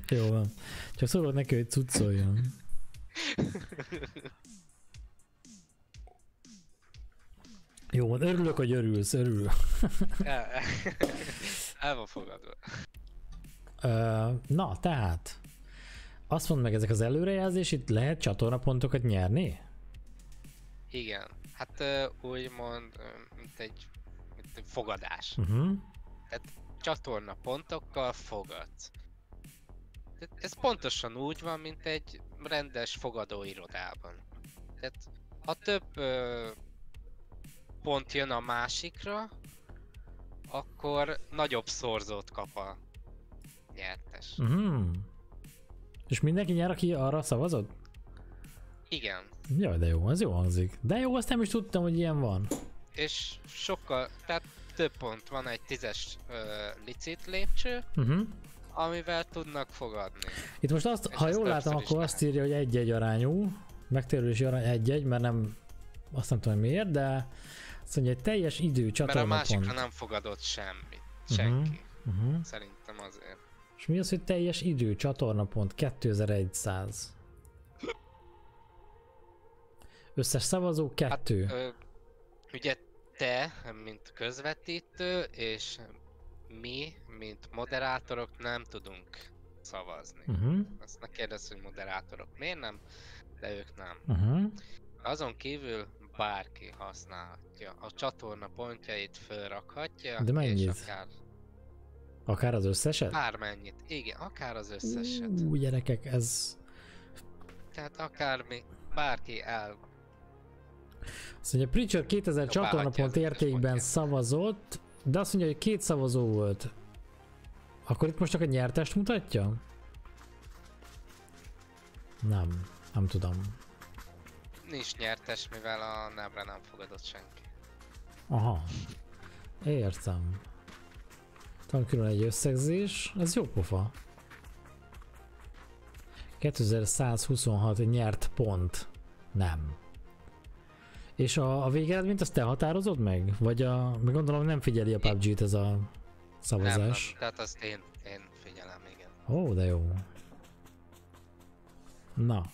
[LAUGHS] Jó van. Csak szólod neki, hogy cuccoljon. Jó van, örülök, hogy örülsz, örül. El, el van fogadva. Na, tehát. Azt mondd meg, ezek az előrejelzés, itt lehet csatornapontokat nyerni? Igen. Hát úgymond, mint egy, mint egy fogadás. Uh-huh. Csatorna pontokkal fogadsz. Tehát Ez pontosan úgy van, mint egy rendes fogadóirodában. Tehát ha több ö, pont jön a másikra, akkor nagyobb szorzót kap a nyertes. Uh-huh. És mindenki nyer, aki arra szavazott? Igen. Jaj, de jó, ez jó hangzik. De jó, azt nem is tudtam, hogy ilyen van. és sokkal, tehát több pont van egy tízes ö, licit lépcső, Uh-huh. amivel tudnak fogadni. Itt most azt, És ha jól látom, akkor azt írja, hogy egy-egy arányú. Megtérülési arány egy-egy, mert nem, azt nem tudom miért, de azt mondja, hogy teljes idő Mert a csatornapont. másikra nem fogadott semmit. Senki. Uh-huh. Szerintem azért. És mi az, hogy teljes idő csatornapont 2100? Összes szavazó kettő. Hát, ö, ugye te, mint közvetítő, és mi, mint moderátorok nem tudunk szavazni. Uh-huh. Azt ne kérdezz, hogy moderátorok miért nem, de ők nem. Uh-huh. Azon kívül bárki használhatja. A csatorna pontjait felrakhatja, De mennyit? és akár Akár az összeset? bármennyit. Igen, akár az összeset. Ú, gyerekek, ez... Tehát akármi, bárki el. Azt mondja, Preacher 2000 Jó, csatornapont értékben szavazott, de azt mondja, hogy két szavazó volt. Akkor itt most csak a nyertest mutatja? Nem, nem tudom. Nincs nyertes, mivel a nevre nem fogadott senki. Aha. Értem. Van külön egy összegzés, ez jó pofa. 2126 nyert pont. Nem. És a, a végeredményt azt te határozod meg? Vagy a, meg gondolom nem figyeli a PUBG-t ez a Nem, nem, szavazás? tehát azt én, én figyelem, igen. Ó, de jó. Na.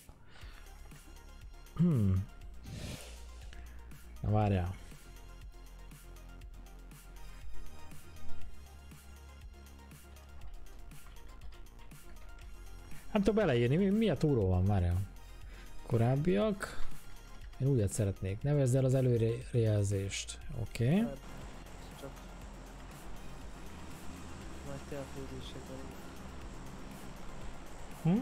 Hmm. Na várjál. Nem tudom beleírni, mi, mi a túró van, várjál. Korábbiak. Én újat szeretnék. Nevezd el az előrejelzést. Oké. Okay. Hát, csak... Nagy teafőzésekben. Hm?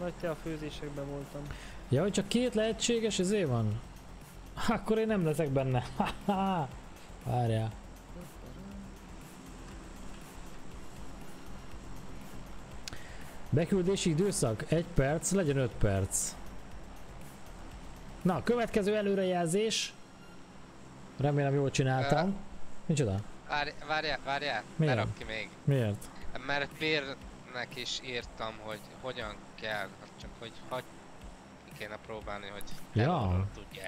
Nagy teafőzésekben voltam. Ja, hogy csak két lehetséges izé van? Akkor én nem leszek benne. [LAUGHS] Várjál. Beküldési időszak 1 perc, legyen 5 perc. Na, következő előrejelzés. Remélem jól csináltam. Micsoda? Várj, várjál, várjál, Miért? ne ki még. Miért? Mert Bérnek is írtam, hogy hogyan kell, csak hogy hagy ki kéne próbálni, hogy Ja. tudja.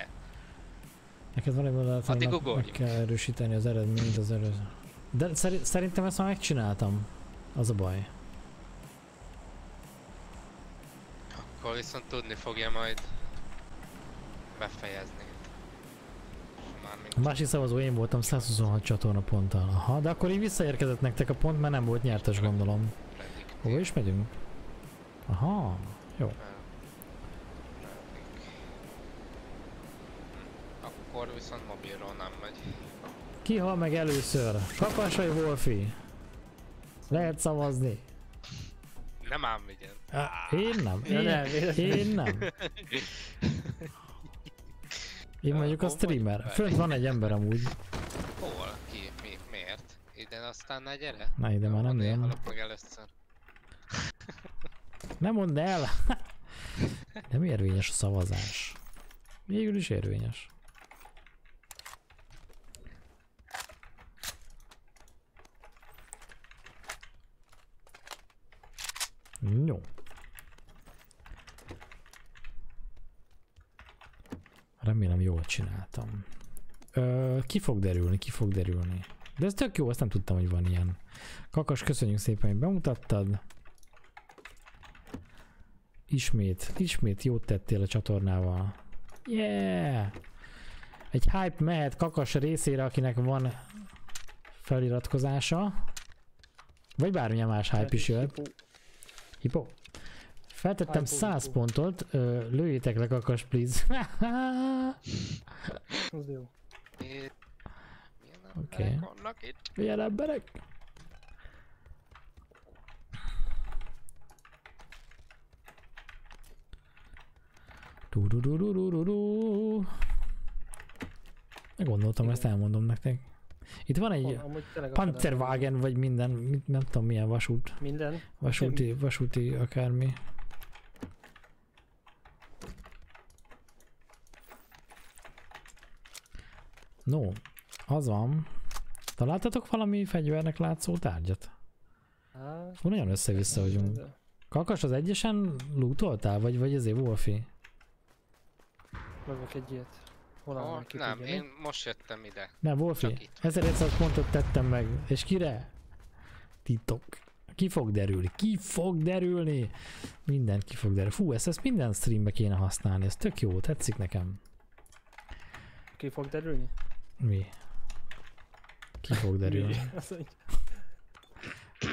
Neked van egy mondat, Addig meg kell erősíteni az eredményt az előző. De szeri- szerintem ezt már megcsináltam. Az a baj. Akkor viszont tudni fogja majd befejezni. A másik szavazó én voltam 126 csatorna ponttal. Aha, de akkor így visszaérkezett nektek a pont, mert nem volt nyertes gondolom. Hova is megyünk? Aha, jó. Hm, Akkor viszont mobilról nem megy. Ki hal meg először? Kakas vagy Wolfi? Lehet szavazni. Nem ám vigyen. Á, Én nem. Ja, Én, nem, én nem. Én vagyok a streamer. Fönt van egy ember amúgy. Hol? Ki? Mi? Miért? Ide aztán ne gyere? Na ide már nem jön. halok meg először. Nem mondd el! [LAUGHS] Nem érvényes a szavazás. Végül is érvényes. Jó. Remélem jól csináltam. Ö, ki fog derülni, ki fog derülni. De ez tök jó, azt nem tudtam, hogy van ilyen. Kakas, köszönjük szépen, hogy bemutattad. Ismét, ismét jót tettél a csatornával. Yeah! Egy hype mehet Kakas részére, akinek van feliratkozása. Vagy bármilyen más hype is jöhet. Hippo. Feltettem Hypo, 100 hippo. pontot, ö, lőjétek le Kakas, please. [LAUGHS] Az jó. Mi- Milyen Oké. emberek vannak itt? Milyen emberek? Du-du-du-du-du-du. Gondoltam, ezt elmondom nektek. Itt van egy. Panzerwagen, vagy minden, mit, nem tudom milyen vasút, Minden. vasúti, vasúti akármi. No, az van. Találtatok valami fegyvernek látszó tárgyat? Hát, nagyon össze-vissza vagyunk. Kakas, az egyesen lootoltál, vagy, vagy ezért Wolfi? Lövök egy ilyet. Hol Oh, ki nem, én most jöttem ide. Nem, Wolfi. Csak itt. 1100 pontot tettem meg. És kire? Titok. Ki fog derülni? Ki fog derülni? Minden ki fog derülni. Fú, ezt, ezt minden streambe kéne használni. Ez tök jó, tetszik nekem. Ki fog derülni? Mi? Ki fog derülni? [LAUGHS]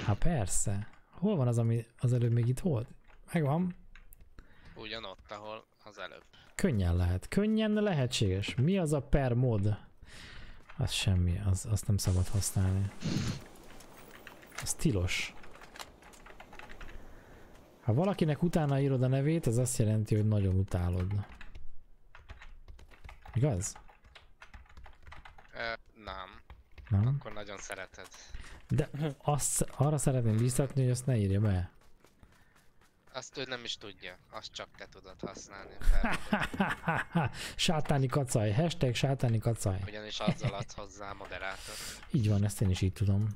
Hát persze. Hol van az, ami az előbb még itt volt? Megvan. Ugyanott, ahol az előbb. Könnyen lehet. Könnyen lehetséges. Mi az a per mod? Az semmi, az, azt nem szabad használni. Az tilos. Ha valakinek utána írod a nevét, az azt jelenti, hogy nagyon utálod. Igaz? Nem, Nem? akkor nagyon szereted. De azt, arra szeretném biztatni, hogy azt ne írja be. Azt ő nem is tudja, azt csak te tudod használni. [LAUGHS] Sátáni kacaj. Hashtag sátáni kacaj. ugyanis azzal adsz hozzá a moderátor. Így van, ezt én is így tudom.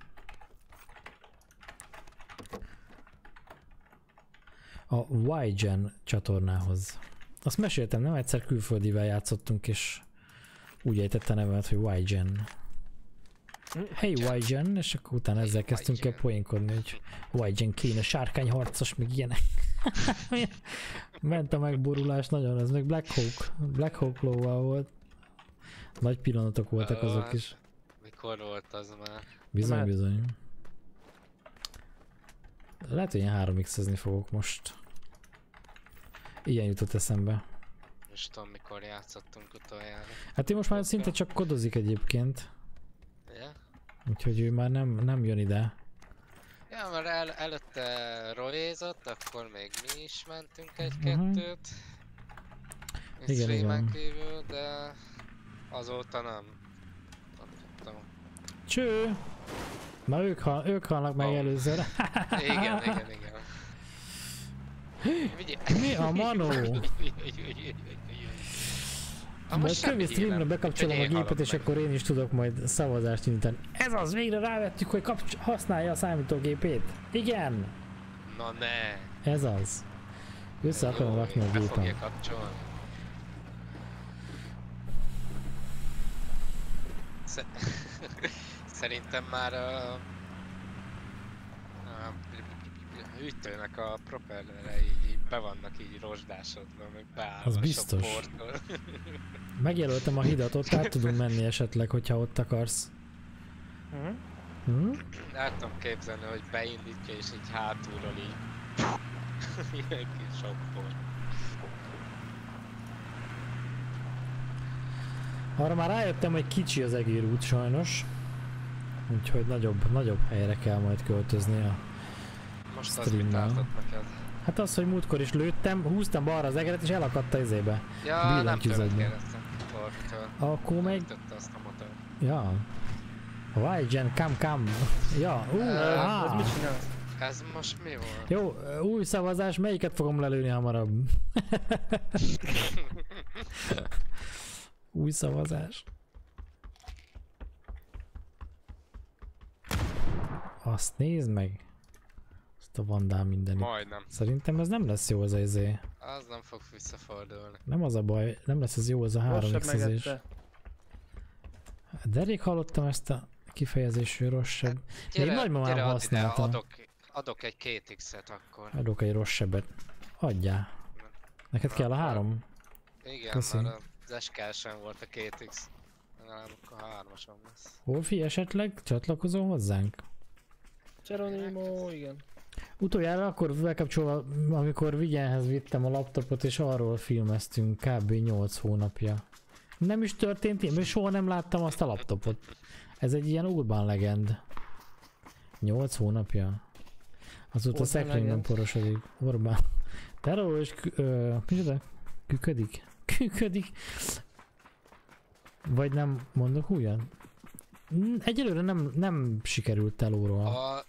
A YGen csatornához. Azt meséltem, nem egyszer külföldivel játszottunk, és úgy ejtette nevet, hogy YGen. Hey YGen, és akkor utána ezzel kezdtünk el poénkodni, hogy YGen kéne, sárkányharcos, meg ilyenek. [LAUGHS] Ment a megborulás nagyon, ez meg Black Hawk, Black Hawk lóval volt. Nagy pillanatok voltak azok hát is. Mikor volt az már? Bizony, bizony. Lehet, hogy én 3 x fogok most. Ilyen jutott eszembe. Is tudom mikor játszottunk utoljára. Hát ő most már szinte csak kodozik egyébként, Ja? úgyhogy ő már nem, nem jön ide. Ja, mert el, előtte roézott, akkor még mi is mentünk Mhm. egy-kettőt. Igen, Igen, igen. kívül, de azóta nem. Nem. Cső! Na ők, hal, ők halnak meg Ó. először. Igen, igen, igen. Mi a manó? Majd most kövi streamre bekapcsolom a gépet, és halok akkor én is tudok majd szavazást indítani. Ez az, végre rávettük, hogy kapcs- használja a számítógépét. Igen, meg. Na ne! ez az. Össze akarom rakni a gépem. [LAUGHS] Szerintem már a... a hűtőnek a propellere így, be vannak így rozsdásodva, meg beállva Az biztos. [LAUGHS] Megjelöltem a hidat, ott át tudunk menni esetleg, hogyha ott akarsz. Mhm. Hm? El tudom képzelni, hogy beindítja és így hátulról így... [LAUGHS] Ilyen kis sok port. Arra már rájöttem, hogy kicsi az egérút sajnos. Úgyhogy nagyobb, nagyobb helyre kell majd költözni a... Most mit Streammel. neked? Hát az, hogy múltkor is lőttem, húztam balra az egeret és elakadt a izébe. Ja, nem. Tortól. Akkor meg... Azt a motor. Ja. Wygen, come, come. Ja, ú, Ez á. mit csinálsz? Ez most mi volt? Jó, új szavazás, melyiket fogom lelőni hamarabb? [LAUGHS] új szavazás. Azt nézd meg. A vandál mindenit. Majdnem. Szerintem ez nem lesz jó az a izé. Az nem fog visszafordulni. Nem az a baj, nem lesz ez jó az a három x. De rég hallottam ezt a kifejezésű rosszabb. Gyere, nagymamám gyere, add ide, használtam. adok, adok egy két X-et akkor. Adok egy rossz sebet. Adjál. Neked kell a három? Igen, Köszi. mert az SK sem volt a két X. Legalább akkor hármasom lesz. Wolfi esetleg csatlakozol hozzánk? Geronimo, igen. Utoljára akkor bekapcsolva, amikor Vigyenhez vittem a laptopot, és arról filmeztünk kb. 8 hónapja. Nem is történt én, mert soha nem láttam azt a laptopot. Ez egy ilyen urban legend. 8 hónapja. Azóta szekrényben porosodik. Orbán. Terror és ö, micsoda? Küködik? [LAUGHS] Küködik? Vagy nem mondok újat? Egyelőre nem, nem sikerült telóról. A,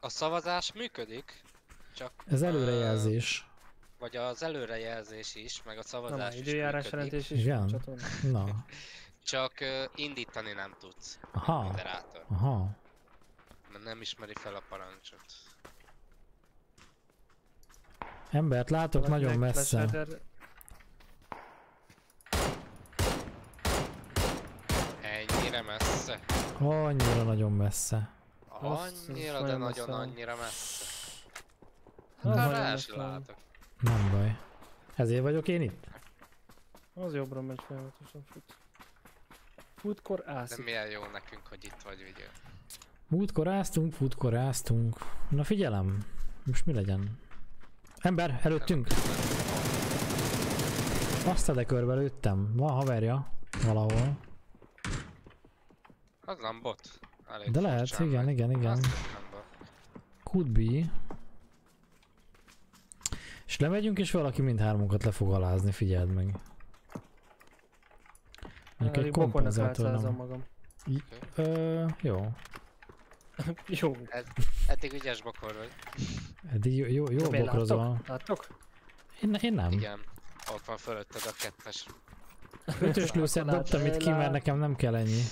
a szavazás működik, csak... Ez előrejelzés. Vagy az előrejelzés is, meg a Na, szavazás már is időjárás jelentés is Igen. Na. [LAUGHS] csak ö, indítani nem tudsz. Aha. Moderátor. Aha. Mert nem ismeri fel a parancsot. Embert látok Valaki nagyon messze. flash-eder- Ennyire messze. Annyira nagyon messze. Annyira, de nagyon messze annyira messze. Hát van. látok. Nem baj. Ezért vagyok én itt? Az jobbra megy folyamatosan fut. Futkor De ászik. milyen jó nekünk, hogy itt vagy, ugye? Múltkor áztunk, futkor áztunk. Na figyelem. Most mi legyen? Ember, előttünk. Azt a de körbe lőttem. Van haverja. Valahol. Az nem bot. Elég De lehet, igen, igen, igen. Could be. És lemegyünk, és valaki mindhármunkat le fog alázni, figyeld meg. Mondjuk egy kompenzátor nem. magam. Ö, jó. [LAUGHS] Jó. Eddig ügyes bokor vagy. Eddig jó, jó, jó bokrozol. láttok? Láttok? Én, én nem. Igen. Ott van fölötted a kettes. [LAUGHS] Ötös lőszert dobtam itt ki, mert nekem nem kell ennyi.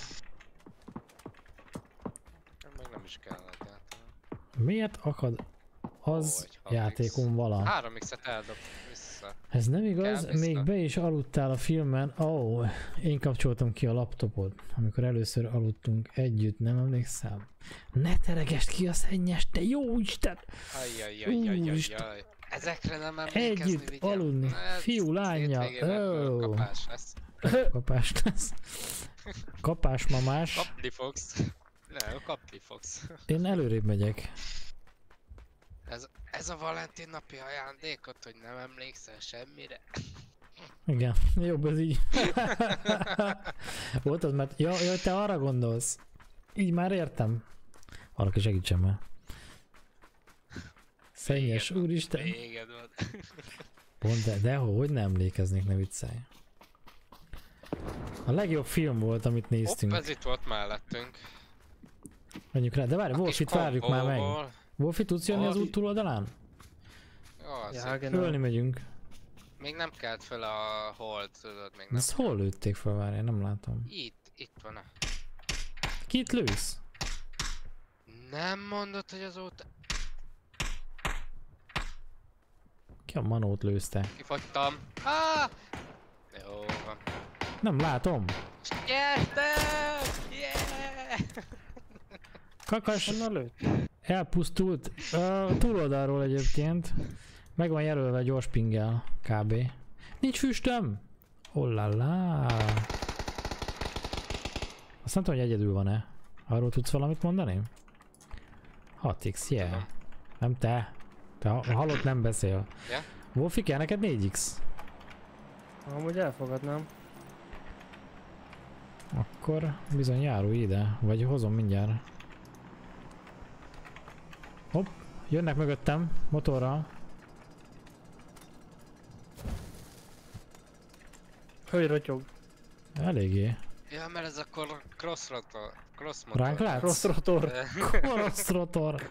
Nem is kell egyáltalán. Miért akad az ha játékon vala? 3 x-et eldob vissza. Ez nem igaz, Kell még be is aludtál a filmen. Ó, oh, én kapcsoltam ki a laptopot, amikor először aludtunk együtt, nem emlékszem? Ne teregest ki a szennyes, te jó Isten! Ajjajajajajajaj. Úristen. Ezekre nem emlékezni, Együtt vigyem. aludni. Ez Fiú, lánya. Ó. Kapás lesz. Kapás lesz. [LAUGHS] Kapás mamás. Kapni fogsz. Nem, kapni fogsz. Én előrébb megyek. Ez, ez a Valentin napi ajándékot, hogy nem emlékszel semmire. Igen, jobb ez így. Volt az, mert... Ja, ja, te arra gondolsz. Így már értem. Valaki segítsen már. Szennyes, Véged úristen. Véged van. Pont, de, de hogy nem emlékeznék, ne viccelj. A legjobb film volt, amit Hopp, néztünk. ez itt volt mellettünk. Menjünk rá. De várj, Wolfit várjuk már meg. Wolfi, tudsz jönni az út túloldalán? Jó, az Ja. Fölni megyünk. Még nem kelt fel a hold, tudod, még De nem. ezt hol lőtték fel, várj, nem látom. Itt, itt van a... Kit lősz? Nem mondod, hogy azóta... Ki a manót lőzte? Kifogytam. Ah! Jó van. Nem látom. Gyertek! Yeah! Kakas lőtt? elpusztult. Uh, túloldalról egyébként. Meg van jelölve gyors pinggel, kb. Nincs füstöm! Hollala! Azt nem tudom, hogy egyedül van-e. Arról tudsz valamit mondani? 6x, yeah. Nem te. Te a halott nem beszél. Ja? Wolfi, kell neked 4x? Amúgy elfogadnám. Akkor bizony járulj ide, vagy hozom mindjárt. Hopp, jönnek mögöttem, motorral. Hogy rotyog. Eléggé. Ja, mert ez akkor cross rotor. Cross motor. Ránk látsz? Rossz rotor. [LAUGHS] Korosz rotor.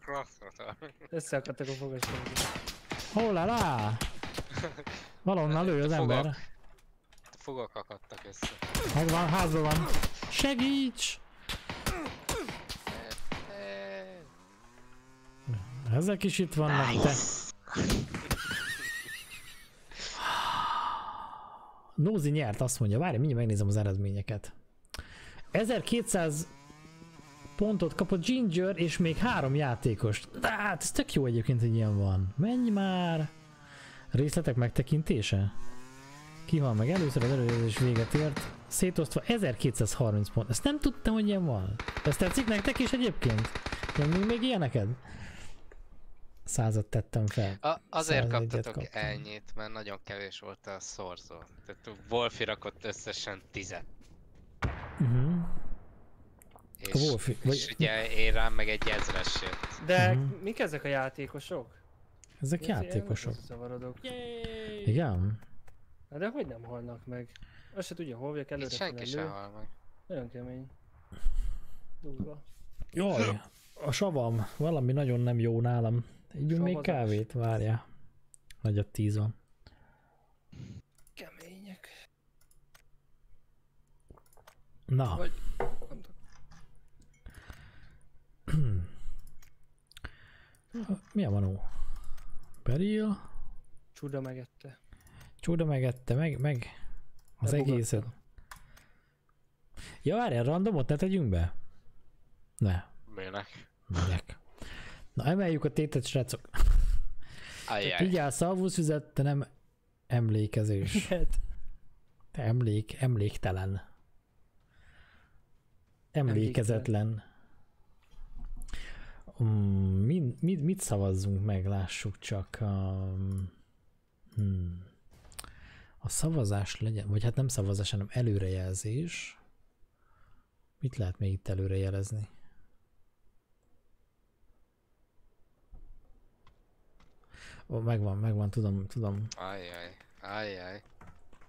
cross rotor. Összeakadtak a fogasok. Hollá! Valonnan lő az ember. Fogak. Fogak akadtak össze. Megvan, házban van. Segíts! Ezek is itt vannak, te. Nózi nyert, azt mondja. Várj, mindjárt megnézem az eredményeket. 1200 pontot kapott Ginger, és még három játékos. Hát ez tök jó egyébként, hogy ilyen van. Menj már! Részletek megtekintése? Ki van meg először az előzés véget ért. Szétosztva 1230 pont. Ezt nem tudtam, hogy ilyen van. Ez tetszik nektek is egyébként? Még, még ilyeneked? Százat tettem fel. A, azért 101-et kaptatok kaptam. ennyit, mert nagyon kevés volt a szorzó. Tehát Wolfi rakott összesen tizet. Uh-huh. És, A Wolfi, és vagy ugye én rám meg egy ezres jött. De Mhm. mik ezek a játékosok? ezek Én- játékosok. Zavarodok. Igen? Na de hogy nem halnak meg? Azt se tudja, hol vagyok Itt előre senki fele sem hal meg. Nagyon kemény. Durva. Jaj, a savam valami nagyon nem jó nálam. Ígyunk még kávét, várja. Nagyot tíz van. Kemények. Na, Vagy- [CLEARS THROAT] mi a manó? Peril, Csuda megette. csuda megette, meg, meg az Lebogatta. egészet. Ja, várjál, randomot ne tegyünk be? Ne, Minek? megyek. Na, emeljük a tétet, srácok. Ajjaj. Vigyázz, szalvusz üzet, de nem emlékezés. Ilyet. [LAUGHS] Te emlék, emléktelen. Emlékezetlen. Um, mit, mit, mit szavazzunk meg, lássuk csak. Um, hmm. A szavazás legyen, vagy hát nem szavazás, hanem előrejelzés. Mit lehet még itt előrejelezni? Ó, megvan, megvan, tudom, tudom. Ajjaj. Ajjaj.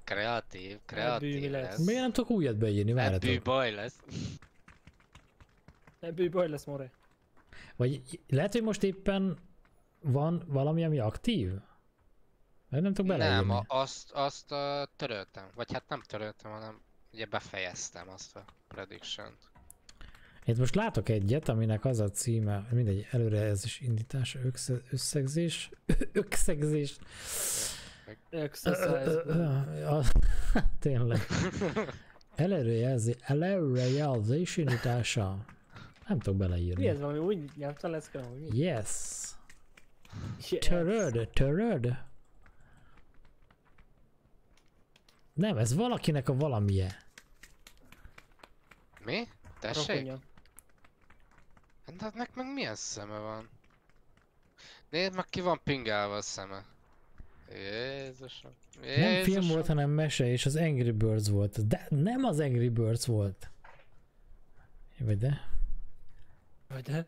Kreatív, Ebből kreatív lesz? lesz. Miért nem tudok újat beírni? Ebből Várjatok. baj lesz. Ebből baj lesz, more. Vagy lehet, hogy most éppen van valami, ami aktív? Mert nem tudok beleírni. Nem, a, azt, azt uh, töröltem. Vagy hát nem töröltem, hanem ugye befejeztem azt a prediction Én most látok egyet, aminek az a címe, mindegy, előrejelzés indítás, össze- összegzés, [LAUGHS] összegzés. [LAUGHS] A- [LAUGHS] Tényleg. Előrejelzés, előrejelzés indítása. Nem tudok Mi beleírni. ez valami új nyelvtalecke, hogy mi? Yes. Yes. Töröd, töröd. Nem, ez valakinek a valamije. Mi? Tessék? Rokonja. Hát de ennek meg milyen szeme van? Nézd meg ki van pingálva a szeme. Jézusom. Nem film Jézusom. volt, hanem mese, és az Angry Birds volt. De nem az Angry Birds volt. Vagy de? Vagy de?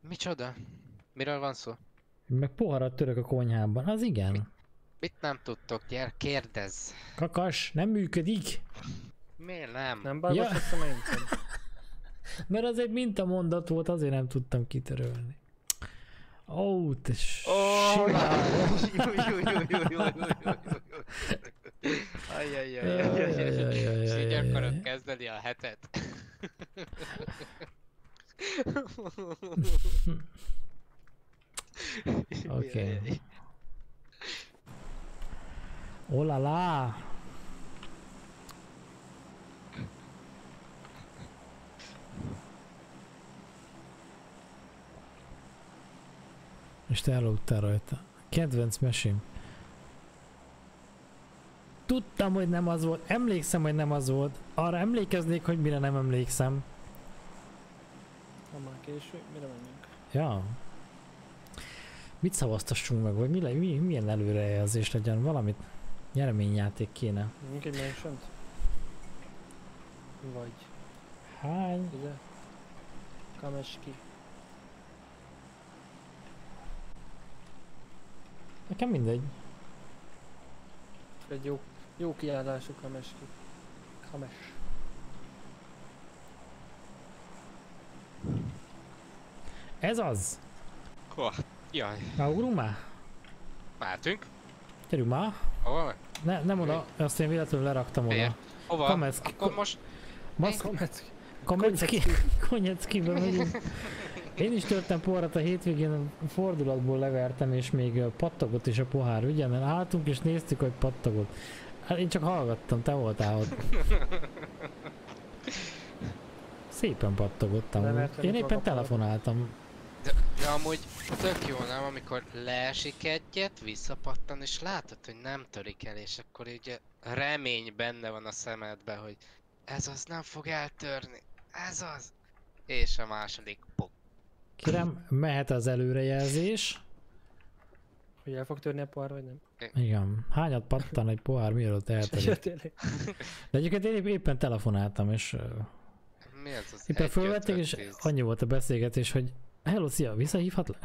Micsoda? Miről van szó? Meg poharat török a konyhában. Az igen. Mit nem tudtok? Gyere, kérdezz. Kakas, nem működik. Miért nem? Nem baj, Ja. most [LAUGHS] Mert az egy mintamondat volt, azért nem tudtam kitörölni. Ó, te simán. És így akarod kezdeni a hetet. Oké. Oh la la! És te elaludtál rajta. Kedvenc mesém. Tudtam, hogy nem az volt. Emlékszem, hogy nem az volt. Arra emlékeznék, hogy mire nem emlékszem. Ha már késő, mire menjünk? Ja. Mit szavaztassunk meg, vagy mi, le, mi, milyen előrejelzés legyen? Valamit nyereményjáték kéne. Menjünk egy mansion Vagy Hány? ide? Kameski. Nekem mindegy. Egy jó, jó kiállású Kameski. Kames. Ez az! Hova? Jaj, Már ugrunk már? mehetünk? Gyerünk már! Hova? megy? Ne, nem oda, azt én véletlenül leraktam Miért? oda. Hova? Kamecki. Akkor most Masz, Kamecki. Kamecki, Konyeckibe megyünk. Én is törtem poharat a hétvégén, a fordulatból levertem, és még pattogott is a pohár, ugye? Mert álltunk és néztük, hogy pattogott. Hát én csak hallgattam, te voltál ott. Szépen pattogottam. Én éppen telefonáltam. De, de amúgy tök jó nem, amikor leesik egyet, visszapattan, és látod, hogy nem törik el, és akkor így a remény benne van a szemedbe, hogy ez az nem fog eltörni, ez az. És a második pop. Kérem, mehet az előrejelzés. Hogy el fog törni a pohár, vagy nem? Igen. Hányat pattan egy pohár, mielőtt [LAUGHS] eltelik. De egyébként én éppen telefonáltam, és Mi ez az? éppen 1, fölvették, 5, és 10? annyi volt a beszélgetés, hogy Hello, szia, visszahívhatlak?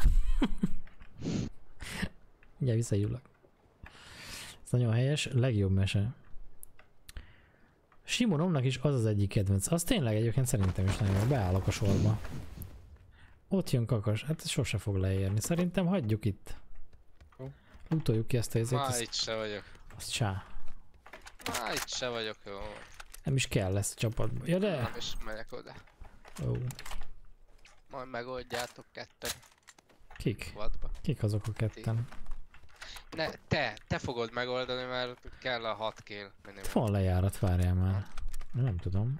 Ugye, visszahívlak. Ez nagyon helyes, legjobb mese. Simonomnak is az az egyik kedvenc. Az tényleg egyébként szerintem is nagyon jó. Beállok a sorba. Ott jön kakas. Hát ez sose fog leérni. Szerintem hagyjuk itt. Lutoljuk ki ezt a ezért. Már itt se vagyok. azt csá. Már itt se vagyok, jó. Nem is kell lesz a csapatba. Ja de. Nem is megyek oda. Ó. Majd megoldjátok ketten Kik? vadba. Kik azok a ketten? Ne, te, te fogod megoldani, mert kell a 6 kill. Van lejárat, várjál már. Nem tudom.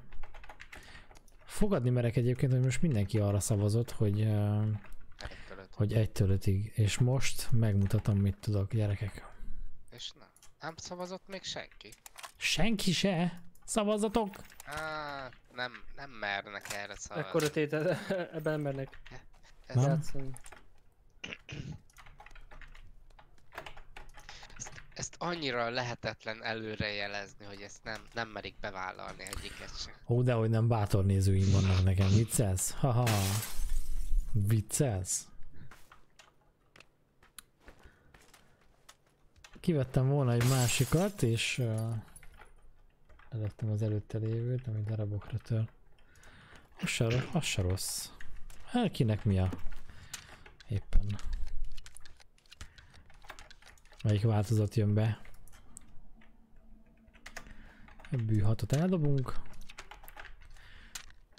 Fogadni merek egyébként, hogy most mindenki arra szavazott, hogy, uh, hogy egytől ötig. És most megmutatom, mit tudok, gyerekek. És na, nem szavazott még senki? Senki se? Szavazatok? Á, nem, nem mernek erre szavazni. Ekkora tétel, [LAUGHS] ebben mernek Ez, Nem? játszani. Ezt, annyira lehetetlen előrejelezni, hogy ezt nem, nem merik bevállalni egyiket sem. Ó, de hogy nem bátor nézőim vannak nekem. Viccelsz? Haha. Viccelsz? Kivettem volna egy másikat, és uh, levettem az előtte lévőt, ami darabokra tör. Az se, az se rossz. Hát kinek mi a... Éppen. Melyik változat jön be? Bű hatot eldobunk.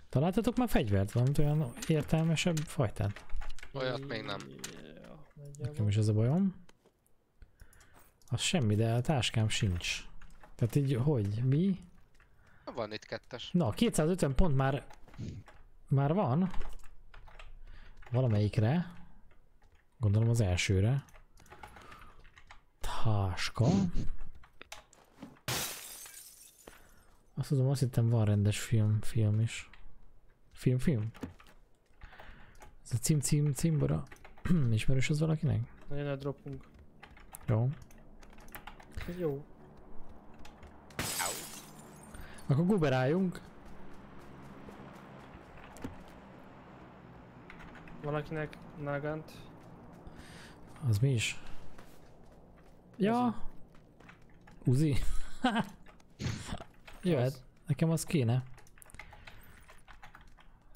Találtatok már fegyvert? Valamit olyan értelmesebb fajtát? Olyat még nem. Nekem is ez a bajom. Az semmi, de a táskám sincs. Tehát így, hogy? Mi? Van itt kettes. Na, 250 pont már már van. Valamelyikre. Gondolom az elsőre. Táska. Azt tudom, azt hittem van rendes film, film is. Film, film. Ez a cím, cím, címbora. [CLEARS THROAT] Ismerős az valakinek? Nagyon a dropunk. Jó. Jó. Akkor guberáljunk. Valakinek Nagant. Az mi is? Ja. Uzi. [LAUGHS] Jöhet. Nekem az kéne.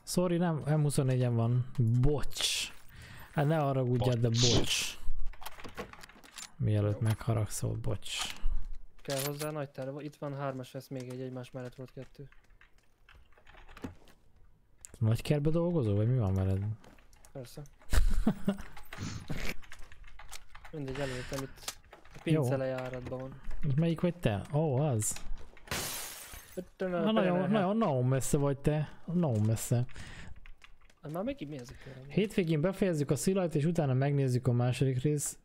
Sorry, nem, M24-en van. Bocs. Hát ne arra úgy, de Bocs. Mielőtt megharagszol, bocs. Kell hozzá nagy terv. Itt van hármas, vesz még egy, egymás mellett volt kettő. Nagy kertbe dolgozol, vagy mi van veled? Persze. [LAUGHS] Mindegy, előttem itt. Pince lejáratban van. Melyik vagy te? Ó, oh, az. Na, nagyon, nagyon, nagyon messze vagy te. Nagyon messze. Már megint mi ez a kör? Hétvégén befejezzük a szilajt, és utána megnézzük a második rész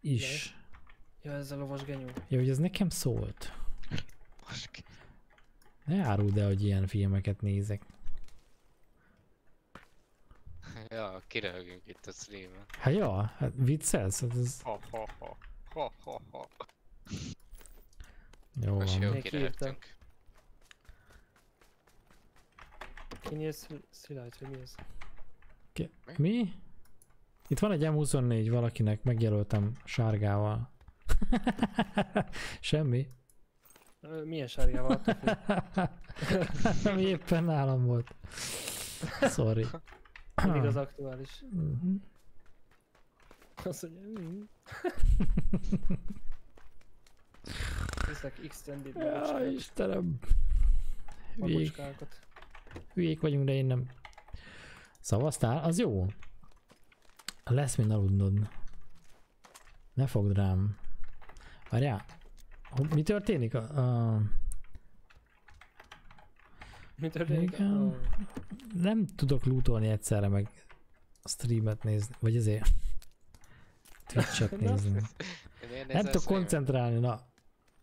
is. Ja, ez a lovas genyó. Ja, hogy ez nekem szólt. Ne áruld el, hogy ilyen filmeket nézek. Ja, kiröhögünk itt a streamen. Hát ja, hát viccelsz? Hát ez Ha ha ha. Ha ha ha. jó Most van. jó Még kiröhögtünk. Kinyílsz Szilajt, vagy mi ez? Mi? Itt van egy M24 valakinek, megjelöltem sárgával. [LAUGHS] Semmi. Milyen sárgával? Ami [LAUGHS] éppen nálam volt. Sorry. Mindig az aktuális. Mhm. Azt mondja, mm. Viszek extended Ja, Istenem. Hülyék, hülyék vagyunk, de én nem. Szavaztál? Az jó. Lesz mind aludnod. Ne fogd rám. Várjál. Mi történik? A, a, Mi történik? Igen. Ó, nem tudok lootolni egyszerre, meg streamet nézni, vagy ezért Twitch-et nézni. Nem tudok koncentrálni, na.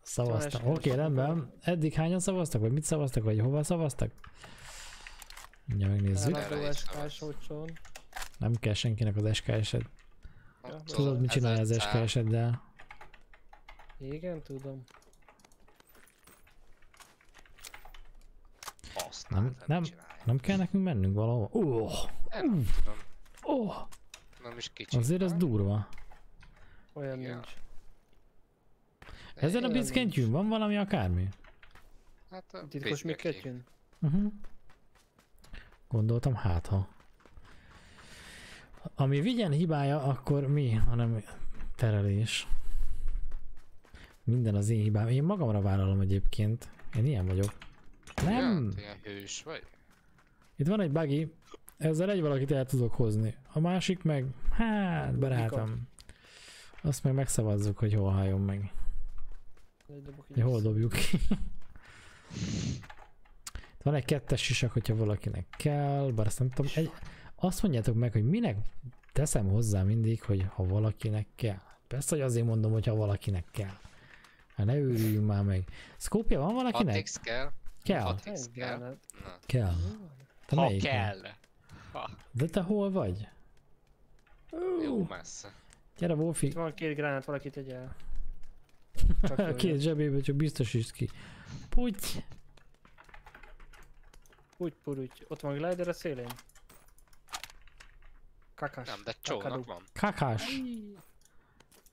Szavaztam. Oké, esélye, rendben. Eddig hányan szavaztak, vagy mit szavaztak, vagy hova szavaztak? Mindjárt megnézzük. Nem kell senkinek az SKS-ed. Tudod, mit csinálja az 1500. SKS-eddel? Igen, tudom. Azt Nem- nem. Nem kell nekünk mennünk valahova? Oh, Nem tudom. oh, Nem is kicsi. azért ez durva. Olyan Igen. nincs. Ezen a bizkentyűn van valami akármi? Hát a Titkos mi biztos kettőn? Uh-huh. Gondoltam, hát ha. Ami vigyen hibája, akkor mi, hanem terelés. Minden az én hibám. Én magamra vállalom egyébként. Én ilyen vagyok. Nem! Ja, te ilyen hős vagy. Itt van egy buggy, ezzel egy valakit el tudok hozni. A másik meg, hát barátom. Azt meg megszavazzuk, hogy hol halljon meg. Ja, hol dobjuk ki. [LAUGHS] Van egy kettes sisak, hogyha valakinek kell, bár azt nem tudom. Egy, azt mondjátok meg, hogy minek teszem hozzá mindig, hogy ha valakinek kell. Persze, hogy azért mondom, hogy ha valakinek kell. Hát ne őrüljünk már meg. Skopja van valakinek? 6x kell. Kell. Hat- Ez X kell. granát. Na. Kell. Te Ha kell. Ha. De te hol vagy? Jó messze. Gyere, Wolfi. Itt van két gránát, valaki tegye el. [LAUGHS] Csak két zsebébe csak biztosítsd ki. Puty. Úgy purúgy. Ott van glider a szélén. Kakás. Nem, de csónak van. Kakás.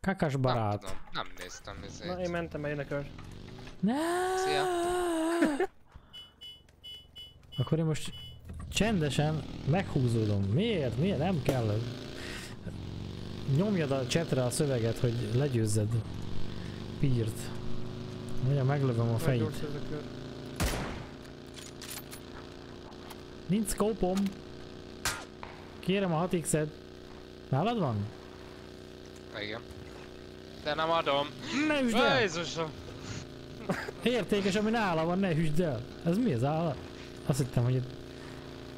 Kakás Nem barát. tudom. Nem néztem Na, én ezért. mentem, jön a kör. Ne! Szia. Akkor én most csendesen meghúzódom. Miért? Miért? Nem kell. Nyomjad a csetre a szöveget, hogy legyőzzed Pírt. Mondja, meglövöm a fejét. Nincs szkópom. Kérem a 6x-et. Nálad van? Igen. De nem adom. Ne hűsd el! Jézusom! Értékes, ami nála van, ne hűsd el. Ez mi az állat? Azt hittem, hogy...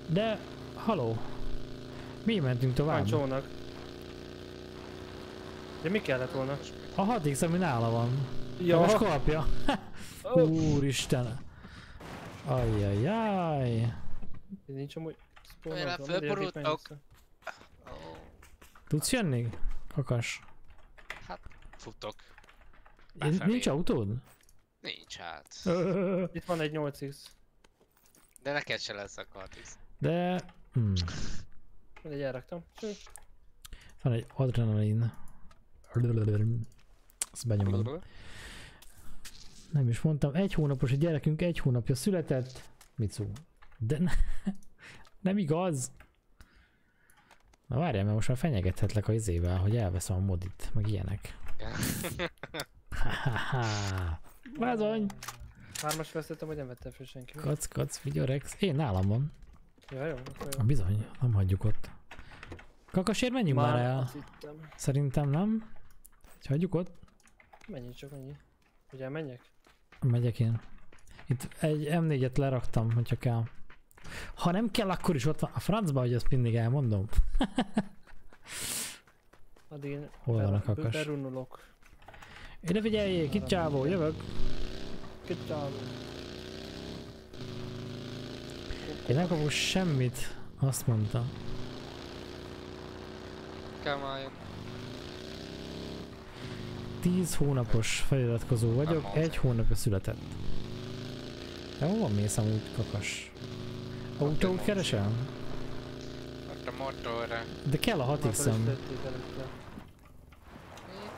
De, haló. Mi mentünk tovább? csónak. De mi kellett volna? A 6x, ami nála van. Ja. A skalpja. Ó, Úristen. Ajjajjaj. Nincs amúgy spawn Vele ott van, de fölborultok. gyertek, menj vissza. Ó, Tudsz jönni? Kakas. futok. Én-. Nincs autód? Nincs hát. Itt van egy 8x. De neked se lesz a kartix. De... Hmm. Mindegy, elraktam. Van egy adrenalin. Ezt benyomom. Nem is mondtam, egy hónapos a gyerekünk, egy hónapja született. Mit szó? De ne, [LAUGHS] nem igaz. Na várjál, mert most már fenyegethetlek a izével, hogy elveszem a modit, meg ilyenek. [LAUGHS] Ha-ha-ha. Vázony! Hármas vesztettem, hogy nem vettem fel senki. Kac, kac, vigyorex. Én nálam van. Ja, jó, akkor jó. bizony, nem hagyjuk ott. Kakasért menjünk már, el. azt hittem. Szerintem nem. Hogy hagyjuk ott? Mennyi csak annyi. Hogy elmenjek? Megyek én. Itt egy M4-et leraktam, hogyha kell. Ha nem kell, akkor is ott van. A francba, hogy ezt mindig elmondom. [LAUGHS] Addig én Hol van a kakas? Berunulok. Ide figyeljék, itt csávó, jövök. Köcsám. Én nem kapok semmit, azt mondta. On. 10 hónapos feliratkozó vagyok, Nem egy hónapja született. De hova mész amúgy, kakas? Autót keresel? Ott a motorra. De kell a 6 Akkor x.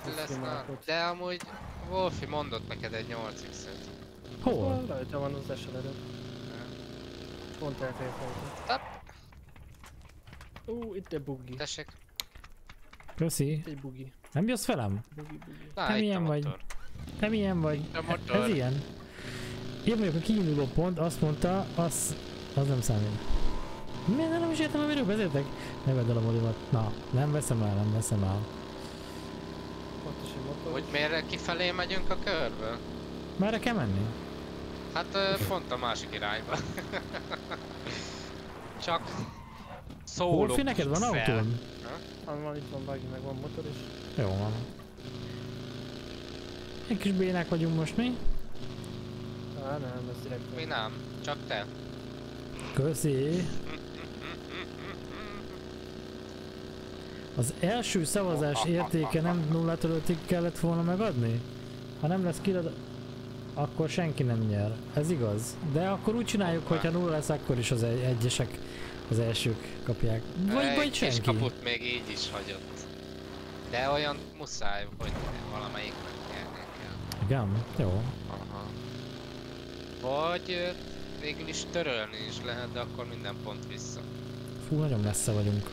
Itt lesz. Márkot. De amúgy Wolfi mondott neked egy 8x-et. Hol? Hol? Rajta van az eseledő. Pont elfelejtettem. Tap. Ú, itt egy bugi. Tessék. Köszi. Itt egy bugi. Nem jössz velem? Na, Te milyen a vagy? Te milyen vagy? A Ez ilyen. Én vagyok a kiinduló pont, azt mondta, az, az nem számít. Miért nem is értem, amiről beszéltek? Ne vedd el a modimat. Na, nem veszem el, nem veszem el. Hogy miért kifelé megyünk a körből? Merre kell menni? Hát pont a másik irányba. [LAUGHS] Csak szóló Wolfi, neked van autón? Van, van, itt van buggy, meg van motor is. Jó van. Egy kis bénák vagyunk most mi? Á, nem, ez direkt. Mi nem, csak te. Köszi. Az első szavazás értéke nem 0 5 kellett volna megadni? Ha nem lesz kirad, akkor senki nem nyer. Ez igaz. De akkor úgy csináljuk, hogyha nulla lesz, akkor is az egy- egyesek az elsők kapják. Vagy, vagy senki. kaput még így is hagyott. De olyan muszáj, hogy valamelyiknek nyerni kell. Igen, jó. Aha. Vagy végül is törölni is lehet, de akkor minden pont vissza. Fú, nagyon messze vagyunk.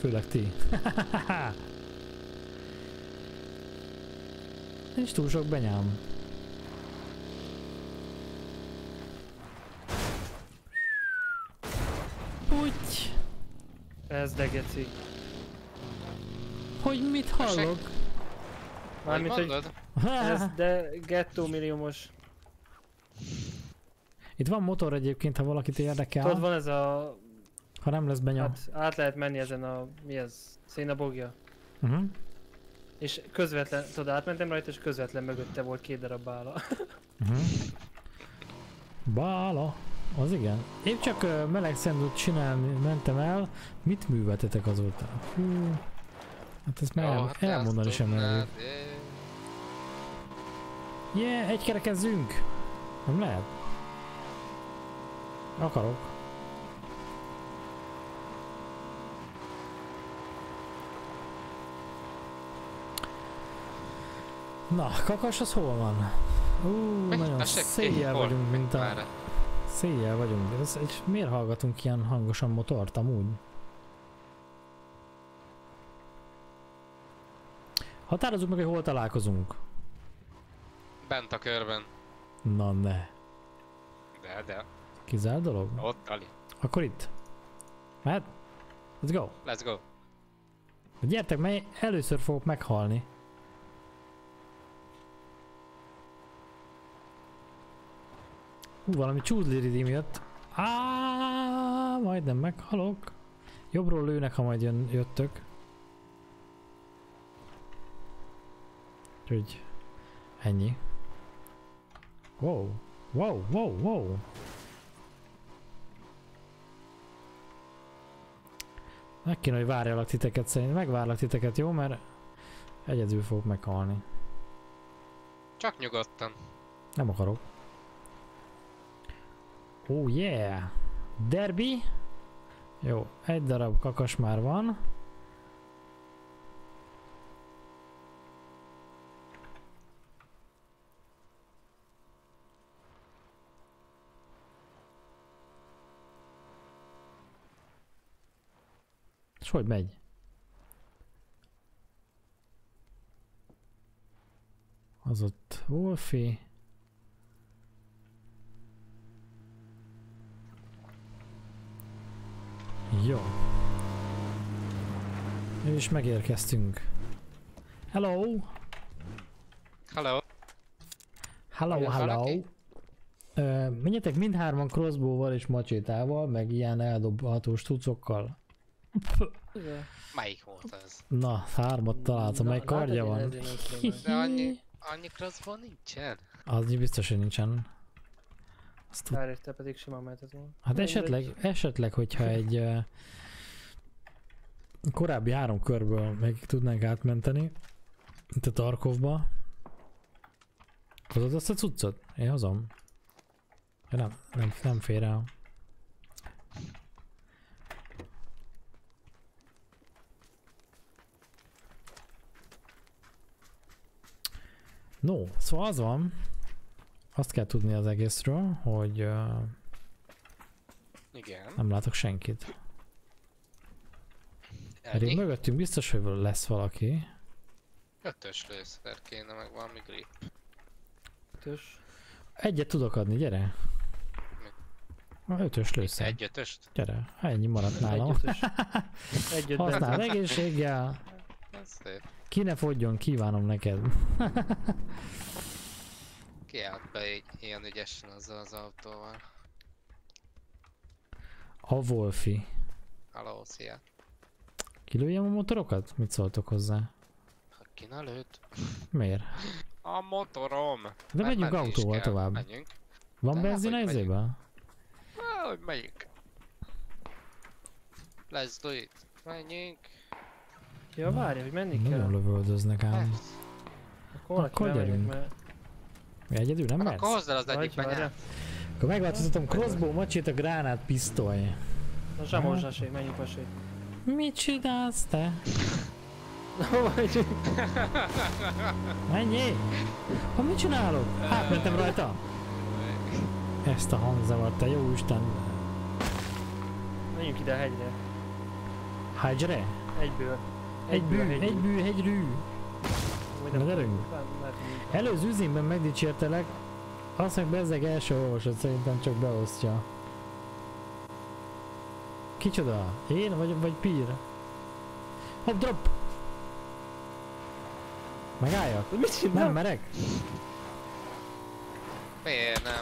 Főleg ti. [LAUGHS] Nincs túl sok benyám. Úgy, Ez de geci. hogy mit hallok? Mármint, hogy mondod? ez de [LAUGHS] gettó milliómos. Itt van motor egyébként, ha valakit érdekel. Tudod, van ez a... Ha nem lesz benya. Hát át lehet menni ezen a... Mi ez? Szénabogja. Uh-huh. És közvetlen, tudod, átmentem rajta, és közvetlen mögötte volt két darab bála. Uh-huh. [LAUGHS] Bála. Az igen. Épp csak meleg szendut csinálni mentem el. Mit műveltetek azóta? Hú. Hát ezt már Jó, el, elmondani sem ö, Yeah, egy kerekezzünk! Nem lehet? Akarok. Na, kakas az hol van? Ú, nagyon széjjel vagyunk, mint a... Merre? Széjjel vagyunk. Ez, és miért hallgatunk ilyen hangosan motort amúgy? Határozzuk meg, hogy hol találkozunk. Bent a körben. Na ne. De, de. Kizár dolog? Ott, Ali. Akkor itt. Mehet? Let's go. Let's go. Gyertek, mely először fogok meghalni. Hú, valami csúdliridim jött. Á, majdnem meghalok. Jobbról lőnek, ha majd jön, jöttök. Úgyhogy ennyi. Wow, wow, wow, wow. Meg kéne, hogy várjalak titeket, szerintem megvárlak titeket, jó? Mert Egyedül fogok meghalni. Csak nyugodtan. Nem akarok. Oh yeah! Derby! Jó, egy darab kakas már van. És hogy megy? Az ott Wolfie. Jó. És megérkeztünk. Hello! Hello. Hello, Olyan hello! Ö, menjetek mindhárman crossbow-val és macsétával, meg ilyen eldobhatós tucokkal. Melyik volt az? Na, hármat találtam, mely kardja van. De annyi, annyi crossbow nincsen? Az biztos, hogy nincsen. Azt tud... Érte, pedig simán mehetett volna. Hát esetleg, esetleg, hogyha [LAUGHS] egy uh, korábbi három körből meg tudnánk átmenteni, itt a Tarkovba. Hozod azt a cuccot? Én hozom. Ja, nem, nem, nem fér el. No, szóval az van, azt kell tudni az egészről, hogy uh, Igen. nem látok senkit. Pedig Ennyi? mögöttünk biztos, hogy lesz valaki. Ötös lőszer kéne, meg valami grip. Ötös. Egyet tudok adni, gyere. A ötös lőszer. Egy ötöst? Gyere, ha ennyi maradt nálam. [LAUGHS] Egy ötös. Egy öt Használ benne. egészséggel. Ez szép. Ki ne fogjon, kívánom neked. [LAUGHS] Ki állt be így, ilyen ügyesen azzal az autóval. A Wolfi. Hello, szia. Kilőjem a motorokat? Mit szóltok hozzá? Ha ki ne lőtt? Miért? A motorom! De Hát megyünk autóval kell. tovább. Menjünk. Van De, benzin a megyünk. izébe? Ah, hogy megyünk. Let's do it. Menjünk. Ja, várj, hogy menni Nagyon kell. lövöldöznek ám. Akkor Akkor gyerünk. mert... Mi egyedül nem Akkor mehetsz? hozd el az egyik benyát. Akkor megváltoztatom crossbow, macsét a gránát, pisztoly. Na zsamos esély, menjünk esély. Mit csinálsz te? Mennyi? Ha mit csinálok? Átmentem rajta. Ezt a hangzavart, te jó Isten. Menjünk ide a hegyre. Hegyre? Egyből. Egy bű, a egy hegyből. Nem nem- nincs. Előző üzénben megdicsértelek, azt meg bezzeg első olvasat szerintem csak beosztja. Kicsoda? Én vagy, vagy Pír? Hopp, drop! Megálljak? Mit Nem csinál? merek? Miért nem?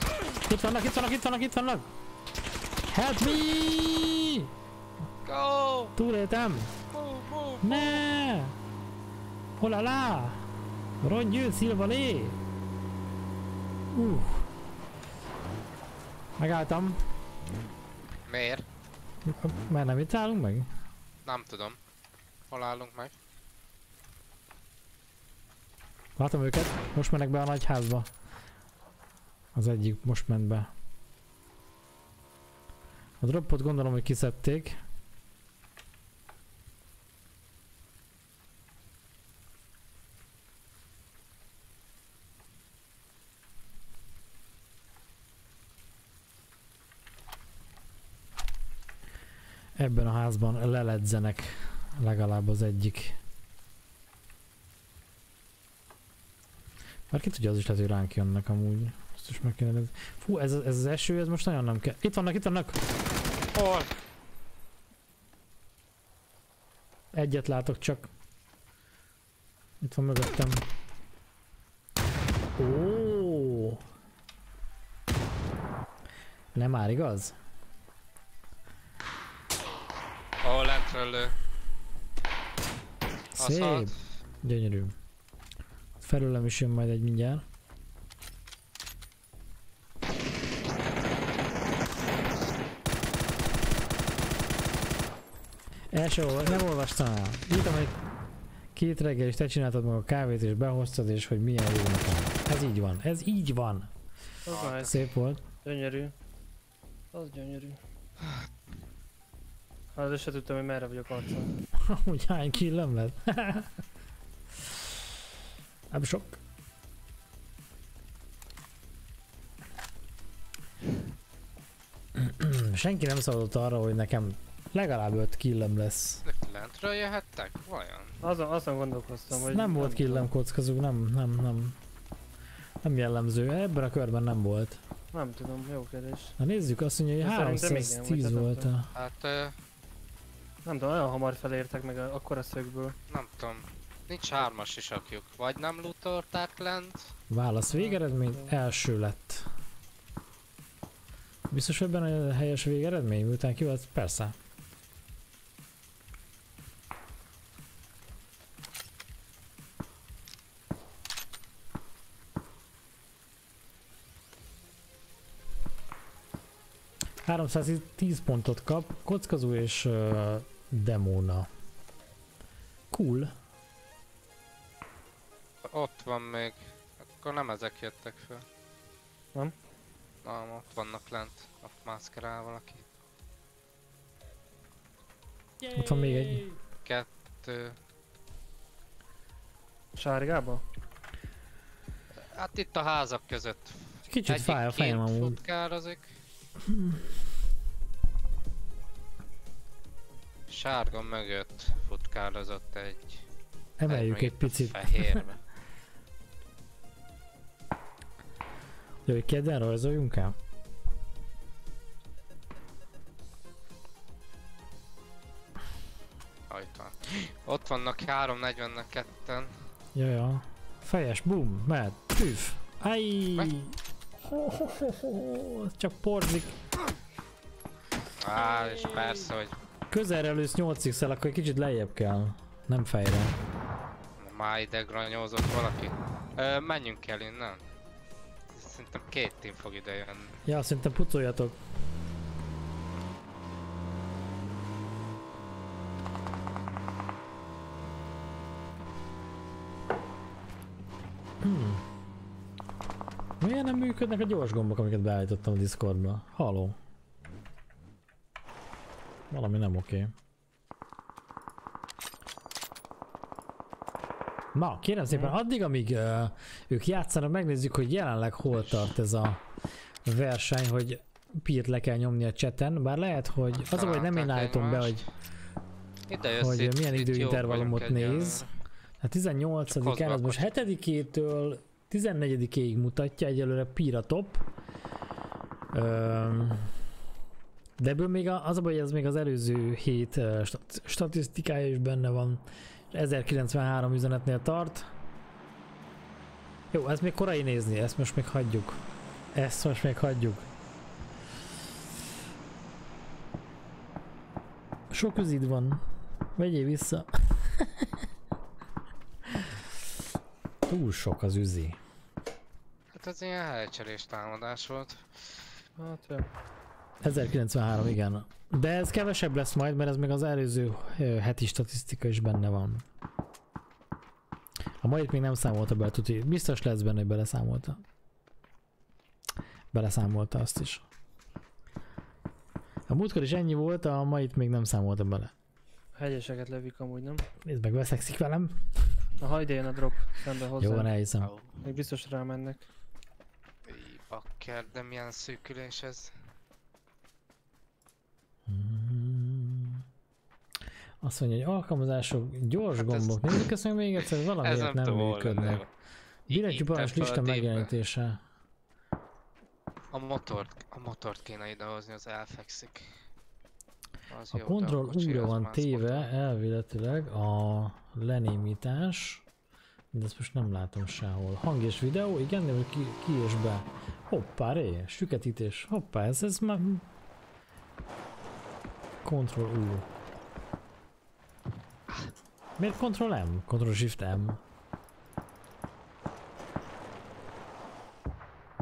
Itt vannak, itt vannak, itt vannak, itt vannak! Help me! Go! Túléltem! Move, move! Ne! Holala! Rongyő, szilvalé! Uh. Megálltam. Miért? Mert nem itt állunk meg? Nem tudom. Hol állunk meg? Látom őket, most mennek be a nagy házba. Az egyik most ment be. A dropot gondolom, hogy kiszedték. Ebben a házban leledzenek legalább az egyik. Már ki tudja, az is lehet, hogy ránk jönnek amúgy. Ezt is meg kéne. Fú, ez, ez az eső, ez most nagyon nem kell. Itt vannak, itt vannak! Hol? Egyet látok csak. Itt van mögöttem. Ó! Nem már igaz? Ó, lentről lő. Szép! Gyönyörű. Felőlem is jön majd egy mindjárt. El se olva- nem olvastam el. Írtam, hogy Két reggel is te csináltad meg a kávét és behoztad, és hogy milyen jó nekem. Ez így van, ez így van. Az nice. Szép volt. Gyönyörű. Az gyönyörű. Hát de se tudtam, hogy merre vagyok arccal. [LAUGHS] Úgy hány killem lett? [LAUGHS] Nem sok. [CLEARS THROAT] Senki nem szólott arra, hogy nekem legalább 5 killem lesz. Lentről jöhettek? Vajon? Azon, azon gondolkoztam, hogy... nem volt killem kockazók, nem, nem, nem. Nem jellemző, ebben a körben nem volt. Nem tudom, jó kérdés. Na nézzük, azt mondja, hogy De szerintem igen, 310 vagy volt a... Hát ö, Nem tudom, olyan hamar felértek meg a- akkora szögből. nem tudom. Nincs hármas isakjuk. Vagy nem lootolták lent? Válasz végeredmény első lett. Biztos ebben a helyes végeredmény, miután ki volt? Persze. ...310 pontot kap, kockazó és uh, demóna. Cool. Ott van még. Akkor nem ezek jöttek föl. Nem? Nem, ott vannak lent. Ott mászkerál valaki. Ott van még egy. Kettő. Sárgába? Hát itt a házak között. Kicsit fáj a fejem amúgy. futkározik. [CLEARS THROAT] Sárga mögött futkározott egy... Emeljük egy picit. Fehérbe. Jó, hogy kedden rajzoljunk el? Ajtva. Ott vannak 340 ketten. Ja, ja. Fejes, bum, mehet, püf. Aj! Meg- Ho, ho, ho, ho, ez csak porzik. Á, és persze, hogy Közelre lősz 8 x akkor egy kicsit lejjebb kell. Nem fejre. már ide granyózott valaki. Ö, menjünk el innen. Szerintem két team fog ide jönni. Ja, szerintem pucoljatok. Hmm. Miért nem működnek a gyors gombok, amiket beállítottam a Discordba? Haló. Valami nem oké. Na, kérem szépen, addig, amíg uh, ők játszanak, megnézzük, hogy jelenleg hol tart ez a verseny, hogy pírt le kell nyomni a chaten, bár lehet, hogy az a baj, nem én állítom be, hogy Ide Hogy itt, milyen időintervallumot néz. a 18-án, ez most 7-től 14-ig mutatja, egyelőre pír a top. Öm, de ebből még a- az a baj, hogy ez még az előző hét stat- statisztikája is benne van. És 1093 üzenetnél tart. Jó, ez még korai nézni, ezt most még hagyjuk. Ezt most még hagyjuk. Sok üzid van. Vegyél vissza. [LAUGHS] Túl sok az üzi. Hát ez ilyen helycserés támadás volt. Hát, jó. 1093, igen. De ez kevesebb lesz majd, mert ez még az előző heti statisztika is benne van. A mait még nem számolta be, tuti. Biztos lesz benne, hogy beleszámolta. Beleszámolta azt is. A múltkor is ennyi volt, a mait még nem számolta bele. Hegyeseket lövik amúgy, nem? Nézd meg, veszekszik velem. Na, jön a drop szembe hozzá. Jó, van, elhiszem. Még biztos rámennek. Bakker, de milyen szűkülés ez. Mm. Azt mondja, hogy alkalmazások, gyors Hát ez- gombok. Nézzük ezt meg még egyszer, hogy ez valamiért nem nem, működnek. a lista megjelenítése. A motort, a motort kéne idehozni, az elfekszik. Az A kontroll újra van téve elvéletileg a lenémítás. De ezt most nem látom sehol. Hang és videó, igen, de ki, ki és be. Hoppá, ré, süketítés. Hoppá, ez, ez már... Control U. Miért Control M? Control Shift M.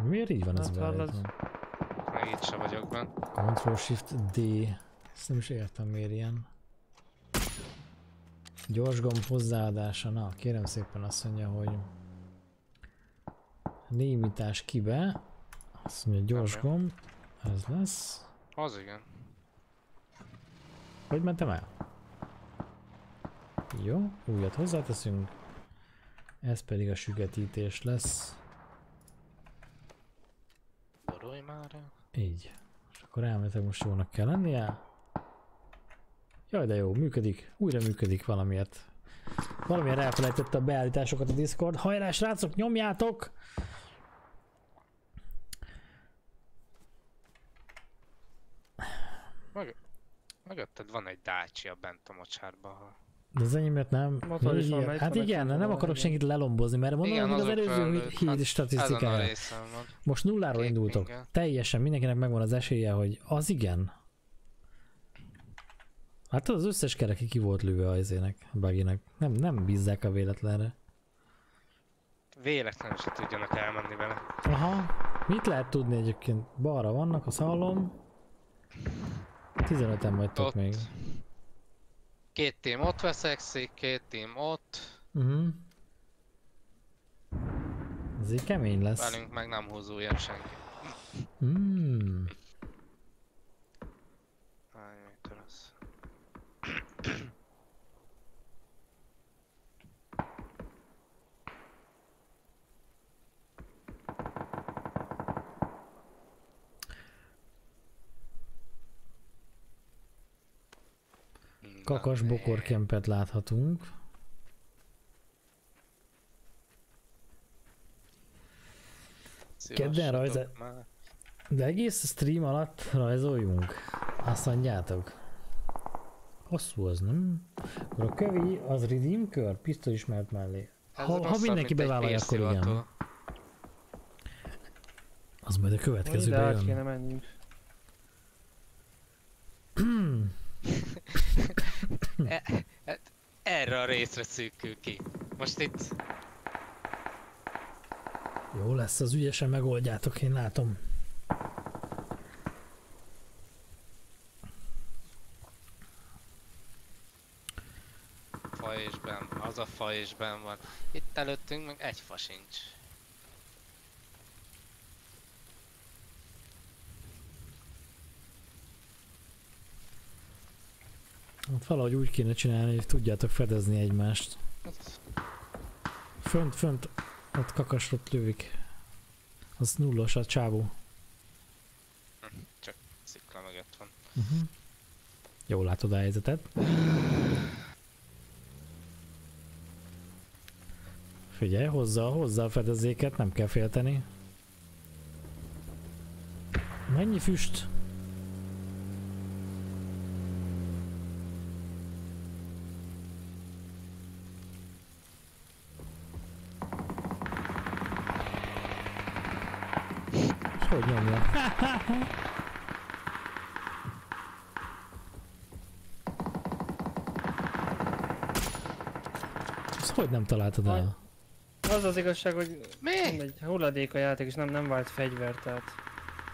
Miért így van ez Hát, beállítva? Még itt se vagyok benne. Control Shift D. Ezt nem is értem miért ilyen. Gyors gomb hozzáadása. Na, kérem szépen azt mondja, hogy némítás kibe. Azt mondja, gyors gomb. Ez lesz. Az igen. Hogy mentem el? Jó, újat hozzáteszünk. Ez pedig a sügetítés lesz. Borulj már el. Így. És akkor elmetek most jónak kell lennie. Jaj, de jó, működik. Újra működik valamiért. Valamiért elfelejtette a beállításokat a Discord. Hajrá, srácok, nyomjátok! Mögötted van egy Dacia bent a mocsárban. ha- De az enyémet nem. Motor is van, Hát igen, nem akarok senkit lelombozni, mert mondom, Igen, hogy az azok előző híd hát a statisztikája. Most nulláról Kék indultok. ingel. Teljesen mindenkinek megvan az esélye, hogy az igen. Hát az összes kereki ki volt lőve az izének, a buggynek. Nem, nem bízzák a véletlenre. Véletlenül se tudjanak elmenni vele. Aha, mit lehet tudni egyébként? Balra vannak, a szalom. 15-en vagytok Ott. még. Két tím ott veszekszik, két tím ott. Uh-huh. Ez így kemény lesz. Velünk meg nem húzója senki. Hmm. Hány méter az? Kakas bokorkempet láthatunk. Kedden rajza-. De egész stream alatt rajzoljunk. Azt mondjátok. Hosszú az, nem? Akkor a kövi az redeem kör, pisztoly ismert mellé. Ha, ha rosszabb, mindenki bevállalja, akkor igen. Az majd a következőben át jön. kéne menjünk. [CLEARS THROAT] [LAUGHS] Erre a részre szűkül ki. Most itt Jó lesz, az ügyesen megoldjátok, én látom. fa és ben, az a fa és ben van. Itt előttünk meg egy fa sincs. Hát valahogy úgy kéne csinálni, hogy tudjátok fedezni egymást. Fönt, fönt, ott kakasrot lövik. Az nullos a csávó. Szikla mögött van. Uh-huh. Jól látod a helyzetet. Figyelj, hozza, hozza a fedezéket, nem kell félteni. Mennyi füst? Hogy nyomja? Ezt hogy nem találtad el? Az az igazság, hogy Mi? egy hulladék a játék, és nem, nem vált fegyvert, tehát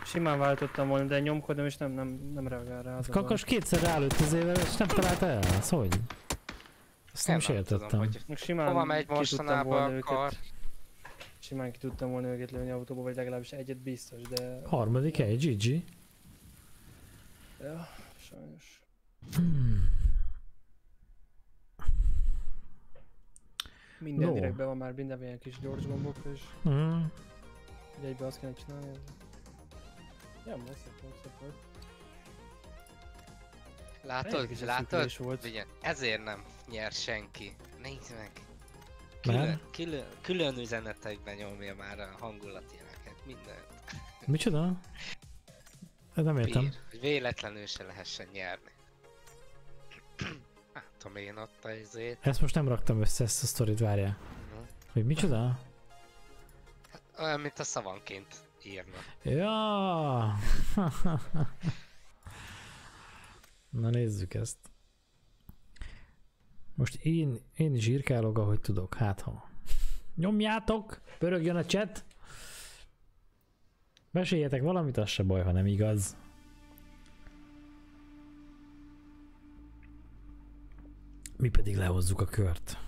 simán váltottam volna, de nyomkodom, és nem, nem, nem reagál rá. az Kakas kétszer rálőtt az évvel, és nem találta el? Ez hogy? Ezt nem is tudom, értettem. hogy baj. Most simán hova megy mostanában a őket, kar. Simán ki tudtam volna őket lőni autóba, vagy legalábbis egyet biztos, de... Harmadik hely, GG. Ja, sajnos. Hmm. Minden No. direktben van már minden ilyen kis gyors gombok, és Mm. ugye egybe azt kéne csinálni. Ja, most szép, szép volt. Látod? Szűkülés volt. Vigyen. Ezért nem nyer senki. Nézd meg. Külön, külön, külön üzenetekben nyomja már a hangulatjeleket, mindent. Micsoda? Ez nem értem. Bír, hogy véletlenül se lehessen nyerni. Látom én ott a izét. Ezt most nem raktam össze, ezt a sztorit, várjál. Mhm. Hogy micsoda? Olyan, mint a szavanként írnak. Ja. [LAUGHS] Na nézzük ezt. Most én, én is írkálok, ahogy tudok, hát ha. Nyomjátok, pörögjön a chat. Meséljetek valamit, az se baj, ha nem igaz. Mi pedig lehozzuk a kört.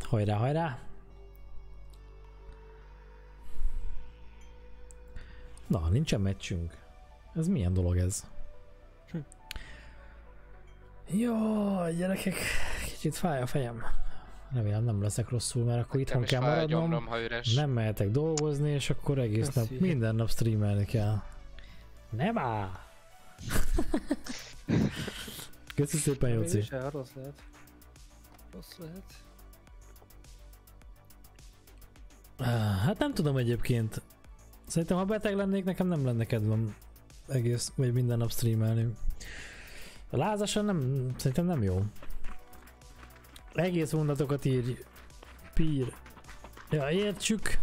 Hajrá, hajrá! Na, nincsen meccsünk. Ez milyen dolog ez? Jaj, gyerekek, kicsit fáj a fejem. Remélem nem leszek rosszul, mert akkor itthon Nem is kell maradnom. gyomrom, ha üres. Nem mehetek dolgozni, és akkor egész nap, Köszi. minden nap streamelni kell. Nem áll! [LAUGHS] Köszi szépen, Jóci. Rossz lehet. Rossz lehet. Hát nem tudom egyébként. Szerintem ha beteg lennék, nekem nem lenne kedvem egész, vagy minden nap streamelni. Lázasan nem, szerintem nem jó. Egész mondatokat írj. Pír. Ja, értsük.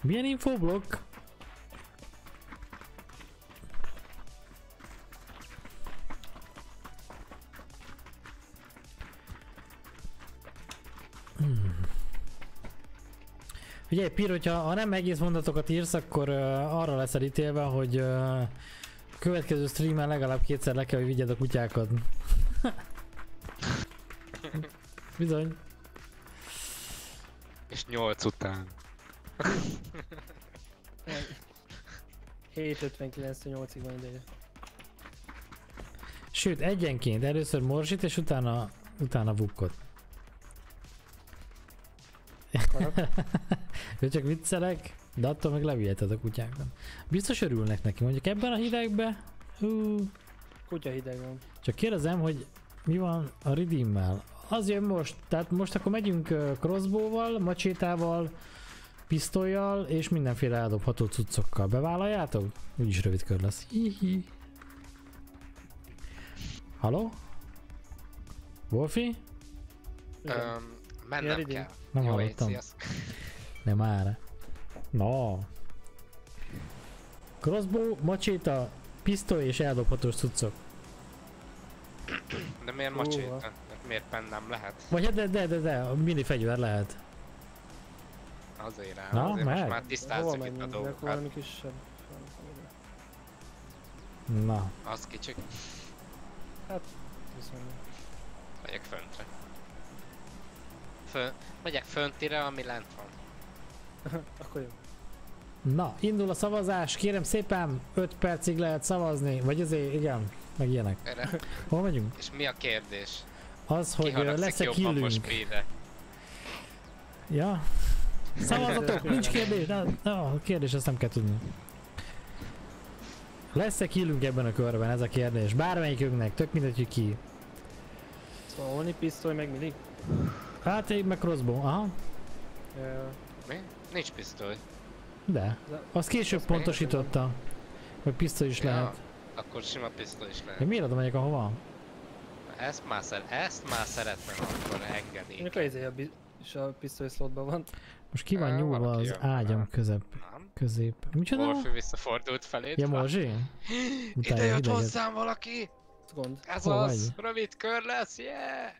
Milyen infoblokk? Ugye, Pír, hogyha ha nem egész mondatokat írsz, akkor uh, arra leszel ítélve, hogy uh, következő streamen legalább kétszer le kell, hogy vigyed a kutyákat. [LAUGHS] Bizony. És 8 után. 7.59-8-ig van ideje. Sőt, egyenként először morsit, és utána, utána vukkot. Akarok? [LAUGHS] Ő csak viccelek, de attól meg leviheted a kutyákat. Biztos örülnek neki, mondjuk ebben a hidegben. Hú, Kutya hideg van. Csak kérdezem, hogy mi van a Redeemmel? Az jön most, tehát most akkor megyünk crossbow-val, macsétával, pisztolyjal és mindenféle eldobható cuccokkal. Bevállaljátok? Úgyis rövid kör lesz. Hihi. Halló? Wolfi? Igen. Mennem kell. Nem Jó, hallottam. [LAUGHS] Nem már. No. Crossbow, macséta, pisztoly és eldobhatós cuccok. De miért macséta? Hát Miért pen nem lehet? Vagy hát de, de, de, de, a mini fegyver lehet. Azért rá. Na, azért megy. most már Hova tisztázzuk itt a dolgokat. kisebb. Na. Az kicsik. Viszont. Megyek föntre. Fön, megyek föntire, ami lent van. [LAUGHS] Akkor jó. Na, indul a szavazás, kérem szépen, 5 percig lehet szavazni, vagy azért, igen, meg ilyenek. Erre. Hol megyünk? És mi a kérdés? Az, hogy lesz-e killünk. Ja? [LAUGHS] Szavazatok, nincs kérdés, na, na, a kérdés, ezt nem kell tudni. Lesz-e killünk ebben a körben, ez a kérdés. Bármelyikünknek, tök mindegy, hogy ki. Szóval pisztoly meg mindig. Hát én meg crossbow, aha, Ö, Mi? Nincs pisztoly. de. Azt később pontosította, hogy pisztoly is Ja. lehet. Akkor sima pisztoly is lehet. Én miért oda megyek, ahova? Ezt már, szer- ezt már szeretném akkor az izé a bi- és a pisztoly slotban van. Most ki van nyúlva az jön ágyam közep, Nem? közép. Micsoda? Wolfi visszafordult feléd. Ja, Morzsi? Ide jött hozzám valaki! Gond. Ez Hol az! vagy? Rövid kör lesz, yeah!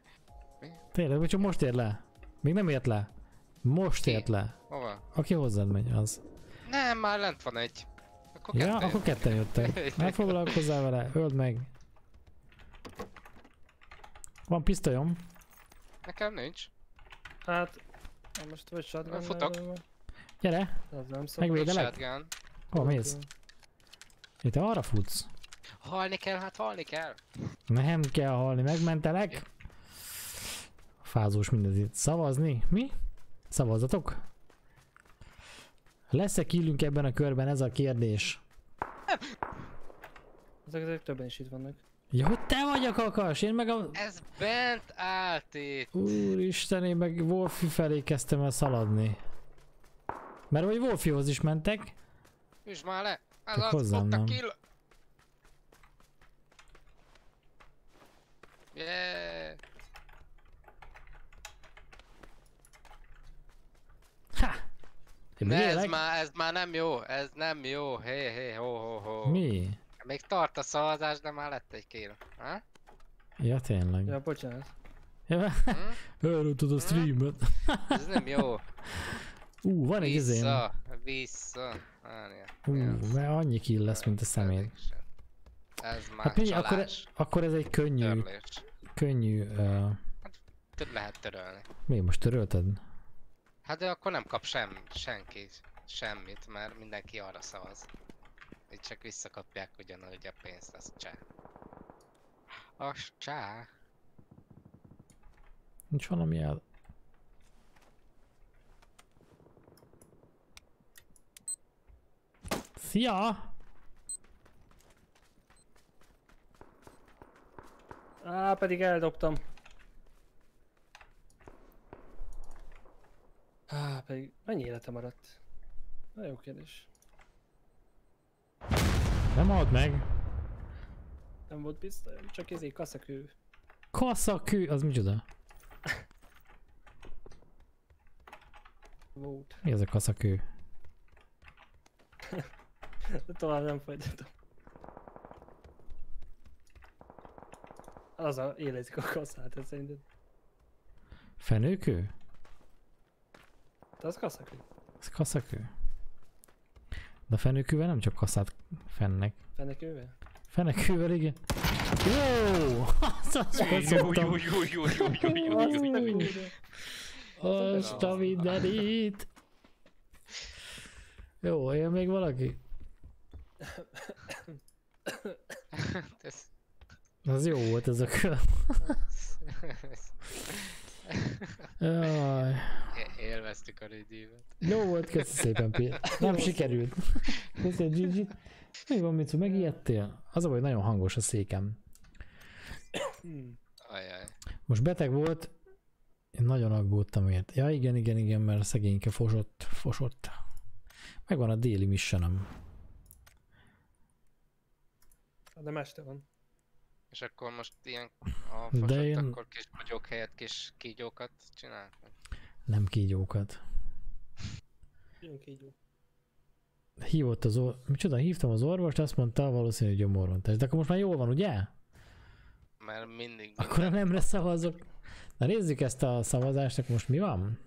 Tényleg, vagy csak most ér le? Még nem ért le. Most Ki? ért le. Hova? Aki hozzád megy, az. Nem, már lent van egy. Akkor ja, kettő. akkor ketten jöttek. Ne [LAUGHS] foglalkozzál vele, öld meg. Van pisztolyom. Nekem nincs. Hát, na most vagy shotgun Futok. Gyere, Az nem szok. megvédelek. Shotgun. Hol mész? Itt te arra futsz. Halni kell, hát halni kell. Nem kell halni, megmentelek. Fázós mindez itt. Szavazni? Mi? Szavazatok? Lesz-e killünk ebben a körben? Ez a kérdés. Ezek, ezek többen is itt vannak. Ja, hogy te vagy a kakas, én meg a... Ez bent állt itt. Úristen, én meg Wolfi felé kezdtem el szaladni. Mert hogy Wolfihoz is mentek. Üsd már le. Ez Csak az, hozzám ott a nem. kill. Yeah. Ha! Ne, ez már, ez már nem jó, ez nem jó, hé, hé, ho, ho, ho. Mi? Még tart a szavazás, de már lett egy kill. Ha? Ja, tényleg. Ja, bocsánat. Ja, Hm? [LAUGHS] A streamet. [LAUGHS] Ez nem jó. Ú, van egy izém. Vissza, vissza. Ú, az? mert annyi kill lesz, mint a személy. Ez már Hát mi, akkor, csalás. akkor ez egy könnyű, Törlés. könnyű, uh, Tud lehet törölni. mi most törölted? Hát de akkor nem kap sem, senki semmit, mert mindenki arra szavaz. Így csak visszakapják ugyanúgy a pénzt, az csá. Az csá. Nincs valami el... Szia! Á, pedig eldobtam. Á, pedig mennyi élete maradt? Na jó kérdés. Nem halt meg. Nem volt biztos, csak ezé kaszakő. Kaszakő, az micsoda? Volt. Mi az a kaszakő? [LAUGHS] Tovább nem folytatom. Az a élezik a kaszát, ez szerinted. Fenőkő? De az kaszakő. Ez kaszakő. De a fenőkővel nem csak kaszát fennek. Fenekővel? Fenekővel igen. Jó! [LAUGHS] Azt azt beszoktam. Azt a mindenit! Jó, él még valaki? [COUGHS] Ez, Az jó volt ez a kör. [LAUGHS] Jaj. élveztük a rövidívet. Jó volt, köszi szépen Péter. [LAUGHS] Nem sikerült. Köszi a Gigi. Mi van, Micu, megijedtél? Az a baj, nagyon hangos a székem. Ajaj. Most beteg volt, én nagyon aggódtam ért. Ja igen, igen, igen, mert a szegényke fosott, fosott. Megvan a déli missionom. De meste van. És akkor most ilyen a De én- akkor kis bogyók helyett kis kígyókat csinál? Nem kígyókat. Jön kígyó. Hívott az or... Micsoda, hívtam az orvost, azt mondta, valószínű, hogy gyomorrontás. De akkor most már jól van, ugye? Mert mindig Akkor a nemre szavazok. Na nézzük ezt a szavazást, akkor most mi van?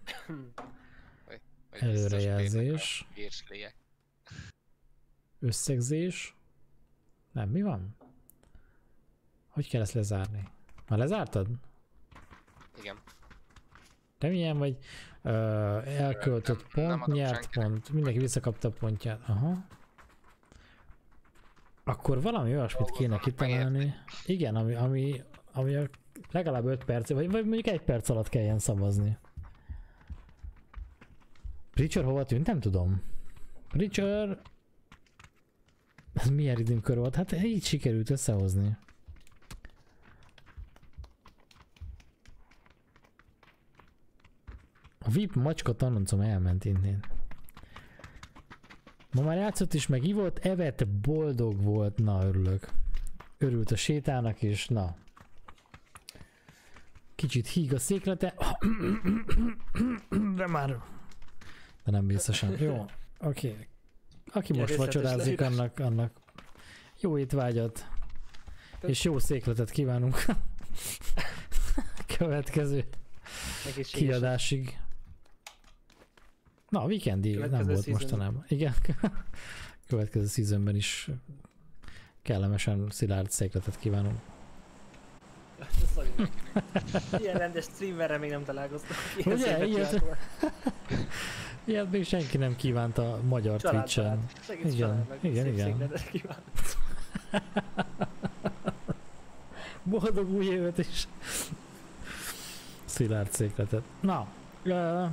vagy Előrejelzés. Összegzés. Nem, mi van? Hogy kell ezt lezárni? Már lezártad? Igen. Te milyen vagy? Ö, elköltött Nem- nem pont, adok nyert senkinek. pont. Mindenki visszakapta a pontját. Aha. Akkor valami olyasmit kéne Dolgozom, kitalálni. Igen, ami, ami, ami a legalább 5 perc, vagy, vagy mondjuk egy perc alatt kelljen szavazni. Preacher hova tűnt? Nem tudom. Preacher... Ez milyen időnkör volt? Hát így sikerült összehozni. A VIP macska tanoncom elment innen. Ma már játszott is, meg ivott, evett, boldog volt, na örülök. Örült a sétának, és na. Kicsit híg a széklete, de már... De nem biztosan. Jó, oké. Okay. Aki most részletes vacsorázik, annak, annak jó étvágyat, és jó székletet kívánunk. [LAUGHS] Következő kiadásig. Na, a weekendi nem volt mostanában. Igen. [LAUGHS] Következő seasonben is kellemesen szilárd székletet jó. [LAUGHS] Ilyen rendes streamerre még nem találkoztam. [LAUGHS] Ilyen Ugye? Ilyet-. Ilyet még senki nem kívánt a magyar Twitch-en. Az egész Igen, igen, igen. Boldog új évet is. Szilárd székletet. Na, uh,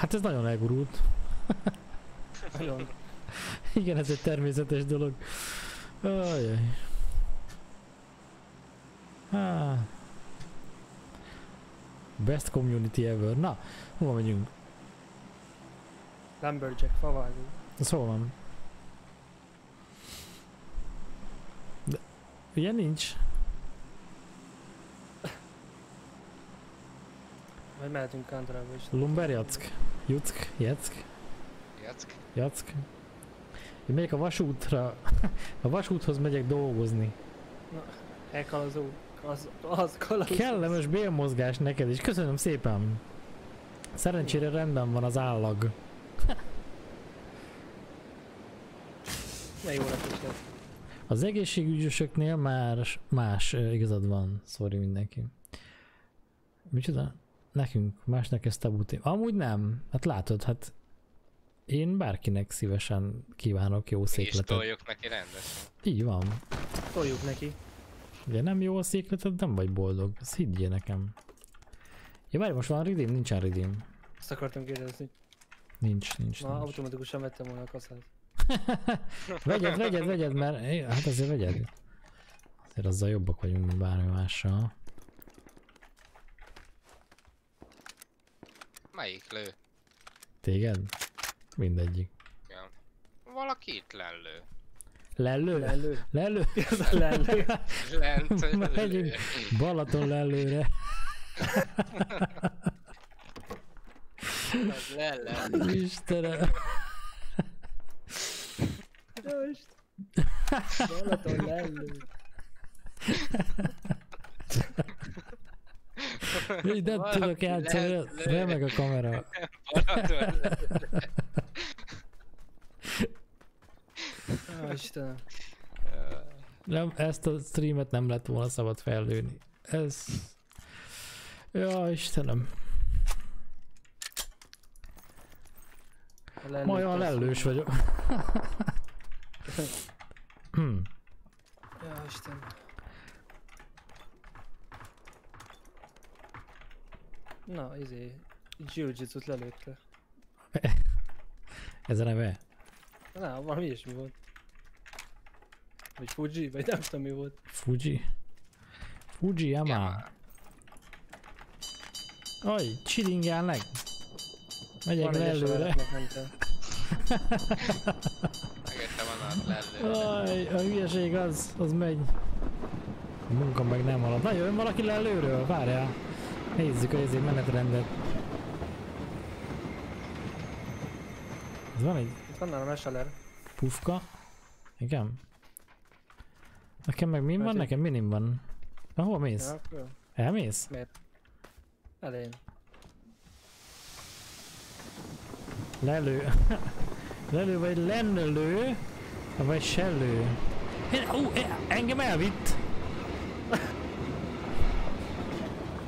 hát ez nagyon elgurult. [LAUGHS] Nagyon. Igen, ez egy természetes dolog. Ajaj. Há. Best community ever. Na, hova megyünk? Lumberjack, favágó. Ez hol van? De, ilyen nincs. Vagy mehetünk Kandrába is. Lumberjack? Juck? Jeck? Jack? Jack? Én megyek a vasútra, a vasúthoz megyek dolgozni. Na, elkalazó. Az, az kalazó. Kellemes bélmozgás neked is, köszönöm szépen. Szerencsére rendben van az állag. Ne jó napot Az egészségügyösöknél már más, más eh, igazad van, szóri mindenki. Micsoda? Nekünk, másnak ez tabu téma. Amúgy nem. Hát látod, hát én bárkinek szívesen kívánok jó székletet. toljuk neki rendesen. Így van. Toljuk neki. Ugye nem jó a székleted, nem vagy boldog. Ezt higgyél nekem. Ja, várj, most van redeem? Nincsen redeem. Azt akartam kérdezni. Nincs, nincs, Na, nincs. automatikusan vettem volna a kaszát. [LAUGHS] vegyed, vegyed, vegyed, mert hát azért vegyed. Azért azzal jobbak vagyunk, mint bármi mással. Melyik lő? Téged? Mindegyik. Ja. Valaki itt lellő. Lellő? Lellő. Lellő? [LAUGHS] Ez a lellő. Lent. [LAUGHS] Megyünk Balaton lellőre. Az lelle. Istenem. Most. Balaton lellő. [LAUGHS] Így nem Valaki tudok játszani, remeg a kamera. [LAUGHS] Á, Istenem. Nem, ezt a streamet nem lett volna szabad fellőni. Ez... Ja, Istenem. Ma olyan lellős vagyok. [LAUGHS] Hm. Ja, Istenem. Na, izé. Jiu-jitsu-t lelőtte. [LAUGHS] Ez a neve? Na, valami ilyesmi volt. Vagy Fuji, vagy nem tudom mi volt. Fuji. Fuji Yama. Aj, csilingelnek. Megyek esemetnek mentem. Mögötte van a lellő. Aj, a hülyeség az, az megy. A munka meg nem halad. Na jön valaki lellőről, várjál. Nézzük a izé menetrendet. Ez van egy Itt van nálam SLR. pufka. Igen. Nekem meg min van? Nekem minim van. Na hol mész? Ja. Elmész? Elején. Lelő. [LAUGHS] Lelő vagy lennelő, vagy sellő. E- engem elvitt.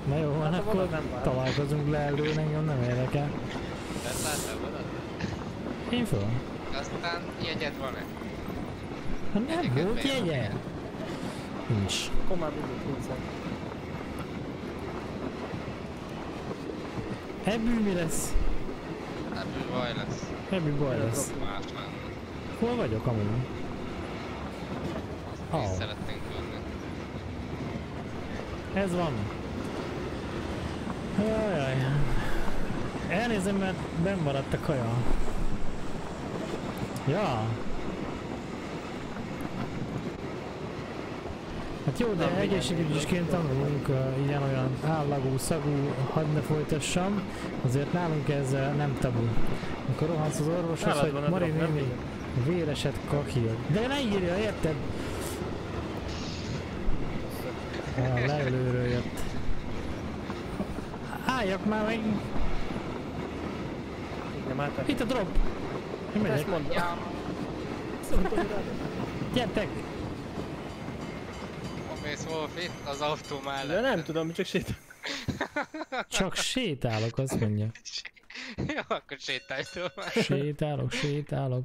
Na jó, van, Hát, akkor nem találkozunk lellőn, engem nem érdekel. Beszálltál valami? Én föl. Aztán jegyed van-e? Hát nem Jegyeket volt miért jegye. nem Nincs. Akkor már nincsen. Ebből mi lesz? Ebből baj lesz. Ebből baj lesz. Hol vagyok amúgy? Mi Ó. szeretnénk vinni. Ez van. Ajaj. Elnézem, mert benn maradt a kaja. Ja. Hát jó, de egészségügyisként tanulunk uh, ilyen-olyan állagú, szagú, hadd ne folytassam, azért nálunk ez uh, nem tabu. Amikor rohansz az orvoshoz, hogy Mari néni, véresed kakil. De ne írja, érted? [LAUGHS] A leülőről jött. Álljak már meg! Nem álltál. Itt a drop! Én megyek. Ezt mondom. Ja. Gyertek! mész Wolf itt? Az autó De mellett. nem tudom, csak sétál. [LAUGHS] Csak sétálok, azt mondja. Jó, akkor sétálj tovább. Sétálok, sétálok.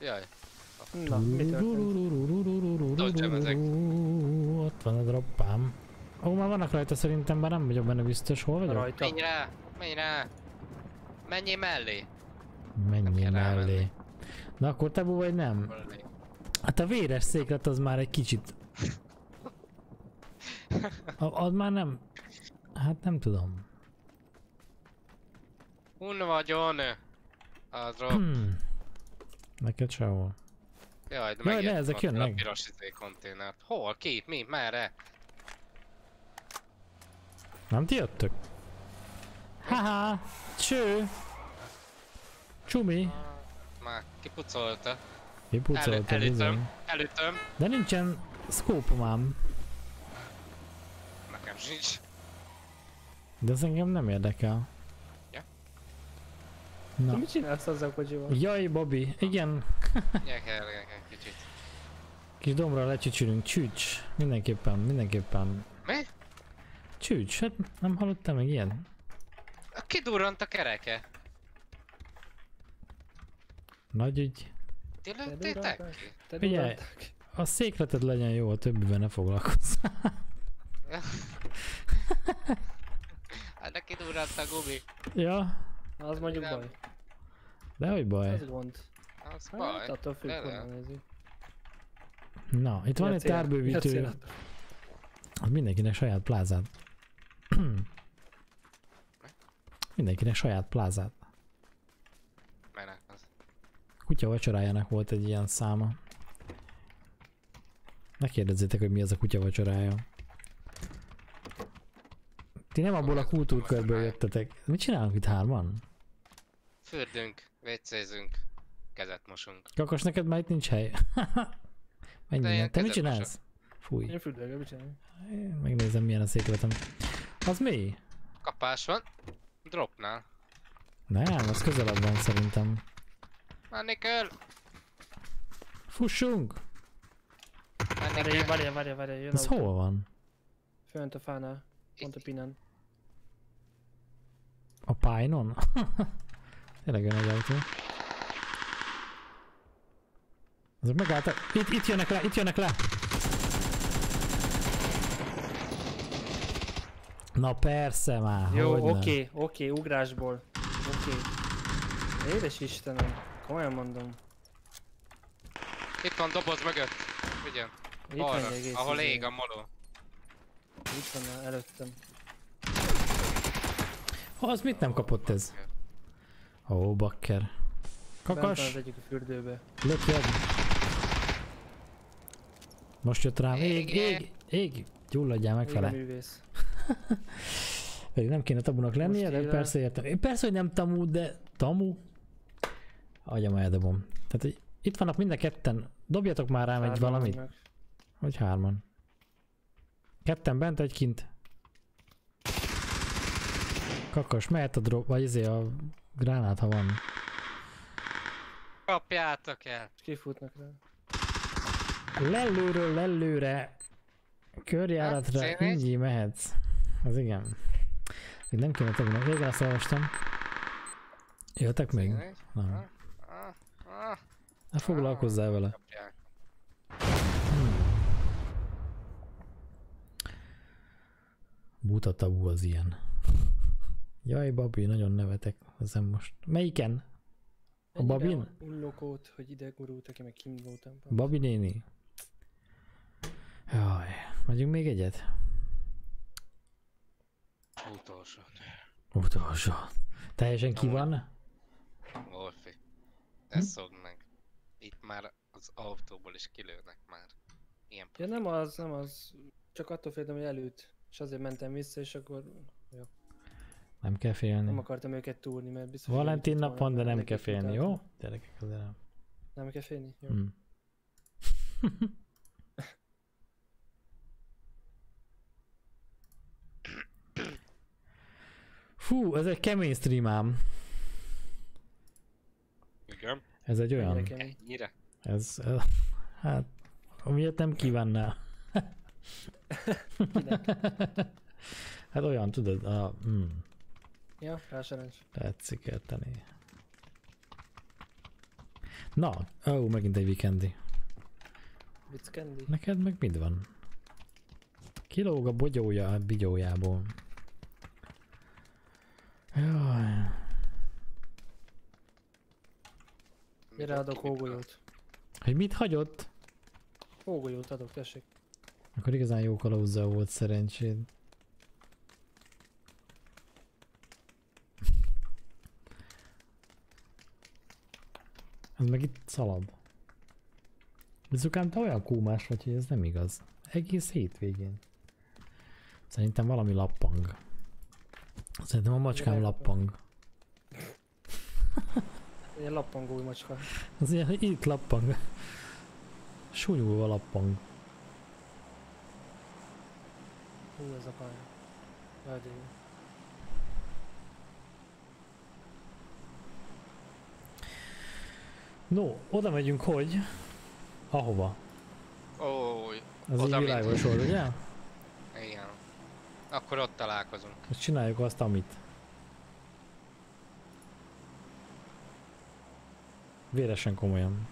Jaj, Na, mi történt? Dodgem ezek. Ott van a droppám. Ó, már vannak rajta szerintem, már nem vagyok benne biztos. Hol vagyok? Rajta. menj rá, menj rá. Menjél mellé. Menjél mellé. Na akkor tabu vagy nem? Hát a véres széklet az már egy kicsit... A, az már nem... Hát nem tudom. Hun vagyon. A drop. Hmm. Neked sehol. Jaj, de Jaj, ne, ezek jönnek. A piros izé konténert. Hol? Ki? Mi? Merre? Nem ti jöttök? Haha! Cső! Csumi! Már kipucolta. Mi pucoltad elütöm. Elütöm. De nincsen szkópom ám. Nekem sincs. De ez engem nem érdekel. Ja. Na. Na. mit csinálsz azzal a kocsival? Jaj, Bobby, igen, el, gyerek el kicsit. kis dombra lecsücsülünk, csücs, mindenképpen, mindenképpen. Mi? Csücs, hát nem hallottál meg ilyen? Kidurrant a kereke. Nagy ügy. Ti Te lőttétek Figyelj. A székleted legyen jó, a többivel ne foglalkozz. [LAUGHS] Hát neki durrant a gumi. ja, Az mondjuk Nem. baj. de hogy baj. Ez gond. Az Hát baj. attól függ, honnan nézi. Na, itt van Mi a egy tárbővítő, az mindenkinek saját plázát. [CLEARS THROAT] mindenkinek saját plázát. Menek az. Kutya vacsorájának volt egy ilyen száma. Ne kérdezzétek, hogy mi az a kutya vacsorája. Ti nem abból a kultúrkörből jöttetek. Mit csinálunk itt hárman? Fürdünk, vécézünk, kezet mosunk. Kakos, neked már itt nincs hely. [LAUGHS] Menj Te mit csinálsz? Fúj. Én fürdőgök, mit csinálni? Én Megnézem milyen a székletem. Az mi? Kapás van. Dropnál. Nem, az közelebb van szerintem. Menni kell! Fussunk! Menni kell! várj, várj, várj, jön Ez hol van? Fönt a fánál. Pont a pinen. A pálynon? [LAUGHS] Tényleg jön egy autó. Azok megálltak. Itt, itt jönnek le, itt jönnek le! Na persze már, Jó, oké, oké, ugrásból. Oké. Édes Istenem, komolyan mondom. Itt van doboz mögött. Ugyan. Itt van Balra, egy egész ahol izé. ég a moló. Itt van előttem. Az mit nem kapott ez? Ó, bakker. Bent van az Kakas, egyik a fürdőbe. lökjed. Most jött rám. Ég, ég, ég. Gyulladjál meg fele. művész. Pedig nem kéne tabunak lennie, de persze értem. Én persze, hogy nem tamu, de tamu. Agyam eldobom. Tehát, hogy itt vannak mind a ketten. Dobjatok már rám egy Hárman valamit. vannak. Vagy hárman. Ketten bent, egy kint. Kakas, mehet a drop, vagy izé a gránát, ha van. Kapjátok el! Kifutnak rá. Lellőről lellőre, körjáratra, Hát, ingyi mehetsz. Az igen. Még nem kéne tabunak. Régen azt olvastam. Jöttek még? Nem. Ne foglalkozzál vele. kapják. Buta tabu az ilyen. Jaj, Babi, nagyon nevetek ezen most. Melyiken? A Ennyire babin? Ullokót, hogy ide gurult, aki meg kint voltam. Babi néni. Jaj, megyünk még egyet? Utolsó. Utolsó. Teljesen ki van? Wolfi. Hm? Ez szokd meg. Itt már az autóból is kilőnek már. Ilyen Ja nem az, nem az. Csak attól féltem, hogy előtt. És azért mentem vissza, és akkor Nem kell félni. nem akartam őket túrni, mert biztos... Valentin nap van, de nem kell félni, jó? Gyerekek, azért nem. Nem kell félni? Jó. Hm. [LAUGHS] Fú, ez egy kemény stream ám. Igen. Ez egy olyan. Ennyire? Ez, ez hát, amilyet nem kívánnál. [LAUGHS] Hát olyan, tudod, a, mm, Ja, rá tetszik érteni. Na, ó, megint egy weekendi. Candy. Neked meg mit van? Kilóg a bogyója a bigyójából. Jaj. Mire adok hógolyót? Hogy mit hagyott? Hógolyót adok, tessék. Akkor igazán jó kalauzza volt szerencséd. Ez meg itt szalad. Bizukám, te olyan kúmás vagy, hogy ez nem igaz. Egész hétvégén. Szerintem valami lappang. Szerintem a macskám lappang. [LAUGHS] Ilyen lappangó macska. Az ilyen, itt lappang. Súlyulva lappang. Hú, ez a pálya. Jaj, de jó. No, oda megyünk hogy? Ahova? Ój, Az Oda, így világos volt, ugye? [LAUGHS] Akkor ott találkozunk. Most csináljuk azt, amit. Véresen komolyan.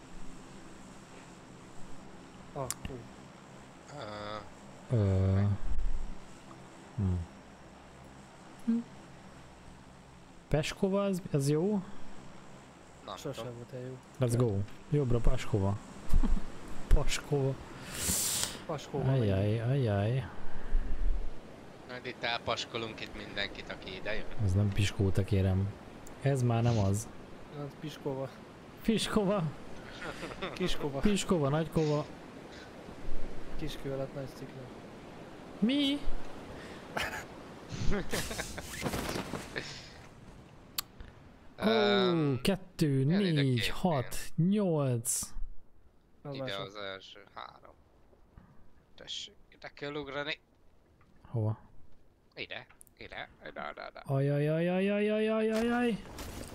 Ah, hú. Ö, Ö... Hm. Hm. Peskova, az, az jó? na, Sosem volt el jó. Let's go. Jobbra Paskova. Paskova. Megyünk. Ajjaj, ajjaj. Majd itt elpaskolunk itt mindenkit, aki ide jön. Ez nem piskóta kérem. Ez már nem az. Az Piskova. Piskova, Kiskova. Piskova, Nagykova. Kiskő alatt nagy cikla. Mi? Ó, Öm, kettő, négy, hat, nyolc. Ide az első három. Tessék, ide kell ugrani. Hova? Ide, ide, ide, ide, ide. Ajajajajajajajajajaj.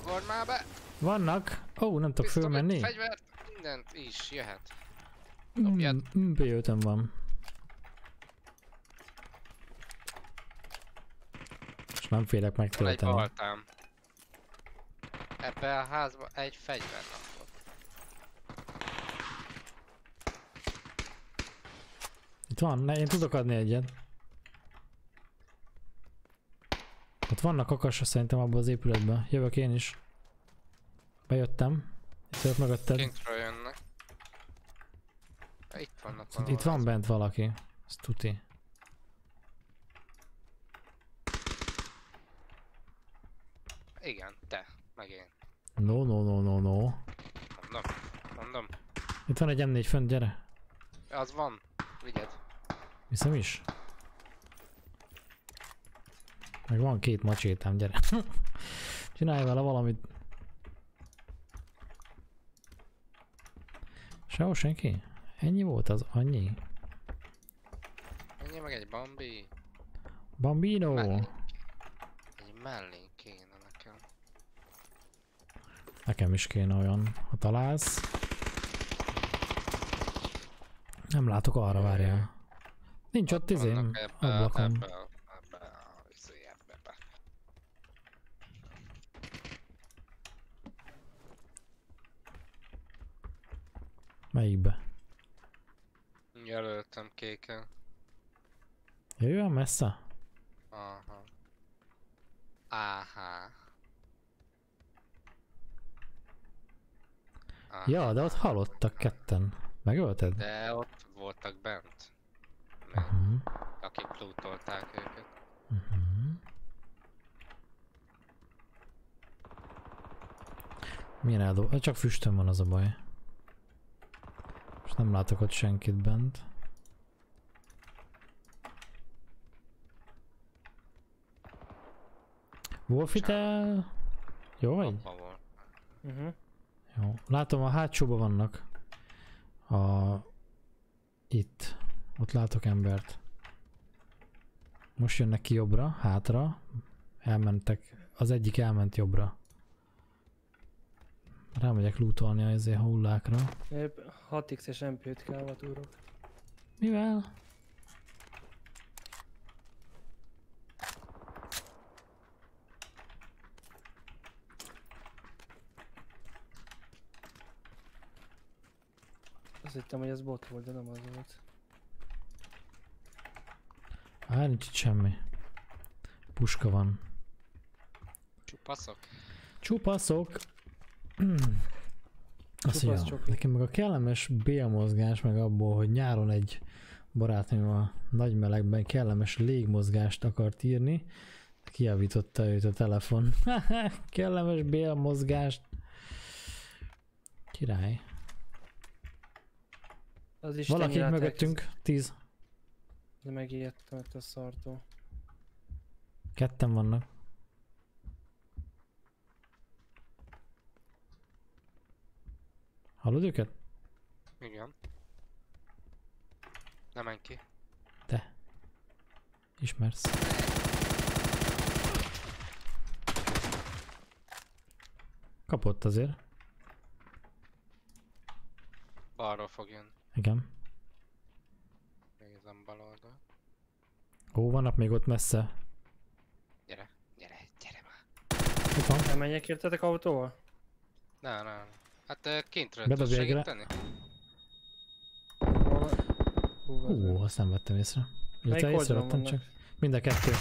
Ugorj már be! Vannak. Ó, nem tudok fölmenni. Fegyvert, mindent is jöhet. Mm, dobjad. mm, B5-ön van. És nem félek Van egy megtölteni. baltám. Ebbe a házba egy fegyver napot. Itt van, ne, én tudok adni egyet. Ott vannak kakasra szerintem abban az épületben. Jövök én is. Bejöttem. Itt vagyok mögötted. Kintről jönnek. Itt vannak Itt valahol van az- bent valaki. Ez tuti. Igen, te, meg én. No, no, no, no, no. Mondom, mondom. Itt van egy M4 fönt, gyere. Az van, vigyed. Viszem is. Meg van két macsétám, gyere. [LAUGHS] Csinálj vele valamit. Sehol senki? Ennyi volt az? Annyi? Ennyi meg egy bambi. Bambino! Mellény. Egy mellény kéne nekem. Nekem is kéne olyan, ha találsz. Nem látok arra, várjál. Nincs ott izém, Vannak ebbe, ablakon ebbe, a izé, ebbe, ebbe. Melyikbe? Jelöltem kéken. Ja, olyan messze? Aha. Áhá. Áhá. Ja, de ott halottak ketten. Megölted? De ott voltak bent. Nem, Uh-huh. akik lootolták őket. Uh-huh. Milyen eldob... Csak füstön van az a baj. Nem látok ott senkit bent. Wolfi, te... Jó vagy? Abba volt. Uh-huh. Jó. Látom a hátsóban vannak. A... Itt. Ott látok embert. Most jönnek ki jobbra, hátra. Elmentek. Az egyik elment jobbra. Rámegyek lootolni az izé hullákra. Épp 6x és MP5 kell túrok. Mivel? Azt hittem, hogy ez bot volt, de nem az volt. Á, nincs itt semmi. Puska van. Csupaszok? Csupaszok. [CLEARS THROAT] Azt Csupasz csoki. nekem meg a kellemes bélmozgás, meg abból, hogy nyáron egy barátnőm a nagy melegben kellemes légmozgást akart írni, kiavította őt a telefon. [LAUGHS] kellemes bélmozgást. Király. Az is Valaki mögöttünk, tíz. De megijedtem ettől a szartól. Ketten vannak. Hallod őket? Igen. Nem menj ki. Te. Ismersz. Kapott azért. balról fog jönni. Igen. Nézem bal oldal. Ó, vannak még ott messze. Gyere, gyere, gyere már. Ott van. Nem menjek értetek autóval? Ne, ne. Hát kintről tudsz segíteni? Hú, azt nem vettem észre. Illetve észrevettem csak. Mind a kettő.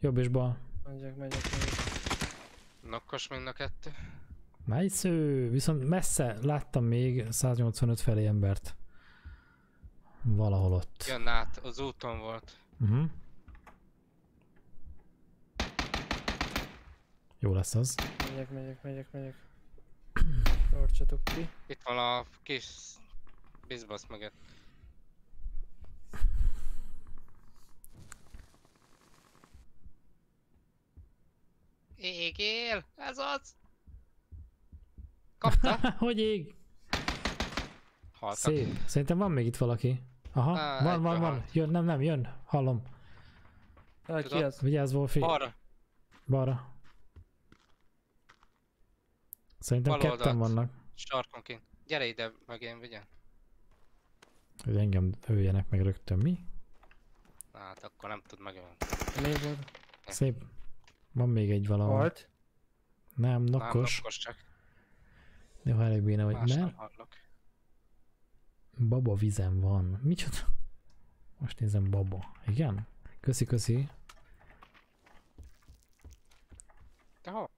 Jobb és bal. Megyek, megyek, megyek. Nokkos mind a kettő. Nice, viszont messze láttam még 185 felé embert. Valahol ott. Jön át, az úton volt. Uh-huh. Jó lesz az. Megyek, megyek, megyek, megyek. Tartsatok ki. Itt van a kis bizbasz mögött. Égél! Ez az! Kapta? [LAUGHS] hogy ég? Haltak. Szép. Szerintem van még itt valaki. Aha, Á, van, van, van. Jön, nem, nem, jön. Hallom. Ki az? Vigyázz, Wolfi. Arra! Balra. Szerintem Bal ketten oldalt. vannak. Sarkon kint. Gyere ide mögém, vigyen. Hogy engem öljenek meg rögtön. Mi? Na, hát akkor nem tud megölni. Volt? Szép. Van még egy valahol. Halt. Nem, Nem, nokkos. nokkos csak. Jó, ha elég béna vagy. Más Mert hallok. baba vizem van. Micsoda? Most nézem baba. Igen? Köszi, köszi. De hol?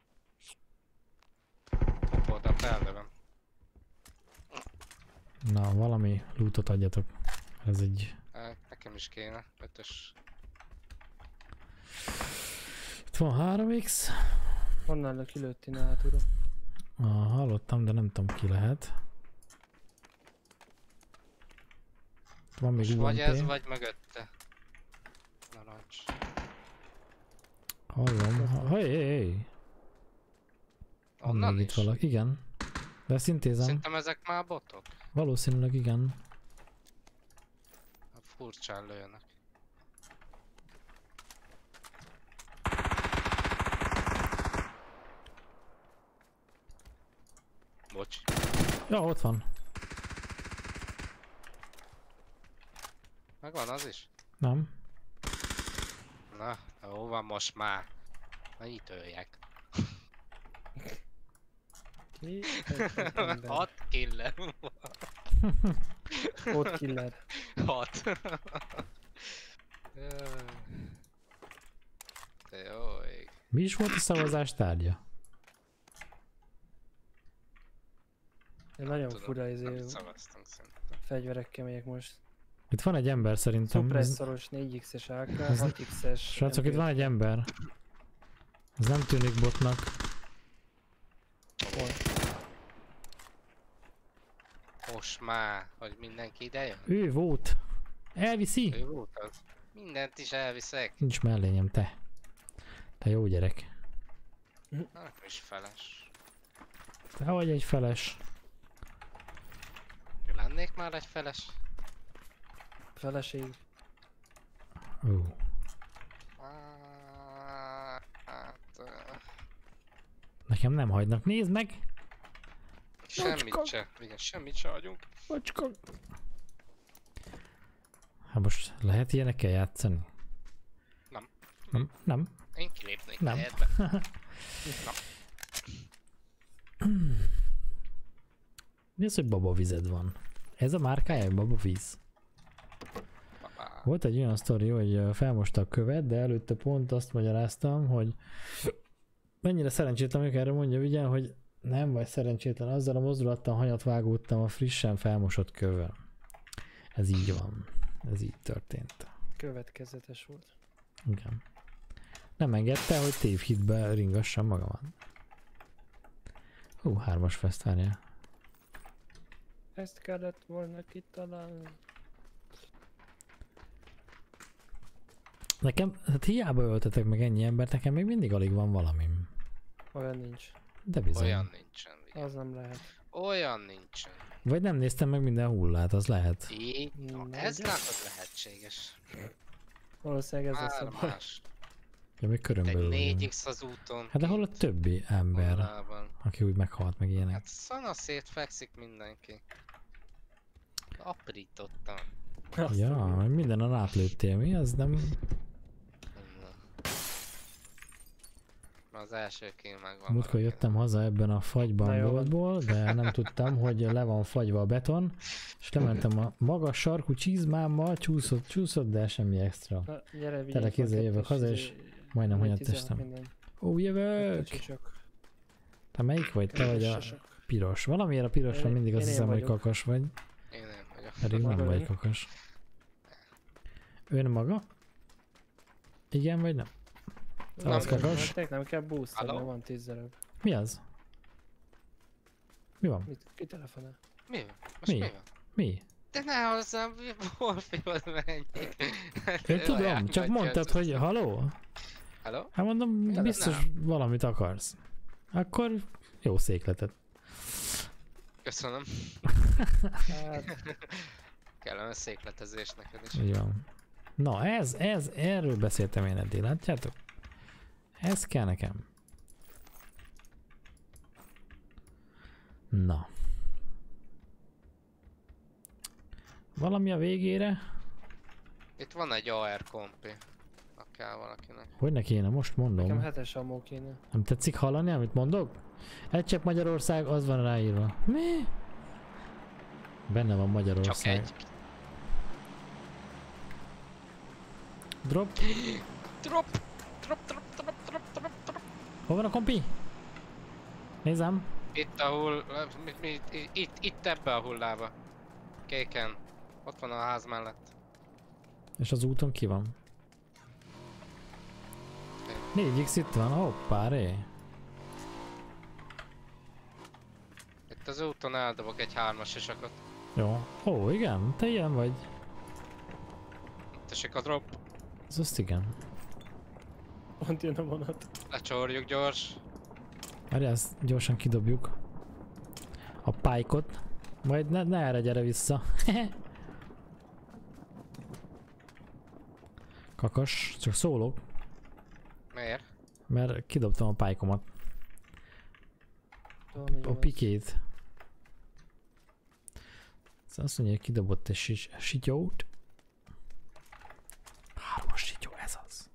Top oldalt ellövöm. Na, valami lootot adjatok. Ez egy... Nekem is kéne. Ötös. Itt van 3x. Honnan le kilőtt innen hátulra? Ah, hallottam, de nem tudom ki lehet. Van még Most vagy ez, vagy mögötte. Narancs. Hallom. Ha- Hé, hé, hé. Van Onnan még itt valaki. Igen. De ezt intézem. Szerintem ezek már botok. Valószínűleg igen. Furcsán lőnek. Bocs. Ja, ott van. Megvan az is? Nem. Na, jó van most már. Na itt öljek. [LAUGHS] Ember. Hat killer. [LAUGHS] Ott killer. Hat. Jó ég. Mi is volt a szavazás tárgya? Én nagyon Tudom, fura izé szavaztunk szerintem. fegyverekkel megyek most. Itt van egy ember szerintem. Szupresszoros 4x-es AK, 6x-es srácok, itt van egy ember. Ez nem tűnik botnak. Hol? Most már, hogy mindenki ide jön. Ő volt. Elviszi? Ő volt az. Mindent is elviszek. Nincs mellényem, te. Te jó gyerek. Nem is feles. Te vagy egy feles. Lennék már egy feles? Feleség. Ó. Ö, Nekem nem hagynak. Nézd meg! Semmit se. Igen, semmit se adjunk. Macska. Hát most lehet ilyenekkel játszani? Nem. Nem? Nem. Én kilépnék Nem. helyetbe. [LAUGHS] Mi az, hogy babavized van? Ez a márkája, hogy babavíz. Babá. Volt egy olyan sztori, hogy felmosta a követ, de előtte pont azt magyaráztam, hogy mennyire szerencsétlen, amikor erre mondja vigyen, hogy nem vagy szerencsétlen, azzal a mozdulattal hanyat vágódtam a frissen felmosott kövvel. Ez így van. Ez így történt. Következetes volt. Igen. Nem engedte, hogy tévhitbe ringassam magamat. Hú, hármas fest, várjál. Ezt kellett volna kitalálni. Nekem, hát hiába öltetek meg ennyi embert, nekem még mindig alig van valamim. Olyan nincs. De bizony. Olyan nincsen. igen. Az nem lehet. Olyan nincsen. Vagy nem néztem meg minden hullát, az lehet. Így? Na, ez látod lehetséges. Valószínűleg ez lesz Már a baj. más. Ja, még Egy körülbelül. vagyunk. 4x az úton. Hát de hol a többi ember, vonalban. aki úgy meghalt meg ilyenek? Hát szana szétfekszik mindenki. aprítottam. Azt Ja, mondja. mindenen átlőttél, mi? Ez nem... Na, Az első kill megvan. Múltkor jöttem haza ebben a fagyban boltból, de nem tudtam, hogy le van fagyva a beton, és lementem a magas sarkú csizmámmal, csúszott, csúszott, de semmi extra. Na, gyere, Tele kézzel jövök haza, és izé, Majdnem vagy hogy tizenhat testem. minden. Ó, jövök! Te melyik vagy? Te vagy a piros. Valamiért a pirosra mindig azt hiszem, hogy kakas vagy, Én nem vagyok. pedig nem vagy kakas. Ön maga? Igen vagy nem? Nem, Az nem? Nem, nem kell boostolni, van 10 darab. Mi az? Mi van? Mit? Ki telefonál? Mi van? Most Mi? mi, van? Mi? De ne hozzám, Morfihoz menjék. Én tudom, csak mondtad, hogy haló? Hello? Hát mondom, Ja, biztos valamit akarsz. Akkor jó székletet. Köszönöm. Hát, Kellemes székletezés neked is. Van. Na ez, ez, erről beszéltem én eddig, látjátok? Ez kell nekem. Na. Valami a végére? Itt van egy AR kompi. Ha kell valakinek. Hogy ne kéne, most nekem mondom. hetes ammó kéne. Nem tetszik hallani, amit mondok? Egy csepp Magyarország, az van ráírva. Mi? Benne van Csak Magyarország. egy. [GASPS] Drop! Drop, drop, drop, drop, drop, drop. Hol van a kompi? Nézem. Itt a hull... Mi, mi, itt, itt ebbe a hullába. Kéken. Ott van a ház mellett. És az úton ki van? 4x itt van, hoppá, ré. Itt az úton eldobok egy hármas isakot. Jó. Ó, igen, te ilyen vagy. Tessék a drop. Az azt igen. Pont jön a vonat. Lecsorjuk gyors. Várj, ezt gyorsan kidobjuk. A pálykot. Majd ne, ne erre gyere vissza. [LAUGHS] Kakas, csak szólok, Miért? mert kidobtam a pálykomat. A pikét. Ez azt mondja, hogy kidobott egy sityót. Hármas sityó, ez az.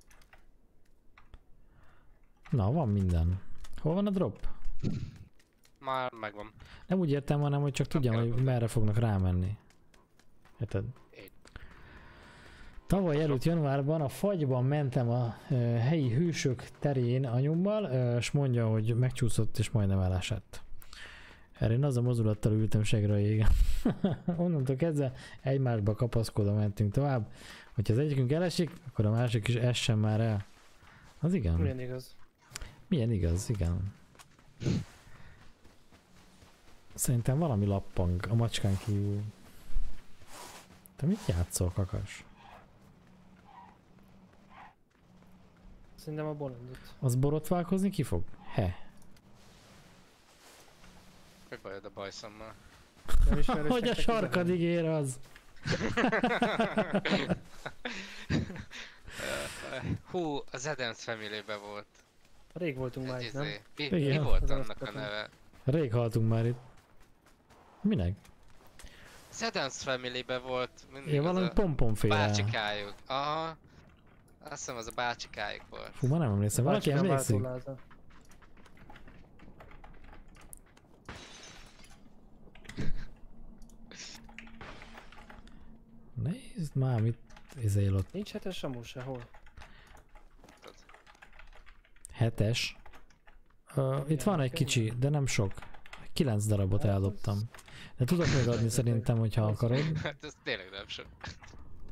Na, van minden. Hol van a drop? Már megvan. Nem úgy értem, hanem hogy csak Nem tudjam, hogy merre fognak rámenni. Érted? Tavaly előtt januárban a fagyban mentem a ö, helyi hősök terén anyummal, ö, és mondja, hogy megcsúszott és majdnem elesett. Erre én az a mozdulattal ültem segre égen. [LAUGHS] Onnantól kezdve egymásba kapaszkodva mentünk tovább. Hogyha az egyikünk elesik, akkor a másik is essen már el. Az igen. Milyen igaz? Milyen igaz, igen. Szerintem valami lappang a macskán kívül. Te mit játszol, kakas? Szerintem a bolondot. Az borotválkozni ki fog? He. Mi bajod a bajszommal? [LAUGHS] Hogy a nektek sarkadig ér az? [LAUGHS] Hú, az Adams family volt. Rég voltunk már itt, nem? izé. Mi, mi Igen. volt annak a neve? Rég haltunk már itt. Minek? Az Adams family volt mindig az valami a pomponféle. bácsikájuk. Aha. Azt hiszem az a bácsikájuk volt. Fú, már nem emlékszem. Valaki emlékszik? Nézd már, mit izél ott. Nincs hetes amú sehol. Hetes. Uh, itt van egy kicsi, de nem sok. Kilenc darabot Hát eldobtam. De tudok még adni szerintem, hogyha [LAUGHS] akarod. Hát ez tényleg nem sok.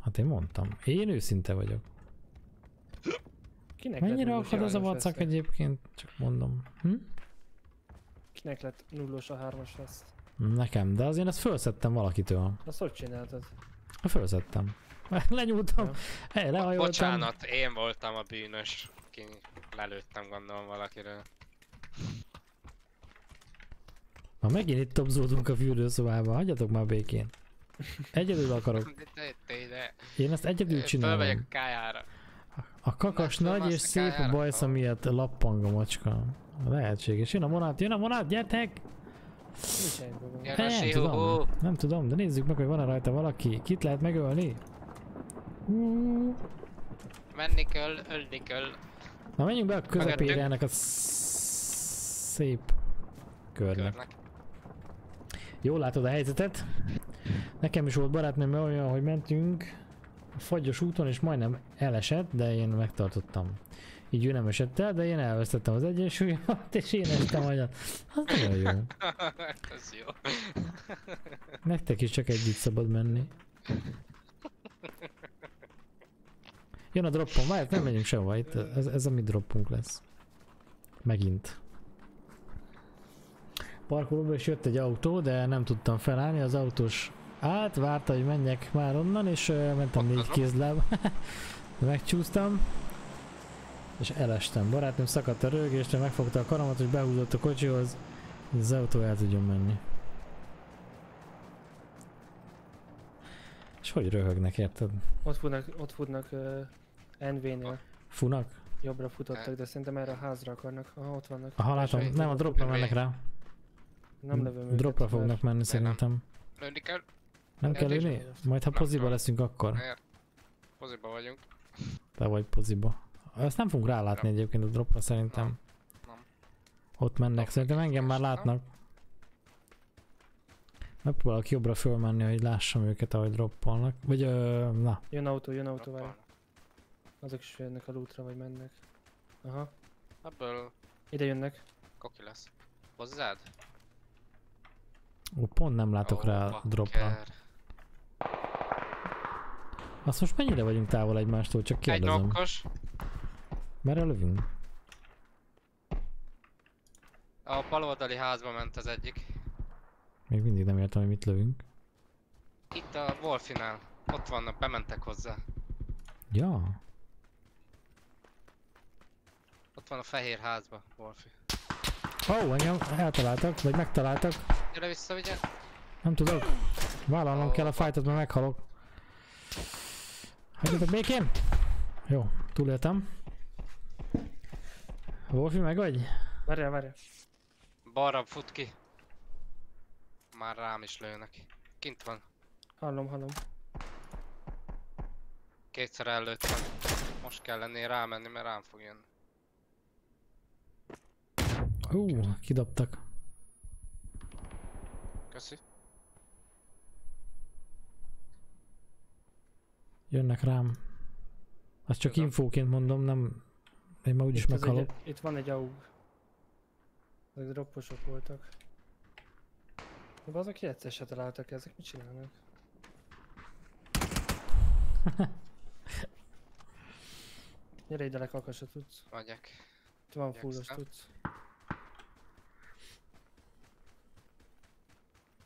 Hát én mondtam. Én őszinte vagyok. Kinek Mennyire akad az a vacak egyébként? Csak mondom. Hm? Kinek lett nullos a hármas lesz? Nekem, de azért ezt felszettem valakitől. Azt hogy csináltad? Felszettem. [LAUGHS] Lenyúltam. Ja. Hey, lehajoltam. Bocsánat, én voltam a bűnös aki lelőttem gondolom valakiről. Na megint itt topzódunk a fürdőszobába, hagyjatok már békén. Egyedül akarok. [LAUGHS] Én ezt egyedül csinálom. Fölvegyek a kájára. A kakas Na, nagy és szép a bajsza miatt lappang a macska. Lehetséges. Jön a vonat, jön a vonat, gyertek! Nem, tudom, nem tudom, de nézzük meg, hogy van-e rajta valaki. Kit lehet megölni? Menni kell, ölni kell. Na menjünk be a közepére ennek a szép körnek. Jól látod a helyzetet. Nekem is volt barátnőm olyan, hogy mentünk a fagyos úton, és majdnem elesett, de én megtartottam. Így ő nem esett el, de én elvesztettem az egyensúlyomat, és én estem agyat. Az nagyon jó. [LAUGHS] Ez jó. Nektek is csak együtt szabad menni. Jön a droppom, várj, nem megyünk sehova, itt ez, ez a mi droppunk lesz. Megint. Parkolóba is jött egy autó, de nem tudtam felállni, az autós állt, várta, hogy menjek már onnan, és uh, mentem négy kézláb. [LAUGHS] Megcsúsztam. És elestem. Barátnőm szakadt a rögésre, megfogta a karomat, és behúzott a kocsihoz, hogy az autó el tudjon menni. És hogy röhögnek, érted? Ott futnak, ott futnak uh... NV-nél. Funak? Jobbra futottak, de szerintem erre a házra akarnak. Ah, ott vannak. A halátom, nem, a dropra mennek rá. Nem lövöm őket. Dropra fognak menni szerintem. Lőni kell. Nem kell lőni? Majd ha poziba leszünk akkor. Poziba vagyunk. Te vagy poziba. Ezt nem fogunk rálátni egyébként a dropra szerintem. Ott mennek, szerintem engem már látnak. Megpróbálok jobbra fölmenni, hogy lássam őket, ahogy droppolnak. Vagy ö, na. Jön autó, jön autó, várj azok is jönnek a lútra vagy mennek. Aha. Ebből... Ide jönnek. Koki lesz. Hozzád? Ó, pont nem látok oh, rá a dropra. Azt most mennyire vagyunk távol egymástól, csak kérdezem. Egy nokkos. Merre lövünk? A baloldali házba ment az egyik. Még mindig nem értem, hogy mit lövünk. Itt a Wolfinál. Ott vannak, bementek hozzá. Ja. Ott van a fehér házba, Wolfi. Ó, oh, engem eltaláltak, vagy megtaláltak. Gyere vissza, ugye? Nem tudok. Vállalnom oh. kell a fightot, mert meghalok. Hagyjatok békén! Jó, túléltem. Wolfi meg vagy? Várjál, várjál. Balra fut ki. Már rám is lőnek. Kint van. Hallom, hallom. Kétszer előttem. Most kell lenni rámenni, mert rám fog jönni. Hú, uh, kidobtak. Köszi. Jönnek rám. Azt csak Tudom. infóként mondom, nem... Én már úgyis meghalok. Egy, itt van egy aug. Ezek dropposok voltak. De azok ki egyszer se találtak, ezek mit csinálnak? [LAUGHS] Gyere ide le kakasra tudsz. Mondják. Itt van fullos tudsz.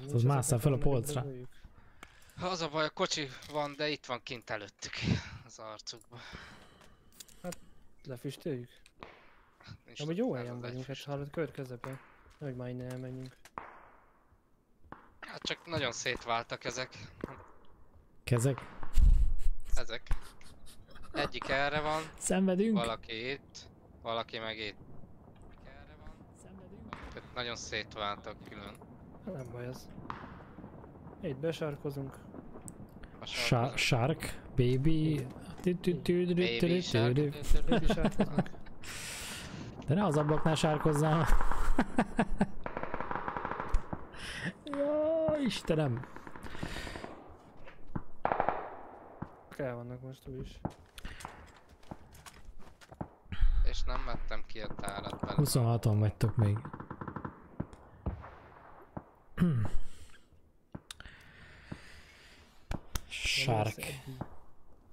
nincs az másszál fel a polcra. Az a baj, a kocsi van, de itt van kint előttük. Az arcukba. Lefüstöljük? Nincs Amúgy jó helyen vagyunk, hát hallod kör közepén. Nehogy már innen elmenjünk. Hát csak nagyon szétváltak ezek. Kezek. Ezek. Egyik erre van, Szenvedünk. valaki itt, valaki meg itt. Nagyon szétváltak külön. Hát Nem baj ez. Itt Sha- sarkon. shark, baby. Baby sarkozunk. De ne az ablaknál sárkozzál. [LAUGHS] Jó, Istenem. El vannak most úgyis. És nem vettem ki a tárat bele. 26-on vagytok még. Shark.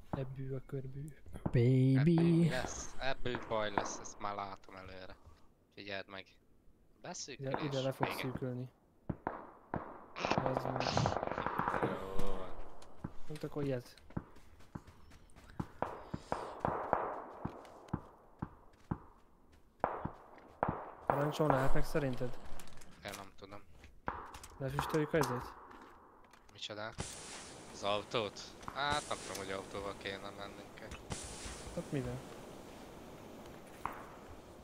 Ebbű a körbű. Ebből Baby. lesz, ebből baj lesz, ezt már látom előre. Figyeld meg. Ide, Beszűkülés. ide le fog Igen. szűkülni. Ez van. Mondtak, akkor ilyet. Parancsolnák meg szerinted? Én nem tudom. Lefüstöljük izét? Micsoda? Az autót? Hát nem tudom, hogy autóval kéne mennünk -e. Hát mivel?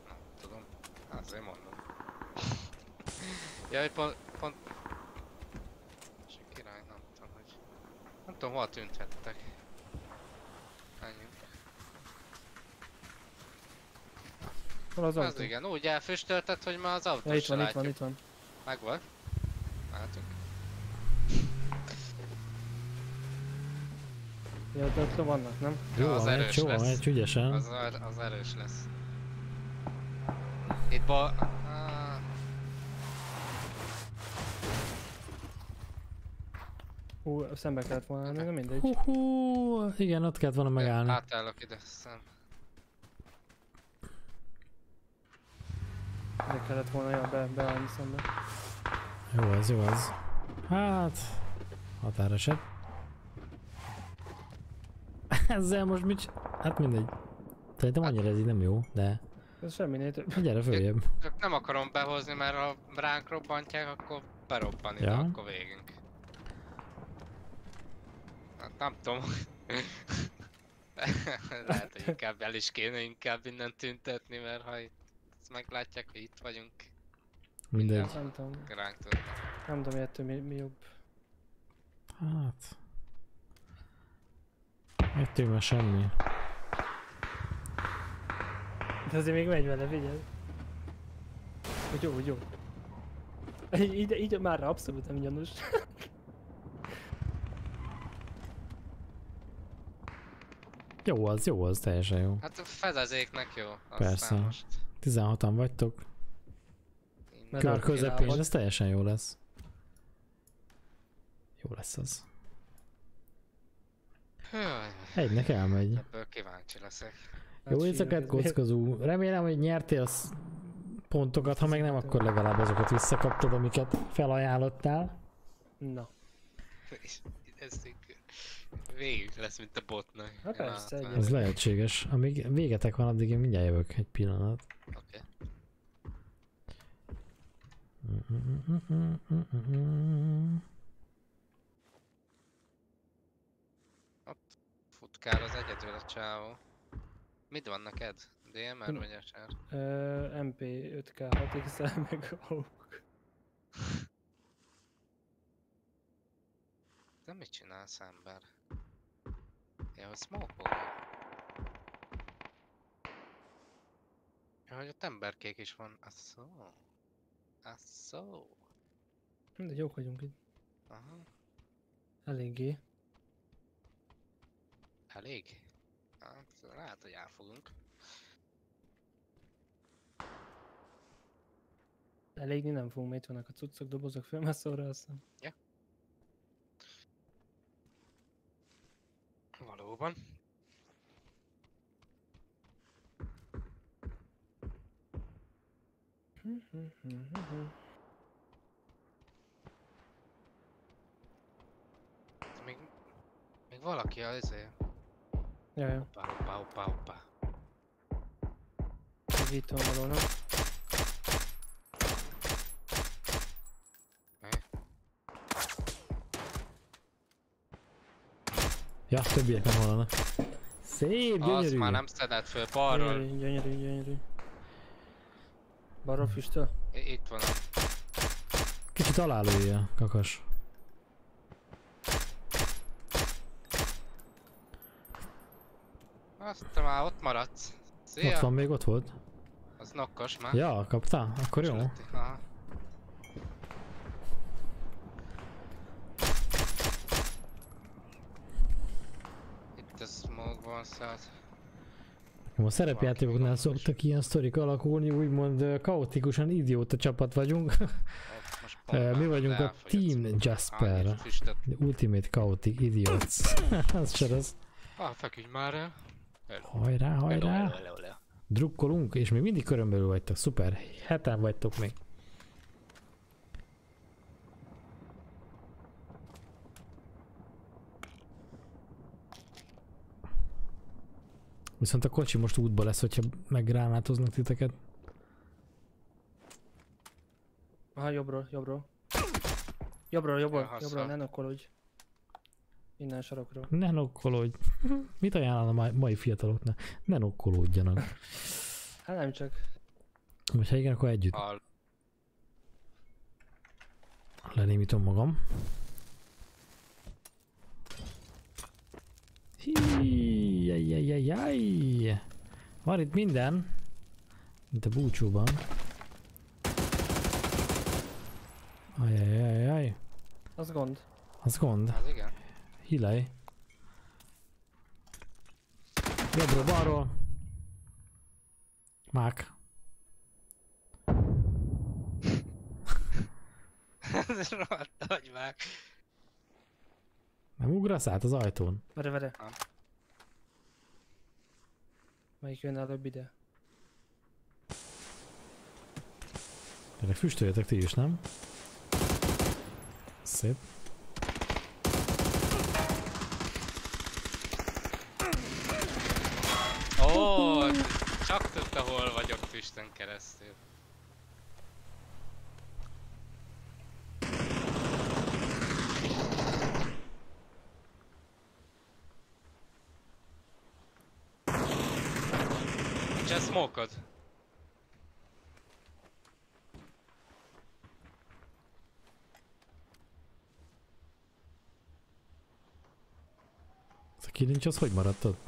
Nem tudom. Hát azért mondom. Jaj, pont... pont... És király, nem tudom, hogy... Nem tudom, hol tűnhettek. Menjünk. Hol az Az autó? igen, úgy elfüstölted, hogy már az Ja, autó itt se van, itt van, látjuk. itt van. Megvan? Látunk. Ja, de ott vannak, nem? Jó, az van, erős jó, lesz. megy ügyesen. Az, az erős lesz. Itt bal... Ah, Hú, szembe kellett volna állni, de mindegy. Hú, hú, igen, ott kellett volna megállni. Átállok ide, szem. Ide kellett volna ja, be, beállni szembe. Jó az, jó az. Hát, határeset. Ezzel most mit Hát mindegy. Szerintem annyira ez így nem jó, de Ez semminél több. gyere följebb. Csak nem akarom behozni, mert ha ránk robbantják, akkor berobban ide, Ja. akkor végünk. Hát nem tudom. [LAUGHS] Lehet, hogy inkább el is kéne inkább innen tüntetni, mert ha itt meglátják, hogy itt vagyunk, Mindegy. Nem tudom, ránk tudnak. nem tudom, ettől mi, mi jobb. Hát... Ettől már semmi. De azért még megy vele, figyelj. Hogy jó, hogy jó. Így, így, már abszolút nem gyanús. [LAUGHS] Jó az, jó az, teljesen jó. Hát a fedezéknek jó. Persze. most 16-an vagytok. Kör közepén, ez teljesen jó lesz. Jó lesz az. Egynek elmegy. Ebből kíváncsi leszek. Jó éjszakát, kockozó. Remélem, hogy nyertél pontokat, ha meg nem, akkor legalább azokat visszakaptad, amiket felajánlottál. Na, ez végig lesz, mint a botnak. Hát persze, Látvány. Ez lehetséges. Amíg végetek van, addig én mindjárt jövök egy pillanat. Oké. Futkár az egyedül a csávó. Mit van neked? DMR vagy SR? Ö, MP 5K 6XL meg AUK. De mit csinálsz ember? Ja, hogy smoke Ja, hogy ott emberkék is van. A szó. A szó. De jók vagyunk itt. Aha. Eléggé. Elég? Hát, lehet, hogy elfogunk. Elégni nem fogunk, mert vannak a cuccok, dobozok, fölmászóra, aztán. Valóban. Még, még valaki az izé. Ja, ja, Hoppá, hoppá, hoppá, hoppá. még itt van nem? Ja, többiek nem hallanak. Szép, gyönyörű. már nem szedett föl balról. Gyönyörű, gyönyörű, gyönyörű. Balra füstöl? Itt van a... Kicsit alálője, kakas. Azt te már ott maradsz. Szia! Ott van még, ott volt. Az nokkos már. Ja, kaptál? Akkor jó. Aha. Itt a smoke van szállt. A szerepjátékoknál szoktak ilyen sztorik alakulni, úgymond kaotikusan idióta csapat vagyunk. [LAUGHS] Mi vagyunk a Team. Jasper. Ultimate Chaotic Idiots. [LAUGHS] Az se rossz. Ah, feküdj már el. Hajrá, hajrá. Hello, hello, hello. Drukkolunk, és még mindig körömbelül vagytok. Szuper. Heten vagytok még. Viszont a kocsi most útba lesz, hogyha meggránátoznak titeket. Aha, jobbról, jobbról. Jobbról, jobbról, Aha, jobbról, ne nokkolódj. Innen sarokról. Ne nokkolódj. Mit ajánlál a mai- fiataloknak? Ne nokkolódjanak. Hát nem csak. Vagy ha igen, akkor együtt Hall. lenémítom magam. Hí, jaj, jaj, jaj, jaj. Van itt minden, mint a búcsúban. Ajajajaj, Az gond. az gond. Az igen. Hilej. Jobbról, balról. Mák. [LAUGHS] Ez rohadt vagy már. Nem ugrasz át az ajtón? Vere, vere. Melyik jön előbb ide? Gyerek, füstöljetek ti is, nem? Szép. Ó, csak tudta hol vagyok füstön keresztül. Nincs smoke Ez a kilincs az hogy maradt ott?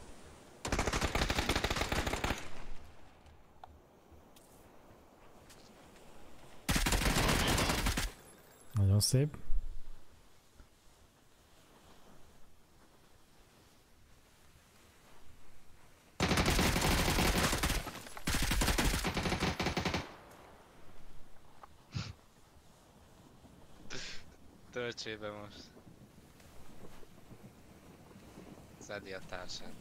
Nagyon szép. Töltsébe most. Szedi a társát.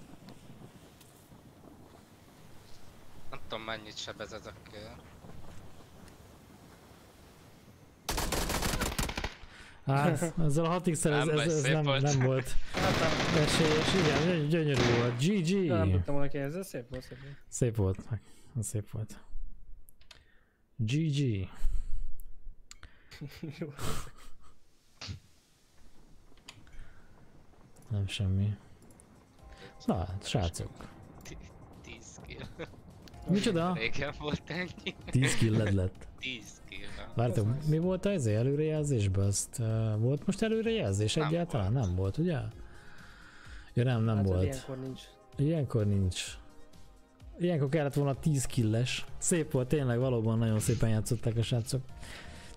Nem tudom mennyit sebez ez a kör. Hát, [LAUGHS] ezzel a 6 x ez, Nem ez, ez nem, volt. nem volt Hát nem, esélyes, igen, gyöny- gyönyörű volt. GG! nem tudtam volna kérdezni, ez szép volt, szép volt. Szép volt, ez szép volt. GG. [LAUGHS] Jó. Nem semmi. Na, hát, srácok. 10 kill. Micsoda? Régen volt ennyi. 10 killed lett. 10 nice. mi volt az előrejelzésben? Azt, uh, volt most előrejelzés Nem egyáltalán? volt. Nem volt, ugye? Ja nem, nem hát, volt. Ilyenkor nincs. Ilyenkor nincs. Ilyenkor kellett volna 10 killes. Szép volt, tényleg valóban nagyon szépen játszották a srácok.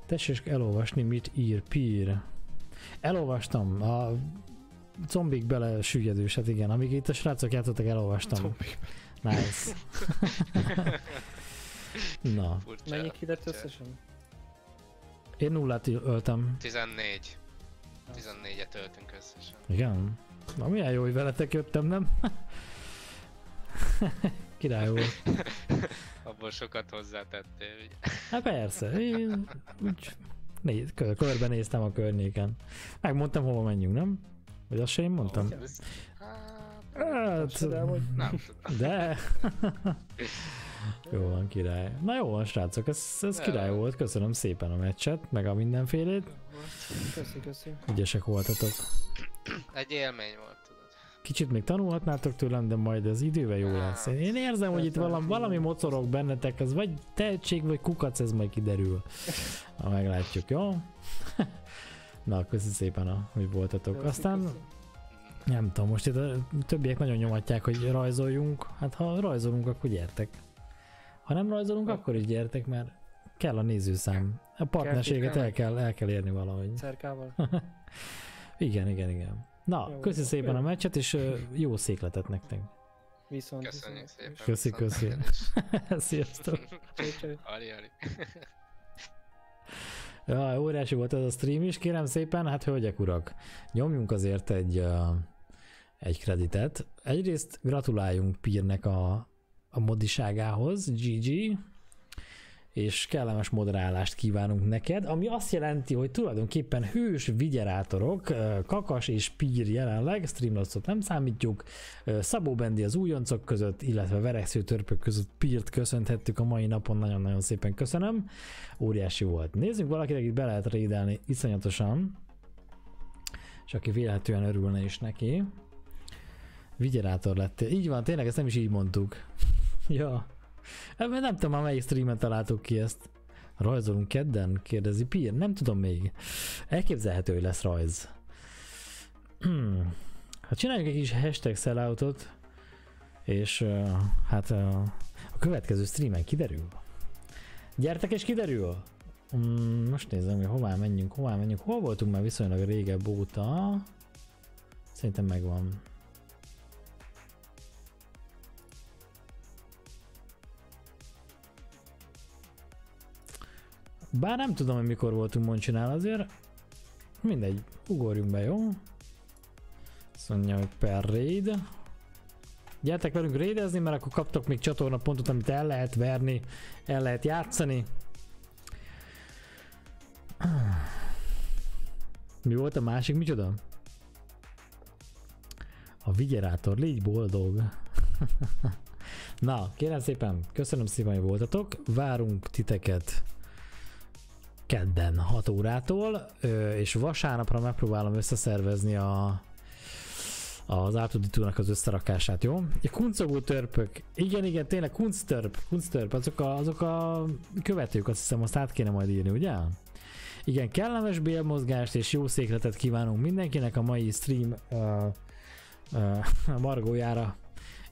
Tessék elolvasni, mit ír Pír. Elolvastam, a zombik bele süllyedős, hát igen, amíg itt a srácok játszottak, elolvastam. Nice. [LAUGHS] Na. Mennyi kidett összesen? Én nullát öltem. 14. 14-et öltünk összesen. Igen? Na milyen jó, hogy veletek jöttem, nem? [LAUGHS] Király volt. [LAUGHS] Abból sokat hozzátettél, ugye? Hát persze, én úgy néz, kör, körbenéztem a környéken. Megmondtam, hova menjünk, nem? Vagy azt se én mondtam? Hát, de hogy- nem de... [LAUGHS] jó van, király. Na jó van, srácok, ez, ez király volt. Köszönöm szépen a meccset, meg a mindenfélét. Köszi, köszi. Ügyesek voltatok. Egy élmény volt, tudod. Kicsit még tanulhatnátok tőlem, de majd ez idővel jó lesz. Én- Én érzem, hogy itt valami, valami mocorog bennetek, ez vagy tehetség, vagy kukac, ez majd kiderül. Ha meglátjuk, jó? [LAUGHS] Na, köszi szépen, a, hogy voltatok. Köszi, Aztán köszi. Nem tudom, most itt a többiek nagyon nyomatják, hogy rajzoljunk. Hát ha rajzolunk, akkor gyertek. Ha nem rajzolunk, akkor is gyertek, mert kell a nézőszám. A partnerséget el kell, el kell érni valahogy. Cerkával. [LAUGHS] Igen, igen, igen. Na, Jó, köszi jó. szépen a meccset, és jó székletet nektek. Viszont. Köszönjük viszont. szépen. Köszi, köszi. [LAUGHS] Sziasztok! Ali, ali. [LAUGHS] Ja, óriási volt ez a stream is, kérem szépen, hát hölgyek, urak, nyomjunk azért egy, uh, egy kreditet. Egyrészt gratuláljunk Pírnek a, a modiságához, GG, és kellemes moderálást kívánunk neked, ami azt jelenti, hogy tulajdonképpen hős vigyerátorok, Kakas és Pír jelenleg, Streamlabs-ot nem számítjuk, Szabó Bendi az újoncok között, illetve Vereksző törpök között Pírt köszönthettük a mai napon, nagyon-nagyon szépen köszönöm, óriási volt. Nézzük valakinek itt be lehet rédelni iszonyatosan, és aki véletlenül örülne is neki. Vigyerátor lettél. Így van, tényleg ezt nem is így mondtuk. [LAUGHS] ja. Ebben nem tudom, melyik streamen találtuk ki ezt. Rajzolunk kedden? Kérdezi Pír. Nem tudom még. Elképzelhető, hogy lesz rajz. [CLEARS THROAT] hát csináljunk egy kis hashtag selloutot, és uh, hát uh, a következő streamen kiderül. Gyertek és kiderül! Mm, most nézem, hogy hová menjünk, hová menjünk. Hol voltunk már viszonylag régebb óta? Szerintem megvan. Bár nem tudom, hogy mikor voltunk Moncsinál azért. Mindegy, ugorjunk be, jó? Azt mondja, hogy per raid. Gyertek velünk raidezni, mert akkor kaptok még csatorna pontot, amit el lehet verni, el lehet játszani. Mi volt a másik, micsoda? A vigyerátor, légy boldog. [LAUGHS] Na, kérem szépen, köszönöm szépen, hogy voltatok. Várunk titeket kedden 6 órától, és vasárnapra megpróbálom összeszervezni a az átudítónak az összerakását, jó? A kuncogó törpök, igen, igen, tényleg kunctörp, kunctörp, azok a, azok a követők, azt hiszem, azt át kéne majd írni, ugye? Igen, kellemes bélmozgást és jó székletet kívánunk mindenkinek a mai stream uh, [LAUGHS] uh, margójára,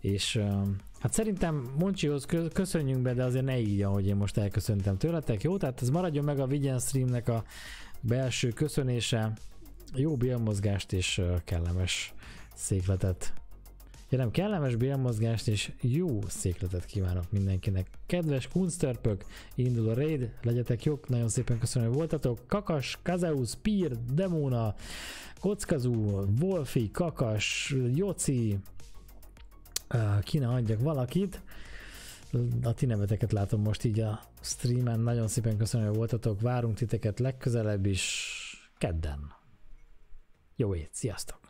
és uh, Hát szerintem Moncsihoz köszönjünk be, de azért ne így, ahogy én most elköszöntem tőletek, jó? Tehát ez maradjon meg a Vigyen Streamnek a belső köszönése, jó bélmozgást és kellemes székletet. Ja nem, kellemes bélmozgást és jó székletet kívánok mindenkinek. Kedves kunstörpök, indul a raid, legyetek jók, nagyon szépen köszönöm, hogy voltatok. Kakas, Kazeus, Pír, Demona, Kockazú, Wolfi, Kakas, Joci, kéne adjak valakit. A ti neveteket látom most így a streamen. Nagyon szépen köszönöm, hogy voltatok. Várunk titeket legközelebb is kedden. Jó ét, sziasztok!